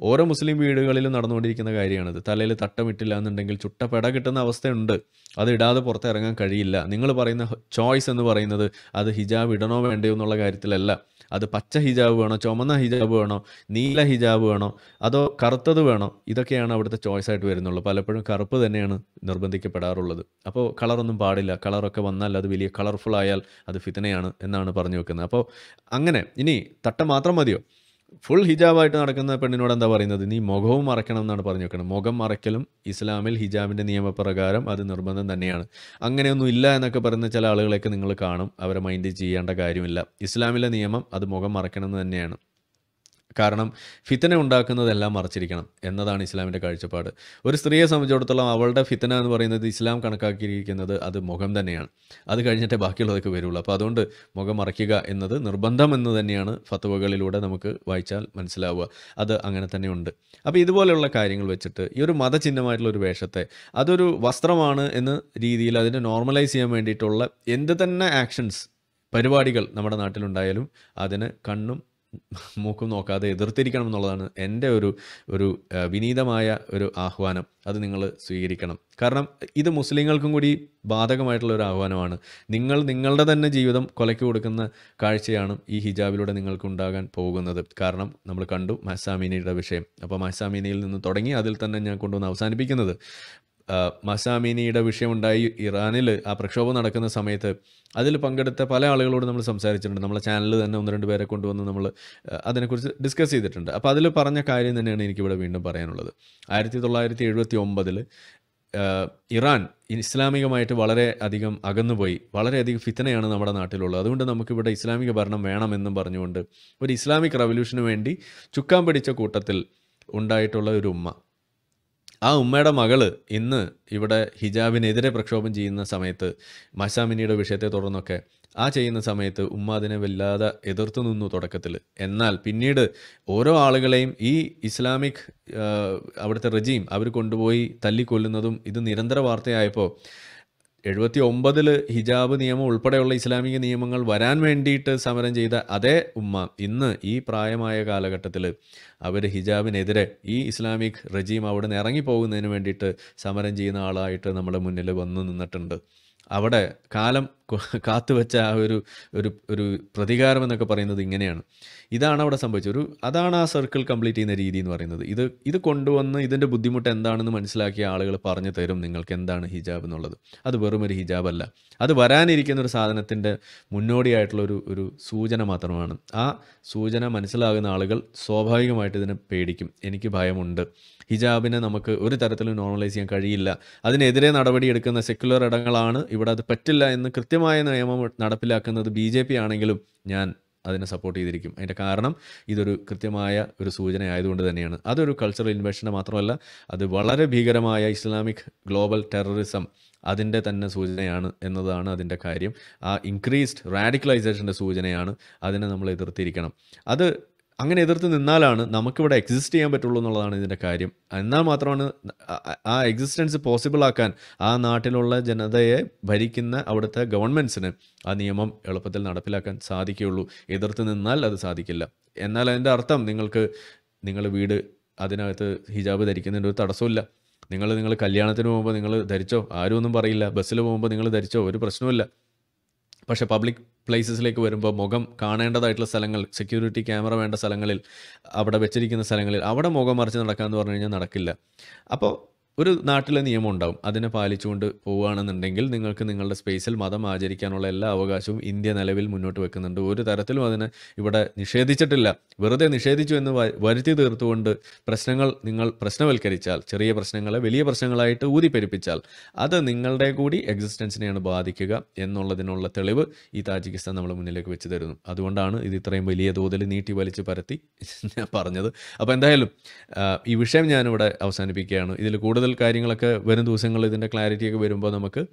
ഓരോ മുസ്ലിം വീടുകളിലും നടന്നുകൊണ്ടിരിക്കുന്ന കാര്യമാണിത്. തലയിൽ തട്ടമിട്ടില്ല എന്നുണ്ടെങ്കിൽ ചുട്ടപ്പെട കിട്ടുന്ന അവസ്ഥയുണ്ട്. അത് ഇടാതെ പുറത്തിറങ്ങാൻ കഴിയില്ല. നിങ്ങൾ പറയുന്ന ചോയ്സ് എന്ന് പറയുന്നത് അത് ഹിജാബ് ഇടണോ വേണ്ടയോ എന്നുള്ള കാര്യത്തിലല്ല. അത് പച്ച ഹിജാബ് വേണോ ചുമന്ന ഹിജാബ് വേണോ നീല ഹിജാബ് വേണോ അതോ കറുത്തത് വേണോ ഇതൊക്കെയാണ് അവിടുത്തെ ചോയ്സ് ആയിട്ട് വരുന്നുള്ളൂ. പലപ്പോഴും കറുപ്പ് തന്നെയാണ് നിർബന്ധിക്കപ്പെടാറുള്ളത്. അപ്പോൾ കളറൊന്നും പാടില്ല. കളറൊക്കെ വന്നാൽ അത് വലിയ കളർഫുൾ ആയാൽ അത് ഫിത്തനയാണ് എന്നാണ് പറഞ്ഞു വെക്കുന്നത്. അപ്പോൾ അങ്ങനെ ഇനി തട്ട മാത്രം മതിയോ? ഫുൾ ഹിജാബായിട്ട് നടക്കുന്ന പെണ്ണിനോട് എന്താ പറയുന്നത്? നീ മുഖവും മറയ്ക്കണം എന്നാണ് പറഞ്ഞു വെക്കണം മുഖം മറയ്ക്കലും ഇസ്ലാമിൽ ഹിജാബിന്റെ നിയമപ്രകാരം അത് നിർബന്ധം തന്നെയാണ്. അങ്ങനെയൊന്നും ഇല്ല എന്നൊക്കെ പറയുന്ന ചില ആളുകളെയൊക്കെ നിങ്ങൾ കാണും. അവരെ മൈൻഡ് ചെയ്യേണ്ട കാര്യമില്ല. ഇസ്ലാമിലെ നിയമം അത് മുഖം മറയ്ക്കണം എന്ന് തന്നെയാണ്. കാരണം ഫിത്തന ഉണ്ടാക്കുന്നതെല്ലാം മറച്ചിരിക്കണം എന്നതാണ് ഇസ്ലാമിന്റെ കാഴ്ചപ്പാട്. ഒരു സ്ത്രീയെ സംബന്ധിച്ചിടത്തോളം അവളുടെ ഫിത്തന എന്ന് പറയുന്നത് ഇസ്ലാം കണക്കാക്കിയിരിക്കുന്നത് അത് മുഖം തന്നെയാണ്. അത് കഴിഞ്ഞിട്ടേ ബാക്കിയുള്ളതൊക്കെ വരുള്ളൂ. അപ്പോൾ അതുകൊണ്ട് മുഖം മറയ്ക്കുക എന്നത് നിർബന്ധം എന്ന് തന്നെയാണ് ഫത്തുവകളിലൂടെ നമുക്ക് വായിച്ചാൽ മനസ്സിലാവുക. അത് അങ്ങനെ തന്നെയുണ്ട് അപ്പോൾ ഇതുപോലെയുള്ള കാര്യങ്ങൾ വെച്ചിട്ട് ഈ ഒരു മതചിഹ്നമായിട്ടുള്ള ഒരു വേഷത്തെ അതൊരു വസ്ത്രമാണ് എന്ന രീതിയിൽ അതിനെ നോർമലൈസ് ചെയ്യാൻ വേണ്ടിയിട്ടുള്ള എന്ത് തന്നെ ആക്ഷൻസ് പരിപാടികൾ നമ്മുടെ നാട്ടിലുണ്ടായാലും അതിന് കണ്ണും മൂക്കും നോക്കാതെ എതിർത്തിരിക്കണം എന്നുള്ളതാണ് എന്റെ ഒരു ഒരു വിനീതമായ ഒരു ആഹ്വാനം. അത് നിങ്ങൾ സ്വീകരിക്കണം. കാരണം ഇത് മുസ്ലിങ്ങൾക്കും കൂടി ബാധകമായിട്ടുള്ള ഒരു ആഹ്വാനമാണ്. നിങ്ങൾ നിങ്ങളുടെ തന്നെ ജീവിതം കൊലയ്ക്ക് കൊടുക്കുന്ന കാഴ്ചയാണ് ഈ ഹിജാബിലൂടെ നിങ്ങൾക്ക് ഉണ്ടാകാൻ പോകുന്നത്. കാരണം നമ്മൾ കണ്ടു മഹസാമീനയുടെ വിഷയം. അപ്പോൾ മഹസാമീനയിൽ നിന്ന് തുടങ്ങി അതിൽ തന്നെ ഞാൻ കൊണ്ടുവന്ന് അവസാനിപ്പിക്കുന്നത്. മസാമിനിയുടെ വിഷയമുണ്ടായി ഇറാനിൽ ആ പ്രക്ഷോഭം നടക്കുന്ന സമയത്ത് അതിൽ പങ്കെടുത്ത പല ആളുകളോട് നമ്മൾ സംസാരിച്ചിട്ടുണ്ട്. നമ്മളെ ചാനലിൽ തന്നെ ഒന്ന് രണ്ട് പേരെ കൊണ്ടുവന്ന് നമ്മൾ അതിനെക്കുറിച്ച് ഡിസ്കസ് ചെയ്തിട്ടുണ്ട്. അപ്പോൾ അതിൽ പറഞ്ഞ കാര്യം തന്നെയാണ് എനിക്കിവിടെ വീണ്ടും പറയാനുള്ളത്. ആയിരത്തി തൊള്ളായിരത്തി എഴുപത്തി ഒമ്പതിൽ ഇറാൻ ഇസ്ലാമികമായിട്ട് വളരെ അധികം അകന്നുപോയി. വളരെയധികം ഫിത്തനയാണ് നമ്മുടെ നാട്ടിലുള്ളത്. അതുകൊണ്ട് നമുക്കിവിടെ ഇസ്ലാമിക ഭരണം വേണമെന്നും പറഞ്ഞുകൊണ്ട് ഒരു ഇസ്ലാമിക് റവല്യൂഷന് വേണ്ടി ചുക്കാൻ പിടിച്ച കൂട്ടത്തിൽ ഉണ്ടായിട്ടുള്ള ഒരു ഉമ്മ. ആ ഉമ്മയുടെ മകൾ ഇന്ന് ഇവിടെ ഹിജാബിനെതിരെ പ്രക്ഷോഭം ചെയ്യുന്ന സമയത്ത് മസാമിനിയുടെ വിഷയത്തെ തുടർന്നൊക്കെ ആ ചെയ്യുന്ന സമയത്ത് ഉമ്മ അതിനെ വല്ലാതെ എതിർത്തു നിന്നു തുടക്കത്തിൽ എന്നാൽ പിന്നീട് ഓരോ ആളുകളെയും ഈ ഇസ്ലാമിക് അവിടുത്തെ റജീം അവർ കൊണ്ടുപോയി തല്ലിക്കൊല്ലുന്നതും ഇത് നിരന്തര വാർത്തയായപ്പോൾ എഴുപത്തി ഒമ്പതിൽ ഹിജാബ് നിയമം ഉൾപ്പെടെയുള്ള ഇസ്ലാമിക നിയമങ്ങൾ വരാൻ വേണ്ടിയിട്ട് സമരം ചെയ്ത അതേ ഉമ്മ ഇന്ന് ഈ പ്രായമായ കാലഘട്ടത്തിൽ അവർ ഹിജാബിനെതിരെ ഈ ഇസ്ലാമിക് റജീം അവിടെ നിന്ന് ഇറങ്ങിപ്പോകുന്നതിന് വേണ്ടിയിട്ട് സമരം ചെയ്യുന്ന ആളായിട്ട് നമ്മുടെ മുന്നിൽ വന്നു നിന്നിട്ടുണ്ട്. അവിടെ കാലം കാത്തുവെച്ച ആ ഒരു ഒരു ഒരു പ്രതികാരം എന്നൊക്കെ പറയുന്നത് ഇങ്ങനെയാണ്. ഇതാണ് അവിടെ സംഭവിച്ചത്. ഒരു അതാണ് ആ സർക്കിൾ കംപ്ലീറ്റ് ചെയ്യുന്ന രീതി എന്ന് പറയുന്നത്. ഇത് ഇത് കൊണ്ടുവന്ന് ഇതിന്റെ ബുദ്ധിമുട്ട് എന്താണെന്ന് മനസ്സിലാക്കിയ ആളുകൾ പറഞ്ഞു തരും നിങ്ങൾക്ക് എന്താണ് ഹിജാബ് എന്നുള്ളത്. അത് വെറും ഒരു ഹിജാബ് അല്ല അത് വരാനിരിക്കുന്ന ഒരു സാധനത്തിന്റെ മുന്നോടിയായിട്ടുള്ള ഒരു ഒരു സൂചന മാത്രമാണ്. ആ സൂചന മനസ്സിലാകുന്ന ആളുകൾ സ്വാഭാവികമായിട്ട് ഇതിനെ പേടിക്കും. എനിക്ക് ഭയമുണ്ട്. ഹിജാബിനെ നമുക്ക് ഒരു തരത്തിലും നോർമലൈസ് ചെയ്യാൻ കഴിയില്ല. അതിനെതിരെ നടപടിയെടുക്കുന്ന സെക്യുലർ ഇടങ്ങളാണ് ഇവിടെ അത് പറ്റില്ല എന്ന് കൃത്യമായ നിയമം നടപ്പിലാക്കുന്നത് ബി ജെ പി ആണെങ്കിലും ഞാൻ അതിനെ സപ്പോർട്ട് ചെയ്തിരിക്കും. അതിന്റെ കാരണം ഇതൊരു കൃത്യമായ ഒരു സൂചന ആയതുകൊണ്ട് തന്നെയാണ്. അതൊരു കൾച്ചറൽ ഇൻവേഷന്റെ മാത്രമല്ല അത് വളരെ ഭീകരമായ ഇസ്ലാമിക് ഗ്ലോബൽ ടെററിസം അതിന്റെ തന്നെ സൂചനയാണ് എന്നതാണ് അതിന്റെ കാര്യം. ആ ഇൻക്രീസ്ഡ് റാഡിക്കലൈസേഷന്റെ സൂചനയാണ് അതിനെ നമ്മൾ എതിർത്തിരിക്കണം. അത് അങ്ങനെ എതിർത്ത് നിന്നാലാണ് നമുക്കിവിടെ എക്സിസ്റ്റ് ചെയ്യാൻ പറ്റുള്ളൂ എന്നുള്ളതാണ് ഇതിന്റെ കാര്യം. എന്നാൽ മാത്രമാണ് ആ- എക്സിസ്റ്റൻസ് പോസിബിൾ ആക്കാൻ ആ നാട്ടിലുള്ള ജനതയെ ഭരിക്കുന്ന അവിടുത്തെ ഗവൺമെന്റ്സിന് ആ നിയമം എളുപ്പത്തിൽ നടപ്പിലാക്കാൻ സാധിക്കുകയുള്ളൂ. എതിർത്ത് നിന്നാൽ അത് സാധിക്കില്ല. എന്നാൽ അതിന്റെ അർത്ഥം നിങ്ങൾക്ക് നിങ്ങൾ വീട് അതിനകത്ത് ഹിജാബ് ധരിക്കുന്നതിന്റെ ഒരു തടസ്സമില്ല നിങ്ങൾ നിങ്ങൾ കല്യാണത്തിന് പോകുമ്പോൾ നിങ്ങൾ ധരിച്ചോ? ആരും ഒന്നും പറയില്ല. ബസ്സിൽ പോകുമ്പോൾ നിങ്ങൾ ധരിച്ചോ? ഒരു പ്രശ്നവുമില്ല. പക്ഷേ പബ്ലിക് പ്ലേസസിലേക്ക് വരുമ്പോൾ മുഖം കാണേണ്ടതായിട്ടുള്ള സ്ഥലങ്ങൾ സെക്യൂരിറ്റി ക്യാമറ വേണ്ട സ്ഥലങ്ങളിൽ അവിടെ വെച്ചിരിക്കുന്ന സ്ഥലങ്ങളിൽ അവിടെ മുഖം മറിച്ച് നടക്കാമെന്ന് പറഞ്ഞു കഴിഞ്ഞാൽ നടക്കില്ല. അപ്പോൾ ഒരു നാട്ടിലെ നിയമം ഉണ്ടാവും. അതിനെ പാലിച്ചുകൊണ്ട് പോവുകയാണെന്നുണ്ടെങ്കിൽ നിങ്ങൾക്ക് നിങ്ങളുടെ സ്പേസിൽ മതം ആചരിക്കാനുള്ള എല്ലാ അവകാശവും ഇന്ത്യ നിലവിൽ മുന്നോട്ട് വെക്കുന്നുണ്ട്. ഒരു തരത്തിലും അതിനെ ഇവിടെ നിഷേധിച്ചിട്ടില്ല. വെറുതെ നിഷേധിച്ചു എന്ന് വരുത്തി തീർത്തുകൊണ്ട് പ്രശ്നങ്ങൾ നിങ്ങൾ പ്രശ്നവൽക്കരിച്ചാൽ ചെറിയ പ്രശ്നങ്ങളെ വലിയ പ്രശ്നങ്ങളായിട്ട് ഊതിപ്പെരുപ്പിച്ചാൽ അത് നിങ്ങളുടെ കൂടി എക്സിസ്റ്റൻസിനെയാണ് ബാധിക്കുക എന്നുള്ളതിനുള്ള തെളിവ് ഈ താജിക്കിസ്ഥാൻ നമ്മൾ മുന്നിലേക്ക് വെച്ച് തരുന്നു. അതുകൊണ്ടാണ് ഇത് ഇത്രയും വലിയ തോതിൽ നീട്ടി വലിച്ച് പരത്തി ഞാൻ പറഞ്ഞത്. അപ്പോൾ എന്തായാലും ഈ വിഷയം ഞാനിവിടെ അവസാനിപ്പിക്കുകയാണ്. ഇതിൽ കൂടുതൽ കാര്യങ്ങളൊക്കെ വരും ദിവസങ്ങളിൽ ഇതിന്റെ ക്ലാരിറ്റിയൊക്കെ വരുമ്പോൾ നമുക്ക്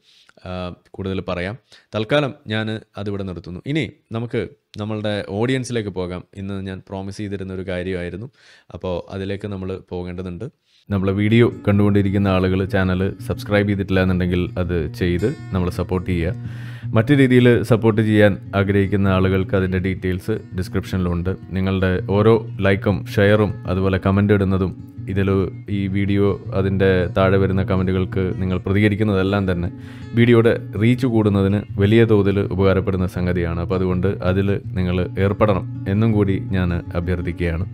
കൂടുതൽ പറയാം. തൽക്കാലം ഞാൻ അതിവിടെ നിർത്തുന്നു. ഇനി നമുക്ക് നമ്മളുടെ ഓഡിയൻസിലേക്ക് പോകാം. ഇന്ന് ഞാൻ പ്രോമിസ് ചെയ്തിരുന്ന ഒരു കാര്യമായിരുന്നു. അപ്പോൾ അതിലേക്ക് നമ്മൾ പോകേണ്ടതുണ്ട്. നമ്മളെ വീഡിയോ കണ്ടുകൊണ്ടിരിക്കുന്ന ആളുകൾ ചാനൽ സബ്സ്ക്രൈബ് ചെയ്തിട്ടില്ല എന്നുണ്ടെങ്കിൽ അത് ചെയ്ത് നമ്മൾ സപ്പോർട്ട് ചെയ്യുക. മറ്റു രീതിയിൽ സപ്പോർട്ട് ചെയ്യാൻ ആഗ്രഹിക്കുന്ന ആളുകൾക്ക് അതിന്റെ ഡീറ്റെയിൽസ് ഡിസ്ക്രിപ്ഷനിലുണ്ട് നിങ്ങളുടെ ഓരോ ലൈക്കും ഷെയറും അതുപോലെ കമന്റ് ഇടുന്നതും ഇതിൽ ഈ വീഡിയോ അതിന്റെ താഴെ വരുന്ന കമന്റുകൾക്ക് നിങ്ങൾ പ്രതികരിക്കുന്നതെല്ലാം തന്നെ വീഡിയോയുടെ റീച്ച് കൂടുന്നതിന് വലിയ തോതിൽ ഉപകാരപ്പെടുന്ന സംഗതിയാണ്. അപ്പോൾ അതുകൊണ്ട് അതിൽ നിങ്ങൾ ഏർപ്പെടണം എന്നും കൂടി ഞാൻ അഭ്യർത്ഥിക്കുകയാണ്.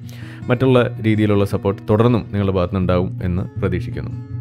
മറ്റുള്ള രീതിയിലുള്ള സപ്പോർട്ട് തുടർന്നും നിങ്ങളുടെ ഭാഗത്തുനിന്നുണ്ടാവും എന്ന് പ്രതീക്ഷിക്കുന്നു.